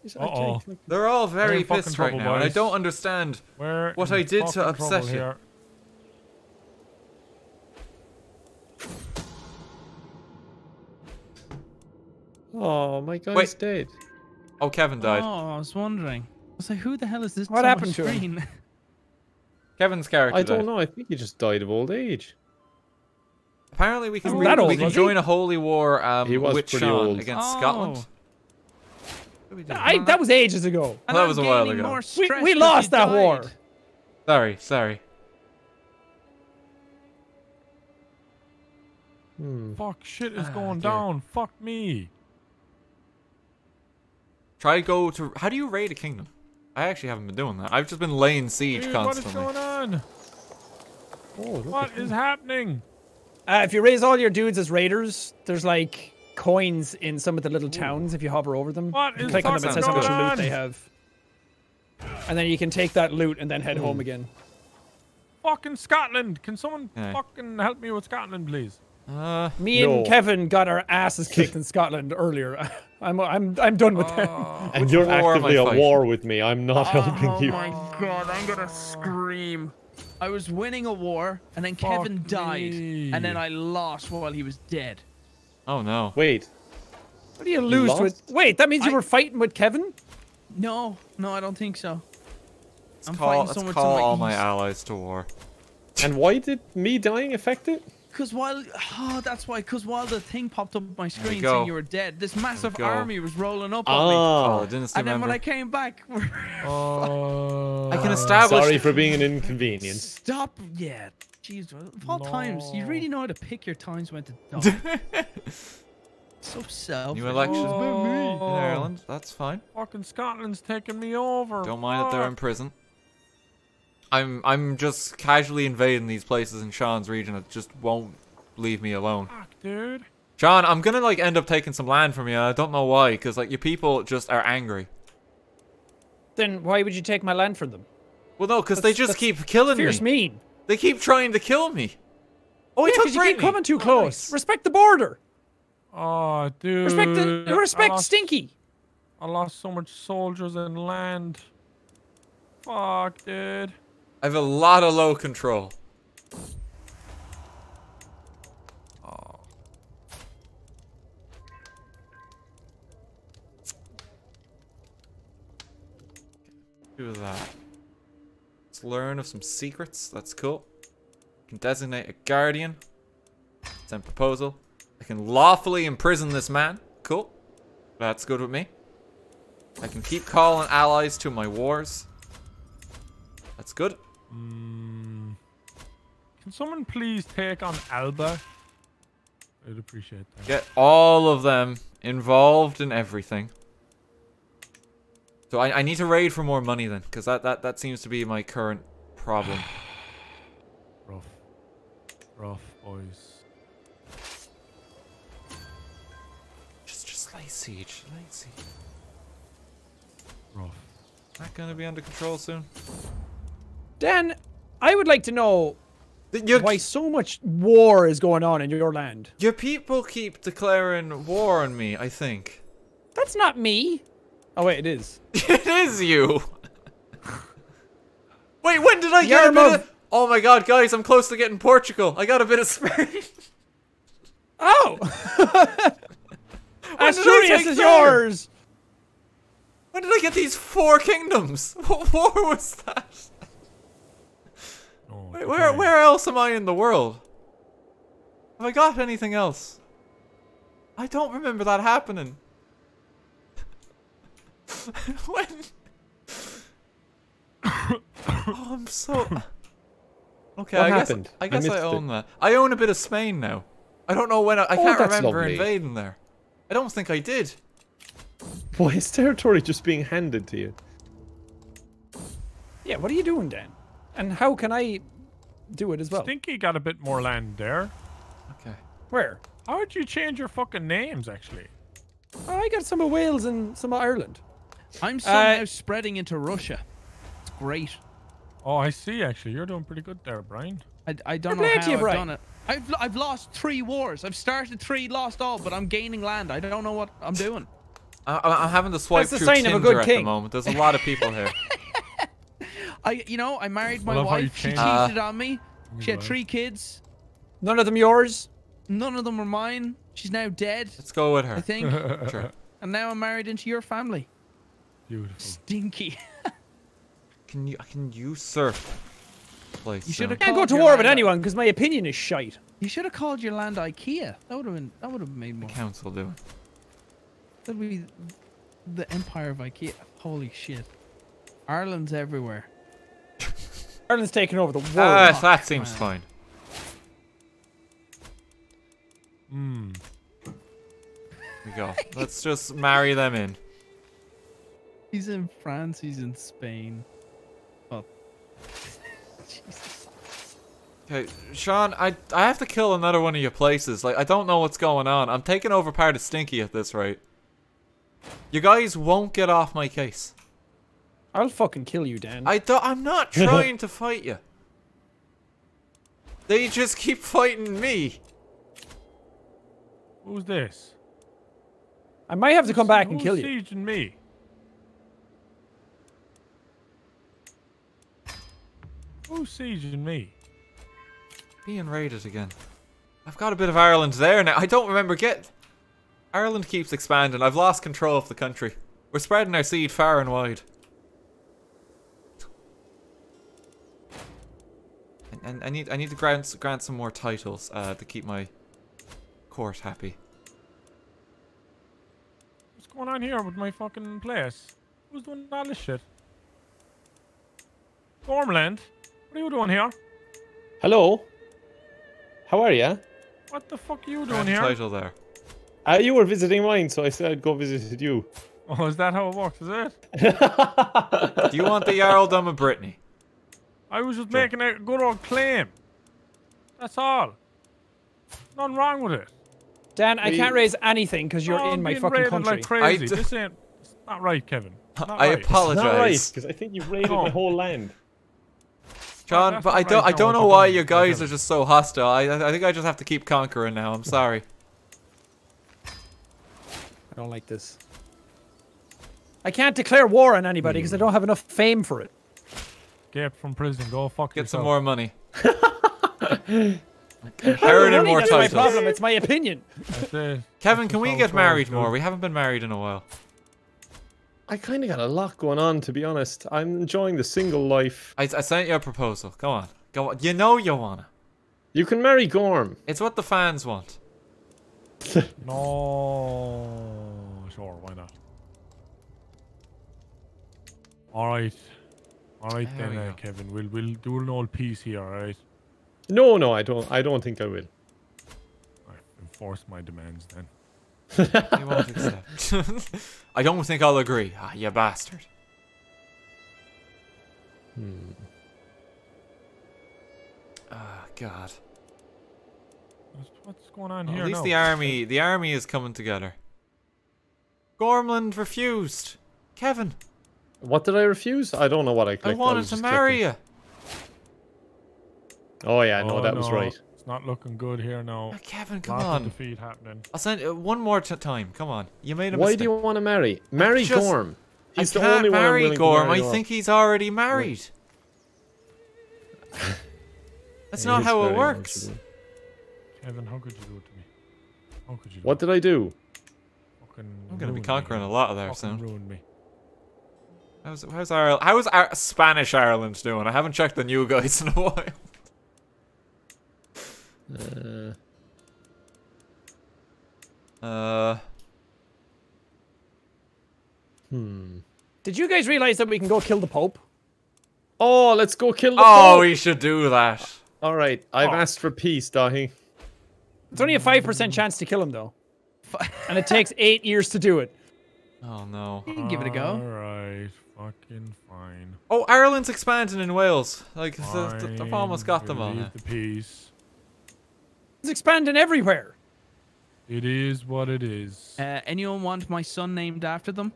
Is- Uh-oh. I can't click- They're all very in fucking pissed right trouble, now, and I don't understand. Where What I did to fucking upset you. here? Oh, my guy's Wait. dead. Oh, Kevin died. Oh, I was wondering. I was like, who the hell is this? What happened to him? [LAUGHS] Kevin's character I don't know. I think he just died of old age. Apparently, we can Wasn't that we can was he? join a holy war um, He was with pretty Sean old. against Oh. Scotland. What did we do? I, that was ages ago. And That was a while ago. more We, stress we 'cause lost you that war. Sorry, sorry. Hmm. Fuck, shit is Ah, going dear. down. Fuck me. Try to go to. How do you raid a kingdom? I actually haven't been doing that. I've just been laying siege Dude, what is going on? Oh, look What at is him. happening? Uh, if you raise all your dudes as raiders, there's like coins in some of the little towns if you hover over them. What You is click on them, it fucking says how much going loot they have. And then you can take that loot and then head home Hmm. again. Fucking Scotland. Can someone Yeah. fucking help me with Scotland, please? Uh, Me No. and Kevin got our asses kicked in Scotland earlier. [LAUGHS] I'm I'm I'm done with that. Oh. And you're war am I actively at war with me. I'm not oh helping you. Oh my god, I'm gonna scream. I was winning a war, and then Fuck Kevin died, and then. I lost while he was dead. oh no. Wait. What do you lose lost? with? Wait, that means you I- were fighting with Kevin? No, no, I don't think so. Let's I'm call, fighting let's someone to my all my allies to war. And why did me dying affect it? Cause while oh, that's why. Cause while the thing popped up on my screen go. saying you were dead, this massive army was rolling up on me. Oh, dynasty And then when I came back, [LAUGHS] Uh, I can establish. Sorry for being an inconvenience. stop. Yeah, jeez. Of all times, you really know how to pick your times when to die. [LAUGHS] so selfish. New elections in Oh. Ireland. That's fine. Fucking Scotland's taking me over. Don't mind that they're in prison. I'm I'm just casually invading these places in Sean's region that just won't leave me alone. Fuck, dude. Sean, I'm gonna like end up taking some land from you. I don't know why, because like your people just are angry. Then why would you take my land from them? Well, no, because they just keep killing Fierce me. mean. They keep trying to kill me. Oh, Yeah, he took 'cause you keep coming too Oh, close. nice. Respect the border. Oh, dude. Respect the I respect lost- Stinky. I lost so much soldiers and land. Fuck, dude. I have a lot of low control. Oh. Do that. Let's learn of some secrets. That's cool. Can designate a guardian. Send proposal. I can lawfully imprison this man. Cool. That's good with me. I can keep calling allies to my wars. That's good. Mm. Can someone please take on Alba? I'd appreciate that. Get all of them involved in everything. So I, I need to raid for more money then, because that, that, that seems to be my current problem. [SIGHS] Rough. Rough, boys. Just just lay siege, lay siege. Rough. Not gonna be under control soon. Dan, I would like to know Your, why so much war is going on in your land. your people keep declaring war on me, I think. That's not me. Oh wait, it is. [LAUGHS] it is you! [LAUGHS] Wait, when did I get a bit of... Oh my god, guys, I'm close to getting Portugal. I got a bit of Spain. [LAUGHS] Oh, Asturias is yours. When did I get these four kingdoms? What war was that? No, Wait, where where else am I in the world? Have I got anything else? I don't remember that happening. [LAUGHS] when? [COUGHS] oh, I'm so. Okay, What I guess happened? I I guess I, missed it. own that. I own a bit of Spain now. I don't know when. I, I Oh, can't remember lovely. invading there. I don't think I did. Why is territory just being handed to you? Yeah, what are you doing, Dan? And how can I do it as well? Stinky got a bit more land there. Okay. Where? How would you change your fucking names, actually? Oh, I got some of Wales and some of Ireland. I'm somehow Uh, spreading into Russia. It's great. Oh, I see, actually. You're doing pretty good there, Brian. I, I don't Fair know how to you, I've Brian. done it. I've I've lost three wars. I've started three, lost all, but I'm gaining land. I don't know what I'm doing. I, I- I'm having to swipe That's the through sign of a Tinder good at the moment. There's a lot of people here. [LAUGHS] I you know I married my I love how you wife. She changed- Uh, cheated on me. She had three kids. None of them yours? None of them were mine. She's now dead. Let's go with her. I think. [LAUGHS] Sure. and now I'm married into your family. Beautiful. Stinky. [LAUGHS] Can you? I can usurp. Place. You should've soon. Can't go to war with anyone because my opinion is shite. You should have called your land IKEA. That would have been. That would have made more. council doing. That would be the empire of IKEA. Holy shit. Ireland's everywhere. Ireland's taking over the world. Ah, fuck, that seems fine. Hmm. We go. Let's just marry them in. He's in France. He's in Spain. Oh. Jesus. Okay, Sean, I I have to kill another one of your places. Like I don't know what's going on. I'm taking over part of Stinky at this rate. You guys won't get off my case. I'll fucking kill you, Dan. I don't. I'm not [LAUGHS] trying to fight you. They just keep fighting me. Who's this? I might have to come back and kill you. Who's sieging me? Who's sieging me? Being raided again. I've got a bit of Ireland there now. I don't remember get. Ireland keeps expanding. I've lost control of the country. We're spreading our seed far and wide. And, and I need I need to grant grant some more titles uh, to keep my court happy. What's going on here with my fucking place? Who's doing all this shit? Gormland? What are you doing here? Hello? How are you? What the fuck are you doing Grant here? title there. Uh, you were visiting mine, so I said I'd go visit you. Oh, is that how it works, is it? [LAUGHS] Do you want the Earldom of Brittany? I was just Sure. making a good old claim. That's all. Nothing wrong with it. Dan, I can't raise anything because you're Oh, in my being fucking raided country. Like crazy. d- this ain't it's not right, Kevin. Not I right. apologize. Not right, because I think you've raided Oh. my whole land. John, that's but I don't I don't know why you guys you're just so hostile. I I I think I just have to keep conquering now. I'm sorry. I don't like this. I can't declare war on anybody because I don't have enough fame for it. Escape from prison. Go fuck Get some more money. I don't money, more that's my titles. problem. It's my opinion. That's. [LAUGHS] Kevin, That's can we get married goes, more? We haven't been married in a while. I kind of got a lot going on, to be honest. I'm enjoying the single life. I, I sent you a proposal. Go on. Go on. You know you wanna. You can marry Gorm. It's what the fans want. [LAUGHS] No. Sure, why not? Alright. Alright There then, we uh. Kevin. We'll we'll do an old piece here, alright? No, no, I don't. I don't think I will. Alright, enforce my demands then. [LAUGHS] You won't accept. [LAUGHS] I don't think I'll agree. Ah, you bastard. Hmm. Ah, God. What's, what's going on Well, here at least now? the army, the army is coming together. Gormland refused. Kevin, What did I refuse? I don't know what I clicked. I wanted was to marry clicking. you. Oh yeah, no, Oh, that was right. It's not looking good here now. Ah, Kevin, come Lots of on. defeat happening. I'll send uh, one more t- time. Come on. You made a mistake. Why mistake. do you want to marry? Marry just- Gorm. He's I the can't only one I'm marry willing Gorm. marry I think he's already married. [LAUGHS] That's not how it works. emotional. Kevin, how could you do it to me? How could you do What it? did I do? Fucking I'm gonna be ruin me conquering a lot of there Fucking soon. ruin me. How's how's Ireland? How's Ar- Spanish Ireland doing? I haven't checked the new guys in a while. Uh, Uh, hmm. Did you guys realize that we can go kill the Pope? Oh, let's go kill the Pope. Oh, Pope. we should do that. All right, I've asked for peace, Daithi. It's only a 5% chance to kill him, though. And it takes eight years to do it. Oh no. You can give it a go. Alright, fucking fine. Oh, Ireland's expanding in Wales. Like, th- th- I've Fine, almost got them we'll on it. the peace. It's expanding everywhere. It is what it is. Uh, anyone want my son named after them?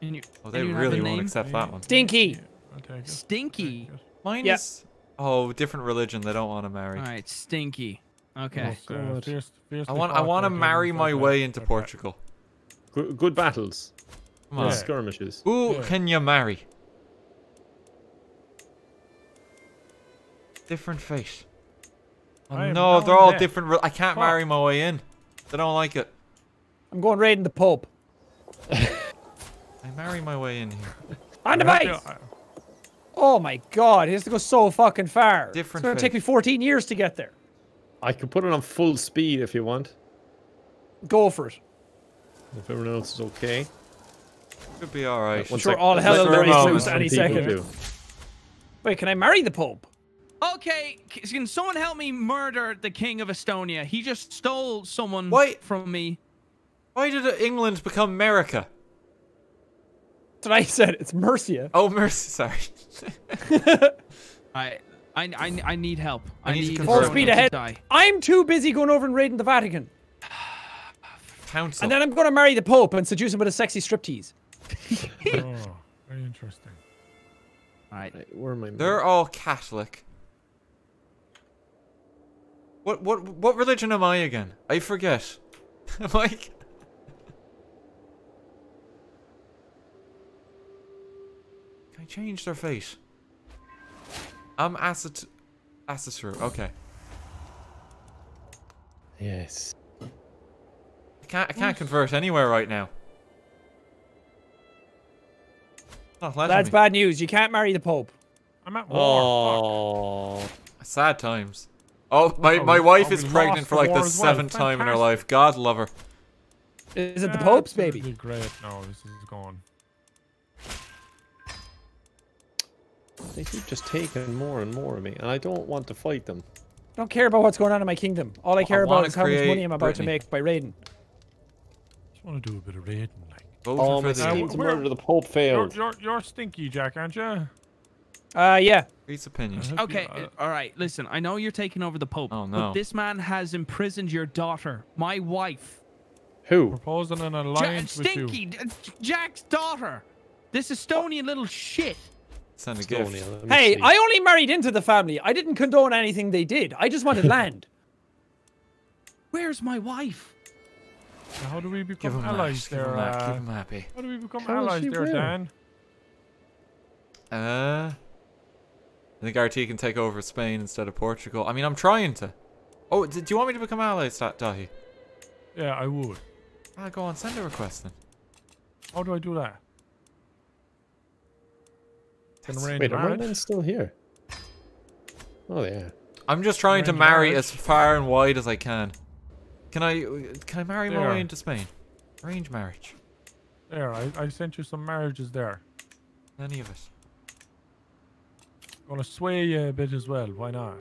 Any, Oh, they really won't name? accept that one. Stinky. I'll take. Stinky. Take it. Mine Yeah. is. Oh, different religion. They don't want to marry. All right, Stinky. Okay. Look, uh, fierce- I want. I want to marry my way into Okay. Portugal. Good, good battles. Come on. Yeah. skirmishes. Who Yeah. can you marry? Different face. Oh, no, they're all dead. different. I can't Fuck. marry my way in. They don't like it. I'm going raiding the pub. I marry my way in here. [LAUGHS] On the You have base! Oh my god, he has to go so fucking far. Different It's gonna take me 14 years to get there. I could put it on full speed if you want. Go for it. If everyone else is okay. Could be all right. One sure sec. all hell let will her break loose any second. do. Wait, can I marry the Pope? Okay, can someone help me murder the king of Estonia? He just stole someone Why- from me. Why did England become America? That's what I said. It's Mercia. Oh, Mercia. Sorry. [LAUGHS] I, I, I, I need help. I I, need to need. Full speed Estonia to ahead. die. I'm too busy going over and raiding the Vatican. Council. And then I'm going to marry the Pope and seduce him with a sexy striptease. Oh, very interesting. All right. Right, where am I? They're all Catholic. What what what religion am I again? I forget. [LAUGHS] am I? Can I change their face? I'm Asset Assessor. Okay. Yes. I can't I can't convert anywhere right now. Not letting That's bad news. You can't marry the Pope. I'm at war. Oh. Sad times. Oh, my, Oh, my we- wife oh, is pregnant for like the war as well. seventh time in her life. God love her. Is it the Pope's Absolutely baby? great. No, this is gone. They keep just taking more and more of me, and I don't want to fight them. I don't care about what's going on in my kingdom. All I care wanna about is how much money I'm about Brittany. to make by raiding. Just want to do a bit of raiding, like. Voting Oh, for my the scheme to Where- murder the Pope You're, failed. you're, you're stinky, Jack, aren't you? Uh, yeah. Increase opinion. I hope you- Okay, uh, all right. Listen, I know you're taking over the Pope, Oh, no. but this man has imprisoned your daughter, my wife, Who? proposing an ja- alliance with you. Stinky, Jack's daughter. This Estonian little shit. Send a Estonia, gift. Hey, see. I only married into the family. I didn't condone anything they did. I just wanted [LAUGHS] land. Where's my wife? Now, How do we Give become him allies that. Give there? him that. uh, Keep him happy. How do we become How is allies she there, real? Dan? Uh, I think RT can take over Spain instead of Portugal. I mean, I'm trying to. Oh, d- do you want me to become allies, Da- Daithi? Yeah, I would. Ah, go on, send a request then. How do I do that? Can That's- arrange Wait, are my marriage? men still here? Oh, yeah. I'm just trying to marry marriage? as far and wide as I can. Can I? Can I marry my way into Spain? Arrange marriage. There, I, I sent you some marriages there. Any of it. Gonna sway you a bit as well. Why not?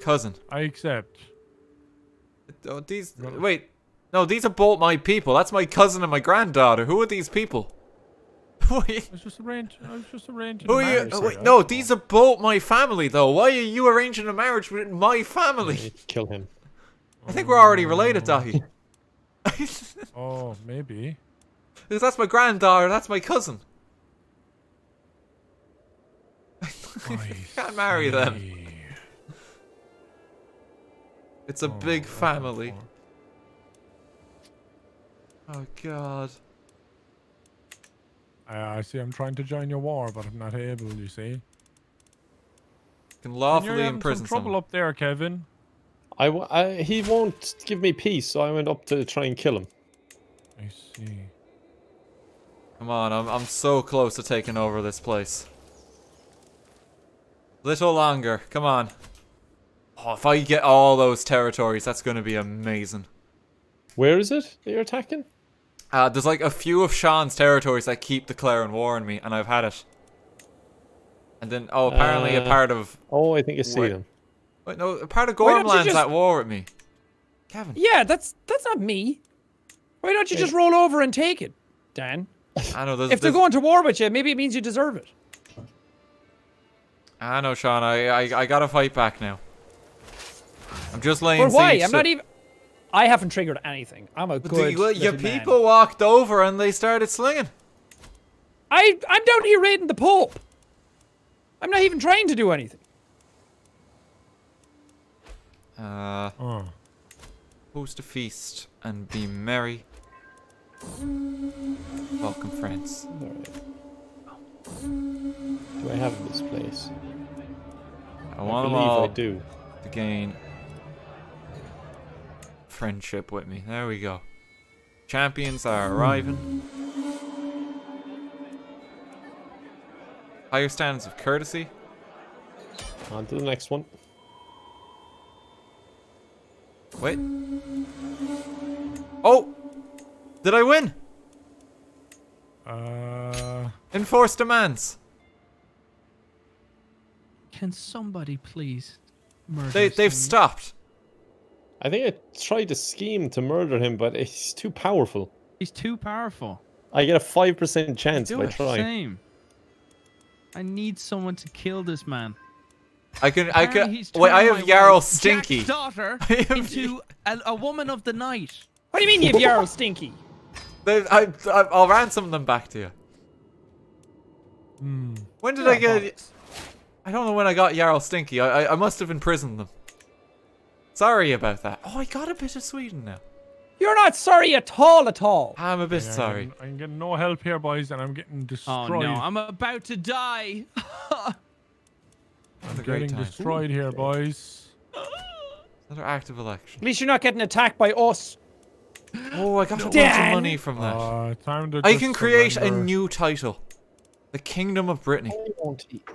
Cousin. I accept. Oh, these. No. Wait. No, these are both my people. That's my cousin and my granddaughter. Who are these people? Who? I was just arrange. I was just arranging. Who are you? oh, wait, no, these all. are both my family, though. Why are you arranging a marriage with my family? [LAUGHS] kill him. I think we're already related, Daithi. [LAUGHS] Oh, maybe. Because that's my granddaughter, that's my cousin. I Can't marry them. It's a Oh, big family. Oh god. I, I see. I'm trying to join your war, but I'm not able. You see. Can And lawfully you're imprison some trouble someone. up there, Kevin. I, w- I- he won't give me peace, so I went up to try and kill him. I see. Come on, I'm I'm so close to taking over this place. Little longer. Come on. Oh, if I get all those territories, that's going to be amazing. Where is it that you're attacking? Uh, there's like a few of Sean's territories that keep declaring war on me, and I've had it. And then, oh, apparently a Uh, part of Oh, I think I see them. Wait, no, a part of Gormland's just- at war with me. Kevin, Yeah, that's that's not me. Why don't you just roll over and take it, Dan? [LAUGHS] I know there's. If they're going to war with you, maybe it means you deserve it. I know, Sean. I, I I gotta fight back now. I'm just laying But why? I'm to- not even. I haven't triggered anything. I'm a But good. the- your little man. people walked over and they started slinging. I I'm down here raiding the Pope. I'm not even trying to do anything. Uh, Oh. host a feast and be merry. Welcome, friends. Do I have this place? I I want them believe all I do. to gain friendship with me. There we go. Champions are arriving. Higher standards of courtesy. On to the next one. Wait. Oh! Did I win? Uh. Enforce demands. Can somebody please murder? They they've someone? stopped. I think I tried to scheme to murder him, but he's too powerful. He's too powerful. I get a five percent chance if do I it. try. Same. I need someone to kill this man. I can I can wait. I have my Jarl wife, Stinky. Jack's daughter [LAUGHS] I have- into a, a woman of the night. What do you mean you have [LAUGHS] Jarl Stinky? I, I I'll ransom them back to you. Hmm. When did Yeah, I get? bollocks. I don't know when I got Jarl Stinky. I, I I must have imprisoned them. Sorry about that. Oh, I got a bit of Sweden now. You're not sorry at all, at all. I'm a bit Yeah, sorry. I'm, I'm getting no help here, boys, and I'm getting destroyed. Oh destroyed. no, I'm about to die. [LAUGHS] That's a great getting time. destroyed here, boys. Another active election. At least you're not getting attacked by us. Oh, I got a bunch of money from that. Uh, time to I can create a new title. The Kingdom of Brittany. I won't eat.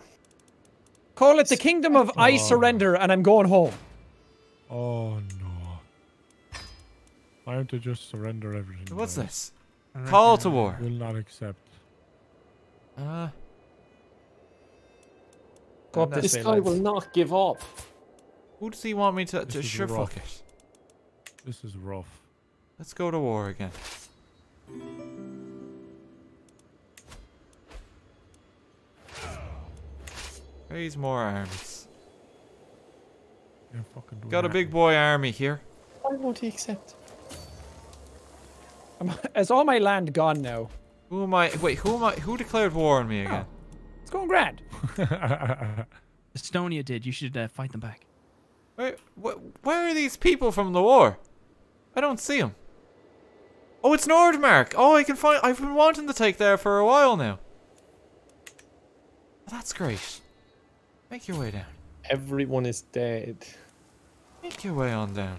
Call it the Kingdom of I Oh. Surrender, and I'm going home. Oh no. Time to just surrender everything. What's boys. this? Call to war. Will not accept. Uh, Go up This this This guy will not give up. who does he want me to, to This is fuck rough. it? This is rough. Let's go to war again. Raise more armies. Yeah, fucking Got a big boy army here. Why won't he accept? Is all my land gone now? Who am I? Wait, who am I? Who declared war on me oh, again? It's going grand. [LAUGHS] Estonia did. You should uh, fight them back. Where, wh- where are these people from the war? I don't see them. Oh, it's Nordmark. Oh, I can find. I've been wanting to take there for a while now. That's great. Make your way down. Everyone is dead. Make your way on down.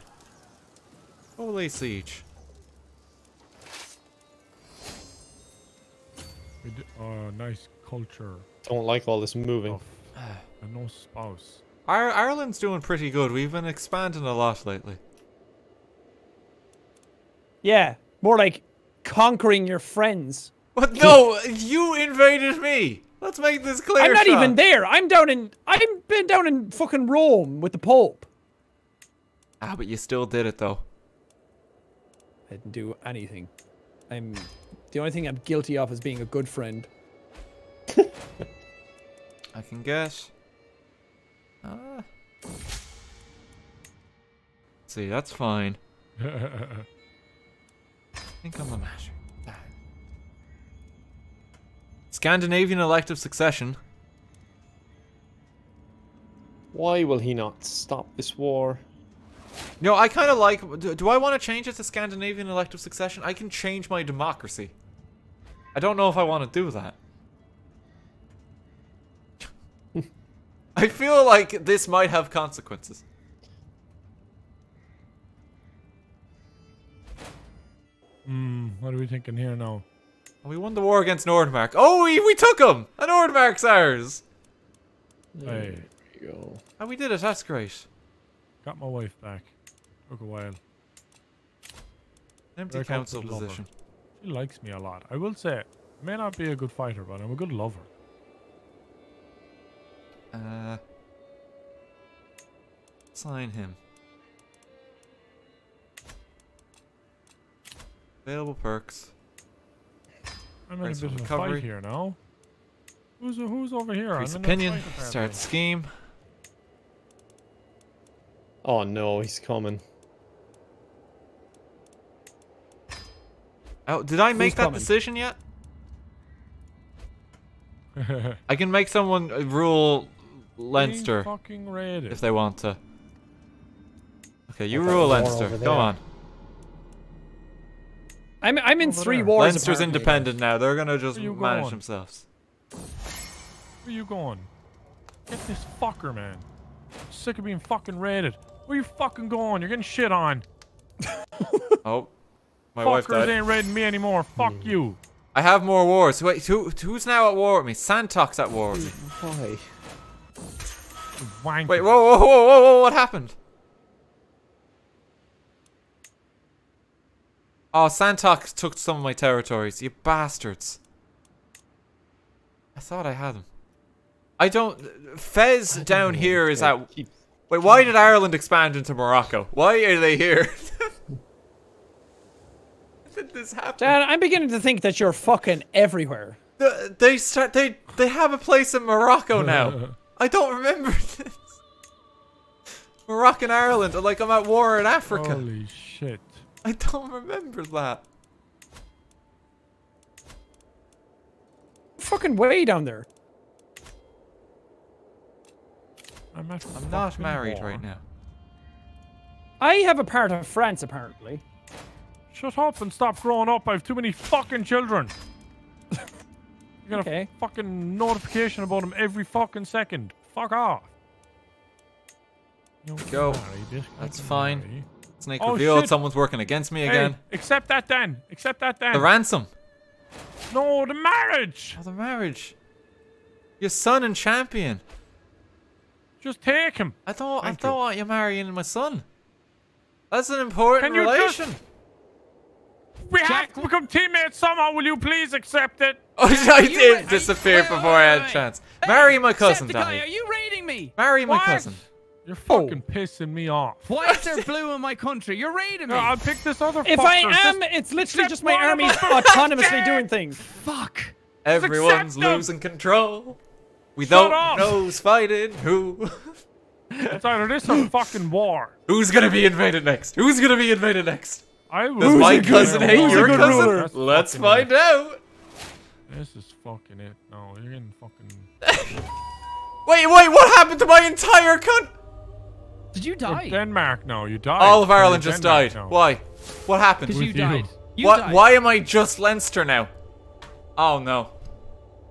Holy siege. We d- oh, nice culture. Don't like all this moving. Of, [SIGHS] and no spouse. Our Ireland's doing pretty good. We've been expanding a lot lately. Yeah, more like conquering your friends. But no, you invaded me. Let's make this clear. I'm not Sean. even there. I'm down in. I've been down in fucking Rome with the Pope. Ah, but you still did it though. I didn't do anything. I'm. The only thing I'm guilty of is being a good friend. [LAUGHS] I can guess. Ah. See, that's fine. [LAUGHS] I think I'm a matter. Ah. Scandinavian elective succession. Why will he not stop this war? No, I kind of like. Do, do I want to change it to Scandinavian elective succession? I can change my democracy. I don't know if I want to do that. [LAUGHS] I feel like this might have consequences. Hmm, what are we thinking here now? We won the war against Nordmark. Oh, we, we took him! And Nordmark's ours! Hey, There you go. And we did it, that's great. got my wife back. Took a while. Empty Very council comfortable lover. position. She likes me a lot. I will say, I may not be a good fighter, but I'm a good lover. Uh, sign him. Available perks. I'm in a Thanks for bit of a recovery. fight here now. Who's who's over here? Increase I'm in a opinion. fight. Start scheme. Oh no, he's coming. Oh, did I make that coming? decision yet? [LAUGHS] I can make someone uh, rule Leinster if they want to. Okay, you rule Leinster. over Go on. I'm I'm in Over three there. wars. Leinster's apparently. independent now. They're gonna just you manage going? themselves. Where you going? Get this fucker, man. sick of being fucking raided. Where you fucking going? You're getting shit on. Oh, my wife Fuckers died. ain't raiding me anymore. Fuck Hmm. you. I have more wars. Wait, who, who's now at war with me? Santok's at war with me. Why? Wank. Wait, whoa, whoa, whoa, whoa, whoa, what happened? Oh, Santok took some of my territories, you bastards. I thought I had them. I don't. Fez down here is at. Keep- Wait, why did Ireland expand into Morocco? Why are they here? [LAUGHS] did this happen? Dan, I'm beginning to think that you're fucking everywhere. The- They start. They they have a place in Morocco now. [LAUGHS] I don't remember [LAUGHS] this. Moroccan Ireland, like I'm at war in Africa. Holy shit. I don't remember that. Fucking way down there. I'm, at I'm not married war. right now. I have a part of France apparently. Shut up and stop growing up. I have too many fucking children. [LAUGHS] You get Okay. a fucking notification about them every fucking second. Fuck off. You don't Go. marry That's fine. marry. Snake Oh, revealed shit. someone's working against me Hey, again. accept that then. Accept that then. The ransom. no, the marriage. Oh, the marriage. Your son and champion. Just take him. I don't. Thank I don't you. want you marrying my son. That's an important Can you just- relation. We Jack, have to become teammates somehow. Will you please accept it? [LAUGHS] Oh, I did ra- are you- disappear wait, wait, before I had a chance. Hey, Marry my cousin, Danny. Are you raiding me? Marry my What? cousin. You're fucking pissing me off. Why is there blue in my country? You're raiding me. No, I'll pick this other If I am, it's literally just my one army autonomously doing things. Fuck. Everyone's losing control. We Shut don't up. know who's fighting who. It's either this or fucking war. who's gonna be invaded next? Who's gonna be invaded next? I will Does my cousin hate war. your cousin? ruler? Let's fucking find out. This is fucking it. No, you're getting fucking. [LAUGHS] Wait, wait, what happened to my entire country? Did you You're die? Denmark no, You died. All of Ireland just Denmark died. now. Why? What happened? Because you you. died. You What? died. Why am I just Leinster now? Oh no.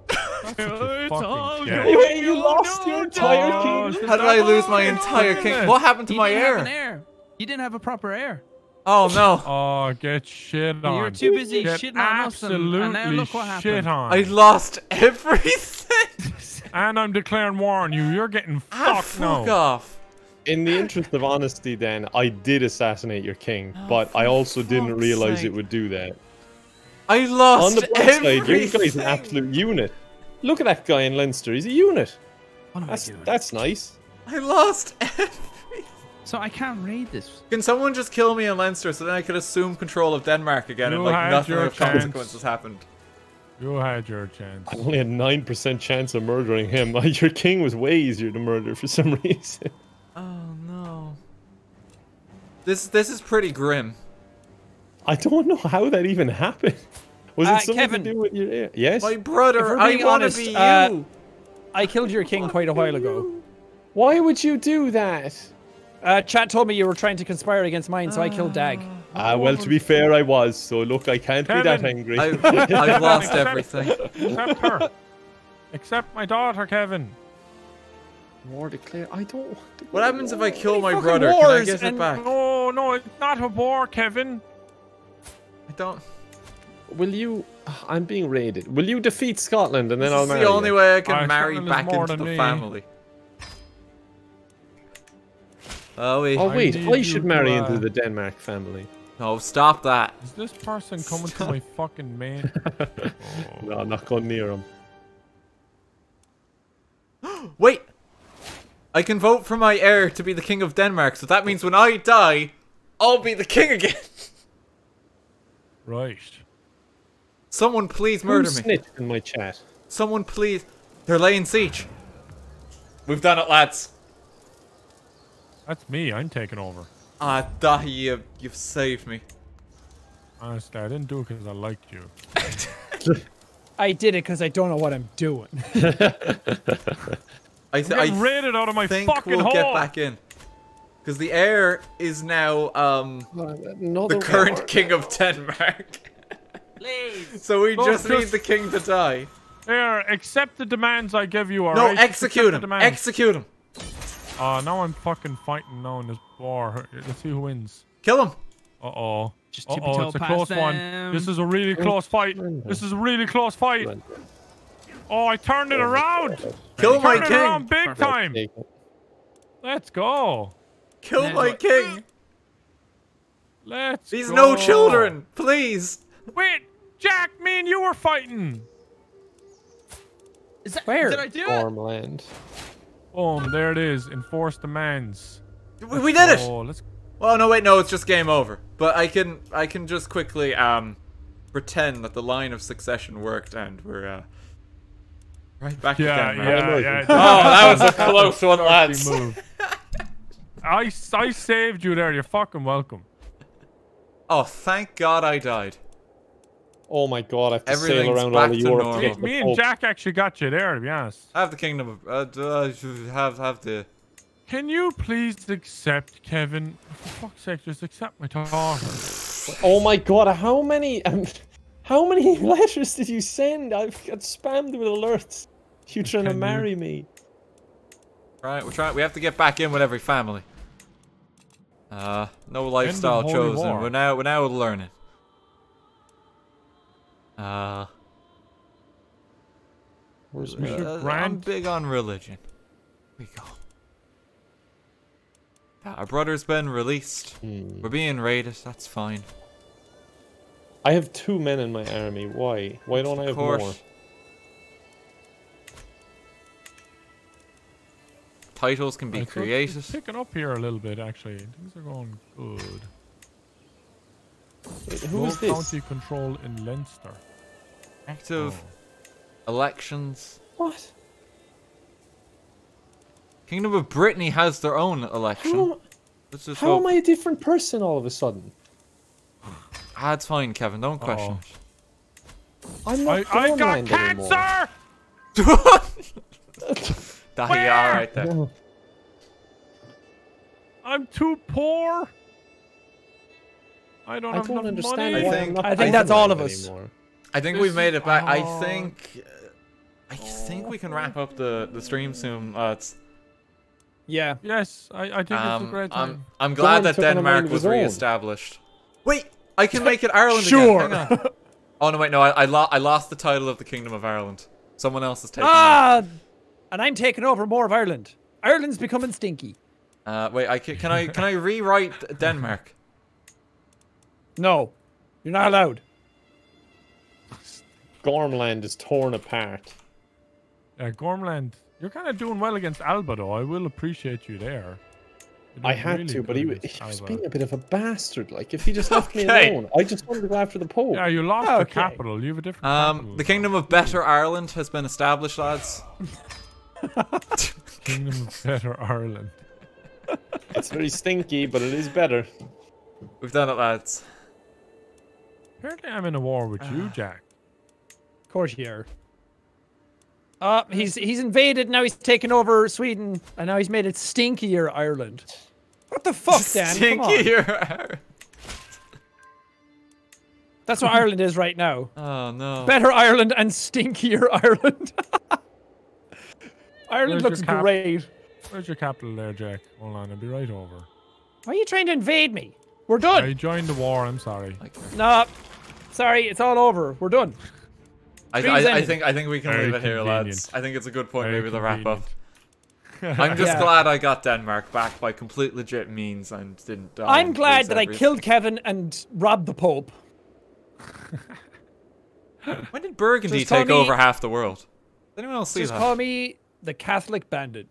That's such a [LAUGHS] fucking all Wait, you lost your entire Oh, king. How did I lose my oh, entire look at king? What happened to You my didn't have an heir? heir. You didn't have a proper heir. Oh no. [LAUGHS] Oh, get shit on. You were too busy Get shitting on us and- and now absolutely look what shit happened. on. I lost everything. [LAUGHS] And I'm declaring war on you. You're getting fucked fuck now. off. In the interest of honesty, then I did assassinate your king, oh, but I also didn't realize sake. it would do that. I lost On the bright side, your everything. guy's an absolute unit. Look at that guy in Leinster. He's a unit. What am I That's doing? that's nice. I lost [LAUGHS] everything. So I can't raid this. Can someone just kill me in Leinster so then I could assume control of Denmark again and You like had nothing your of chance. consequences happened? You had your chance. I only had nine percent chance of murdering him. [LAUGHS] Your king was way easier to murder for some [LAUGHS] reason. Oh no. This this is pretty grim. I don't know how that even happened. Was Uh, it something Kevin. to do with your? Yes. My brother, I being want to honest, be uh. I killed your king quite a while ago. Why would you do that? Uh, chat told me you were trying to conspire against mine, so I killed Dag. Ah, well, to be fair, I was. So look, I can't be that angry. I've, [LAUGHS] I've lost Accept- everything. Except her. Except my daughter, Kevin. War declare. I don't. Want to What happens if I kill my fucking brother? Can I get it back? No, no, it's not a war, Kevin. I don't. Will you? I'm being raided. Will you defeat Scotland and then This I'll is marry the only you? way I can Alright, marry Scotland back into the me. family. Oh wait. Oh wait, need I, you should marry uh, into the Denmark family. No, stop that. Is this person coming to [LAUGHS] my fucking man? Oh. [LAUGHS] No, I'm not going near him. [GASPS] Wait! I can vote for my heir to be the king of Denmark, so that means when I die, I'll be the king again. [LAUGHS] Right. Someone please Who murder me. snitched in my chat? Someone please. They're laying siege. We've done it, lads. That's me. I'm taking over. Ah, Daithi, you, you've saved me. Honestly, I didn't do it because I liked you. [LAUGHS] I did it because I don't know what I'm doing. [LAUGHS] I, th- I'm I raided out of my think fucking we'll hole. get back in. Because the heir is now um Another the current war. [LAUGHS] king of Denmark. Please. so we Look, just need the king to die. Here, accept the demands I give you, No, alright? Just execute accept the him. Execute him. Uh, now I'm fucking fighting now in this bar. Let's see who wins. Kill him. Uh-oh. Just Uh-oh, it's a past close one. This is a really close fight. This is a really close fight. Oh, I turned it around. Kill my Turned it around king. big time. Let's go. Kill Yeah. my king. Let's These go. no children. Please. Wait, Jack, me and you were fighting. Is that, Where? Did I do it? Farmland. Boom, there it is. Enforce demands. We, we did it. Oh, let's Oh no, wait, no, it's just game over. But I can I can just quickly um pretend that the line of succession worked and we're uh right back Yeah, to Denmark. yeah, yeah. Oh, that was a close one, lads. move. I, I saved you there. You're fucking welcome. Oh, thank God I died. Oh my god, I have to sail around back all of to Europe. normal. to Me, get to the me and Jack actually got you there, to be honest. I have the kingdom of uh, d- uh, should have have the Can you please accept, Kevin? For fuck's sake, just accept my daughter. Oh my god, how many um, how many [LAUGHS] letters did you send? I've got spammed with alerts. You trying to Can you- marry me? right. We're trying. We have to get back in with every family. Uh, no lifestyle chosen. War. We're now we're now learning. Uh, Where's We me? should uh, I'm big on religion. We go. Our brother's been released. Hmm. We're being raided. That's fine. I have two men in my army. Why? Why don't I have course. more? Titles can be Right, created. It's picking up here a little bit, actually. Things are going good. Wait, Who Low is this? county control in Leinster. Active Oh. elections. What? Kingdom of Brittany has their own election. How, Let's how am I a different person all of a sudden? [SIGHS] Ah, it's fine, Kevin. Don't question I'm not I got Gormland anymore. cancer! it. [LAUGHS] Daithi, all right there. Oh, [LAUGHS] I'm too poor. I don't I have don't enough understand money. I think- I'm not I think that's all of Gormland us. anymore. I think we've made it back. I think. uh, I think we can wrap up the the stream soon, lads. Yeah. Yes, I, I think it's a Um, great I'm. I'm glad Someone that took on a Denmark was his re-established. Wait, I can make it Ireland Sure. again. Hang on. [LAUGHS] Oh no, wait, no, I I, lo- I lost the title of the Kingdom of Ireland. Someone else is taking it. Ah, and I'm taking over more of Ireland. Ireland's becoming stinky. Uh, wait, I can, can I can I [LAUGHS] rewrite Denmark? No, you're not allowed. Gormland is torn apart. Yeah, Gormland, you're kind of doing well against Alba, though. I will appreciate you there. I had really to, but good he, he was being a bit of a bastard. Like, if he just left me alone, I just wanted to go after the Pope. Yeah, you lost Okay. the capital. You have a different Um, capital. the Kingdom of Better Ireland has been established, lads. [LAUGHS] Kingdom of Better Ireland. It's very stinky, but it is better. We've done it, lads. Apparently, I'm in a war with Ah. you, Jack. Of course you are. Uh, he's he's invaded. Now he's taken over Sweden, and now he's made it stinkier Ireland. What the fuck, Dan? Come on. Stinkier. [LAUGHS] That's what Ireland is right now. Oh no. Better Ireland and stinkier [LAUGHS] Ireland. Ireland Where's looks great. Where's your capital there, Jack? Hold on, I'll be right over. Why are you trying to invade me? We're done. I joined the war. I'm sorry. No, sorry, it's all over. We're done. I, I, I think I think we can Very leave it here, lads. I think it's a good point Very maybe the wrap up. I'm just [LAUGHS] Yeah. glad I got Denmark back by complete legit means and didn't. die I'm glad lose that I killed Kevin and robbed the Pope. [LAUGHS] When did Burgundy Just take me- over half the world? Did anyone else see Just that? call me the Catholic Bandit.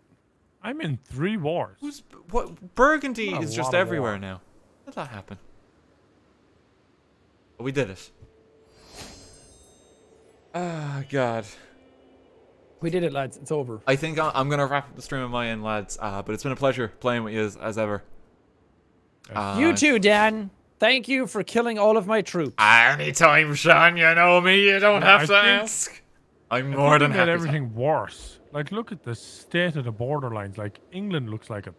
I'm in three wars. Who's what? Burgundy is just everywhere war. now. How did that happen? We did it. Ah, God. We did it, lads. It's over. I think I- I'm gonna wrap up the stream on my end, lads. Uh, but it's been a pleasure playing with you as, as ever. Uh, you too, Dan. Thank you for killing all of my troops. Anytime, Sean. You know me. You don't Yeah, have I to ask. I'm I more think than we happy. made to- everything worse. Like, look at the state of the borderlines. Like, England looks like a.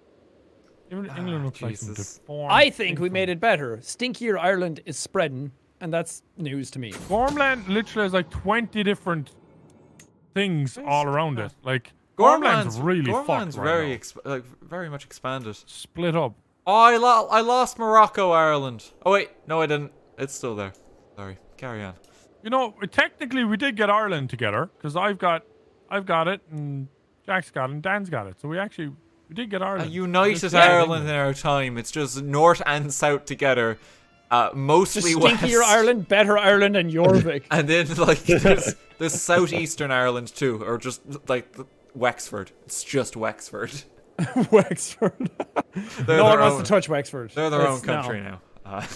Even England Ah, looks like some deformed. I think we made it better. Stinkier Ireland is spreading, and that's news to me. from- Gormland literally has like 20 different things all around it. Like, Gormland's, Gormland's really Gormland's fucked right very now. exp- like very much expanded. Split up. Oh, I, lo- I lost Morocco, Ireland. Oh wait, no, I didn't. It's still there. Sorry. Carry on. You know, technically we did get Ireland together because I've got, I've got it, and Jack's got it, and Dan's got it. So we actually we did get Ireland. A united Ireland in our time. It's just north and south together. Uh, mostly west. stinkier Ireland, better Ireland, and Jorvik. [LAUGHS] And then like [LAUGHS] there's, there's southeastern Ireland too, or just like Wexford. It's just Wexford. [LAUGHS] Wexford. They're no one their wants own, to touch Wexford. They're their It's- own no. country now. Uh,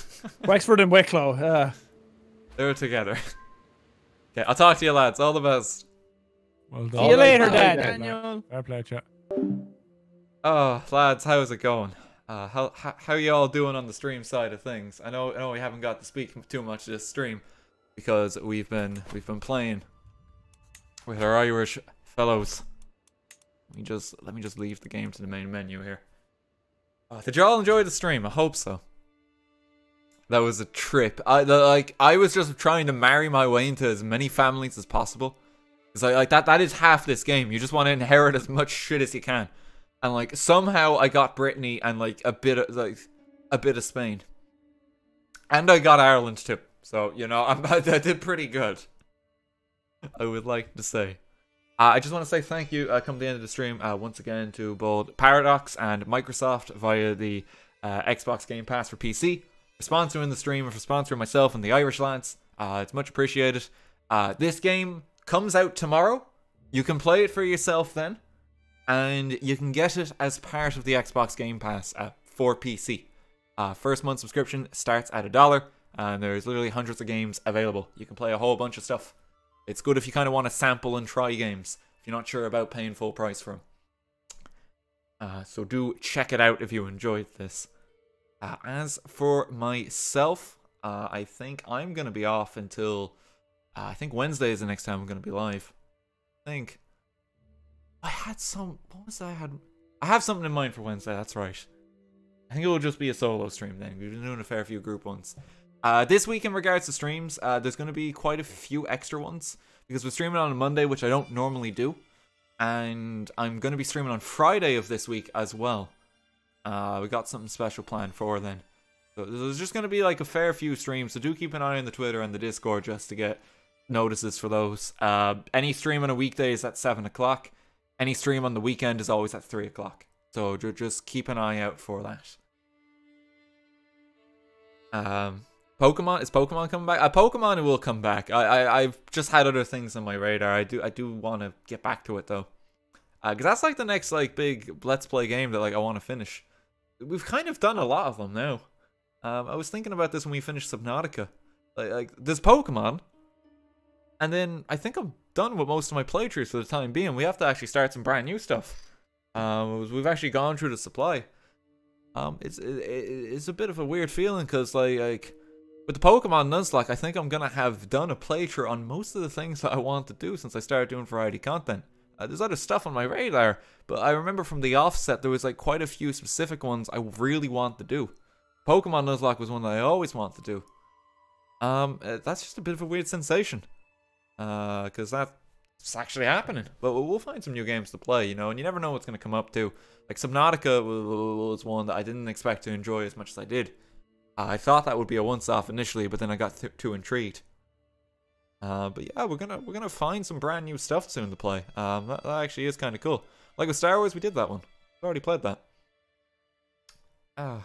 Wexford and Wicklow. Uh, they're together. Okay, I'll talk to you lads. All the best. well see you done. later, Bye, Dad. Dad. Daniel. Fair play, chat. Oh, lads, how's it going? Uh, how, how y'all doing on the stream side of things? I know I know we haven't got to speak too much this stream because we've been we've been playing with our Irish fellows. Let me just let me just leave the game to the main menu here. Uh, did y'all enjoy the stream? I hope so. That was a trip. I like I was just trying to marry my way into as many families as possible. Cause like that that is half this game. You just want to inherit as much shit as you can. And like somehow I got Brittany and like a bit of like a bit of Spain. And I got Ireland too. So, you know, [LAUGHS] I'm, I did pretty good. I would like to say. Uh, I just want to say thank you, uh, come to the end of the stream, uh, once again to both Paradox and Microsoft via the uh, Xbox Game Pass for PC for sponsoring the stream and for sponsoring myself and the Irish lads. Uh, it's much appreciated. Uh, this game comes out tomorrow. You can play it for yourself then and you can get it as part of the Xbox Game Pass uh, for PC. Uh, first month subscription starts at a dollar, and there's literally hundreds of games available. You can play a whole bunch of stuff. It's good if you kind of want to sample and try games if you're not sure about paying full price for them. Uh, so do check it out if you enjoyed this. Uh, as for myself, uh, I think I'm gonna be off until uh, I think Wednesday is the next time I'm gonna be live. I think. I had some. What was I had? I have something in mind for Wednesday. That's right. I think it will just be a solo stream then. We've been doing a fair few group ones. Uh, this week, in regards to streams, uh, there's going to be quite a few extra ones because we're streaming on a Monday, which I don't normally do, and I'm going to be streaming on Friday of this week as well. Uh, we got something special planned for then. So there's just going to be like a fair few streams. So do keep an eye on the Twitter and the Discord just to get notices for those. Uh, any stream on a weekday is at seven o'clock. Any stream on the weekend is always at three o'clock. So just keep an eye out for that. Um, Pokemon is Pokemon coming back? Uh, Pokemon will come back. I, I I've just had other things on my radar. I do I do want to get back to it though, because that's like the next like big Let's Play game that like I want to finish. We've kind of done a lot of them now. Um, I was thinking about this when we finished Subnautica. Like, like there's Pokemon, and then I think I'm done with most of my playthroughs for the time being. We have to actually start some brand new stuff. Um, we've actually gone through the supply. Um, it's it, it- it's a bit of a weird feeling because like like with the Pokemon Nuzlocke, I think I'm gonna have done a playthrough on most of the things that I want to do since I started doing variety content. Uh, there's other stuff on my radar, but I remember from the offset there was like quite a few specific ones I really want to do. Pokemon Nuzlocke was one that I always want to do. Um, uh, that's just a bit of a weird sensation, uh, because that's actually happening. But we'll find some new games to play, you know, and you never know what's gonna come up too. Like Subnautica was one that I didn't expect to enjoy as much as I did. Uh, I thought that would be a once-off initially, but then I got too intrigued. Uh, but yeah, we're gonna we're gonna find some brand new stuff soon to play. Um, that, that actually is kind of cool. Like with Star Wars, we did that one. We already played that. Ah.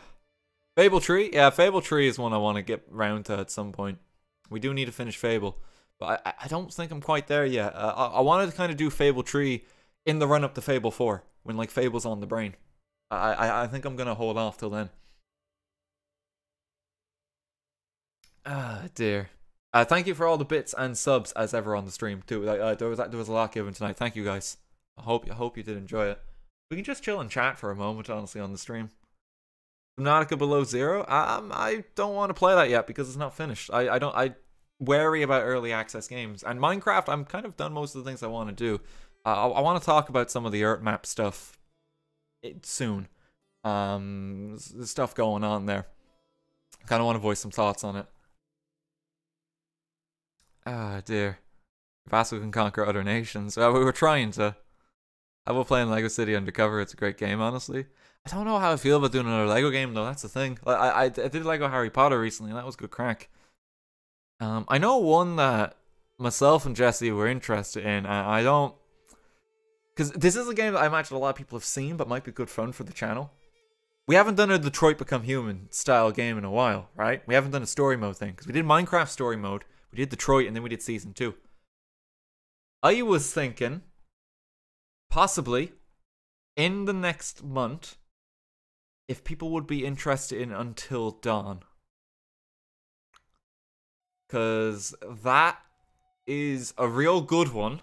Fable Tree? Yeah, Fable Tree is one I want to get round to at some point. We do need to finish Fable. But I, I don't think I'm quite there yet. Uh, I, I wanted to kind of do Fable Tree in the run up to Fable 4, when like Fable's on the brain. I, I, I think I'm going to hold off till then. Ah, dear. Uh, thank you for all the bits and subs as ever on the stream too. Uh, there was there was a lot given tonight. Thank you guys. I hope I hope you did enjoy it. We can just chill and chat for a moment, honestly, on the stream. Subnautica Below Zero. Um, I don't want to play that yet because it's not finished. I, I don't. I wary about early access games and Minecraft. I'm kind of done most of the things I want to do. Uh, I, I want to talk about some of the Earth map stuff soon. Um, stuff going on there. Kind of want to voice some thoughts on it. Ah, dear. Vassal can conquer other nations. We were trying to. I will play in Lego City Undercover? It's a great game, honestly. I don't know how I feel about doing another Lego game, though. That's the thing. I, I, I did Lego Harry Potter recently, and that was good crack. Um, I know one that myself and Jesse were interested in, and I don't. Because this is a game that I imagine a lot of people have seen, but might be good fun for the channel. We haven't done a Detroit Become Human style game in a while, right? We haven't done a story mode thing. Because we did Minecraft story mode, we did Detroit, and then we did season two. I was thinking, possibly, in the next month, if people would be interested in Until Dawn. Because that is a real good one.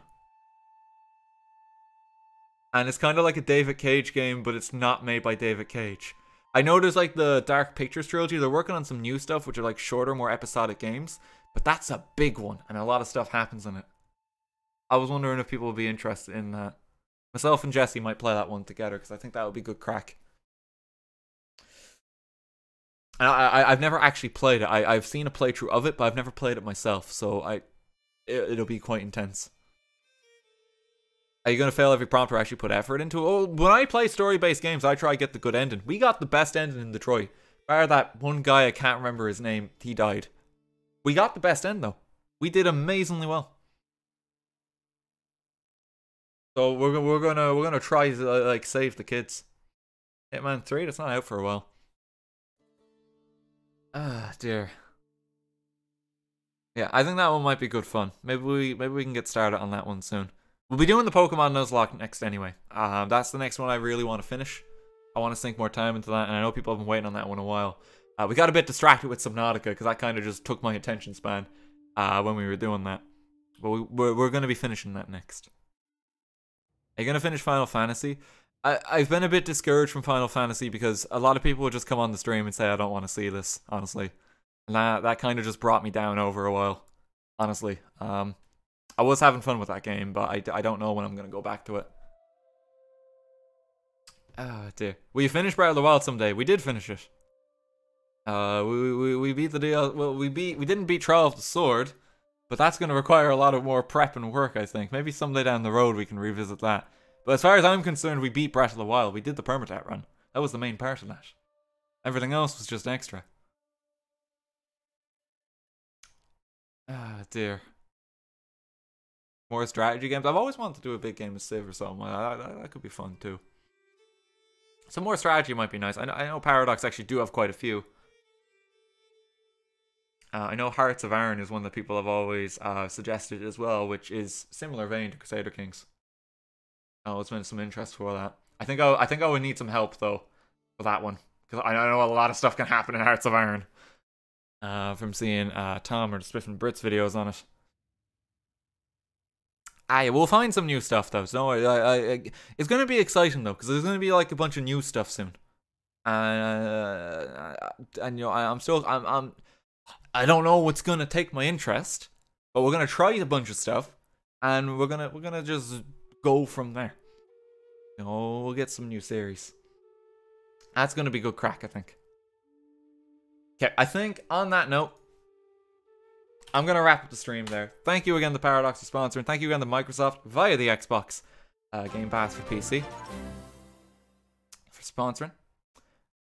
And it's kind of like a David Cage game, but it's not made by David Cage. I know there's like the Dark Pictures trilogy. They're working on some new stuff, which are like shorter, more episodic games. But that's a big one, and a lot of stuff happens in it. I was wondering if people would be interested in that. Myself and Jesse might play that one together because I think that would be good crack. I, have never actually played it. I, I've seen a playthrough of it, but I've never played it myself, so I, it, it'll be quite intense. Are you gonna fail every prompt or actually put effort into it? Oh, when I play story-based games, I try to get the good ending. We got the best ending in Detroit. Bar that one guy, I can't remember his name, he died. We got the best end though. We did amazingly well. So we're we're gonna we're gonna try to like save the kids. Hitman Three, that's not out for a while. Ah dear. Yeah, I think that one might be good fun. Maybe we maybe we can get started on that one soon. We'll be doing the Pokemon Nuzlocke next anyway. Um, that's the next one I really want to finish. I want to sink more time into that, and I know people have been waiting on that one a while. Uh, we got a bit distracted with Subnautica because that kind of just took my attention span uh, when we were doing that. But we, we're, we're going to be finishing that next. Are you going to finish Final Fantasy? I, I've been a bit discouraged from Final Fantasy because a lot of people would just come on the stream and say, I don't want to see this, honestly. And that, that kind of just brought me down over a while, honestly. Um, I was having fun with that game, but I, I don't know when I'm going to go back to it. Oh dear. Will you finish Breath of the Wild someday? We did finish it. Uh, we, we, we beat the deal. Well, we beat we didn't beat Trial of the Sword, but that's going to require a lot of more prep and work. I think maybe someday down the road we can revisit that. But as far as I'm concerned, we beat Breath of the Wild. We did the permadeath run. That was the main part of that. Everything else was just extra. Ah, dear. More strategy games. I've always wanted to do a big game of Civ or something. That, that, that could be fun too. Some more strategy might be nice. I know, I know Paradox actually do have quite a few. Uh, I know Hearts of Iron is one that people have always uh, suggested as well, which is similar vein to Crusader Kings. Oh, it's been some interest for that. I think I, I think I would need some help though for that one because I know a lot of stuff can happen in Hearts of Iron. Uh, from seeing uh, Tom or the and Brits videos on it. I we'll find some new stuff though. So I, I, I it's gonna be exciting though because there's gonna be like a bunch of new stuff soon. Uh, and you know I, I'm still I'm I'm I don't know what's gonna take my interest, but we're gonna try a bunch of stuff, and we're gonna we're gonna just go from there. Know, we'll get some new series. That's gonna be good crack, I think. Okay, I think on that note, I'm gonna wrap up the stream there. Thank you again to Paradox for sponsoring. Thank you again to Microsoft via the Xbox uh, Game Pass for PC for sponsoring.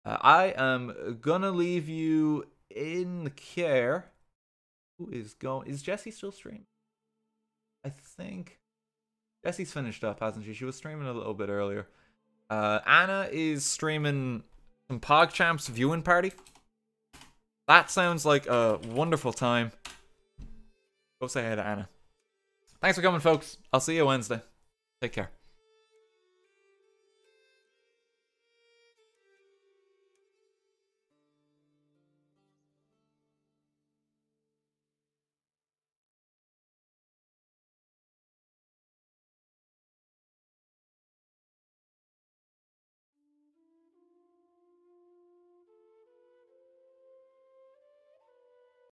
Uh, I am gonna leave you in the care. Who is going? Is Jesse still streaming? I think. Jessie's finished up, hasn't she? She was streaming a little bit earlier. Uh, Anna is streaming some PogChamps viewing party. That sounds like a wonderful time. Go say hi to Anna. Thanks for coming, folks. I'll see you Wednesday. Take care.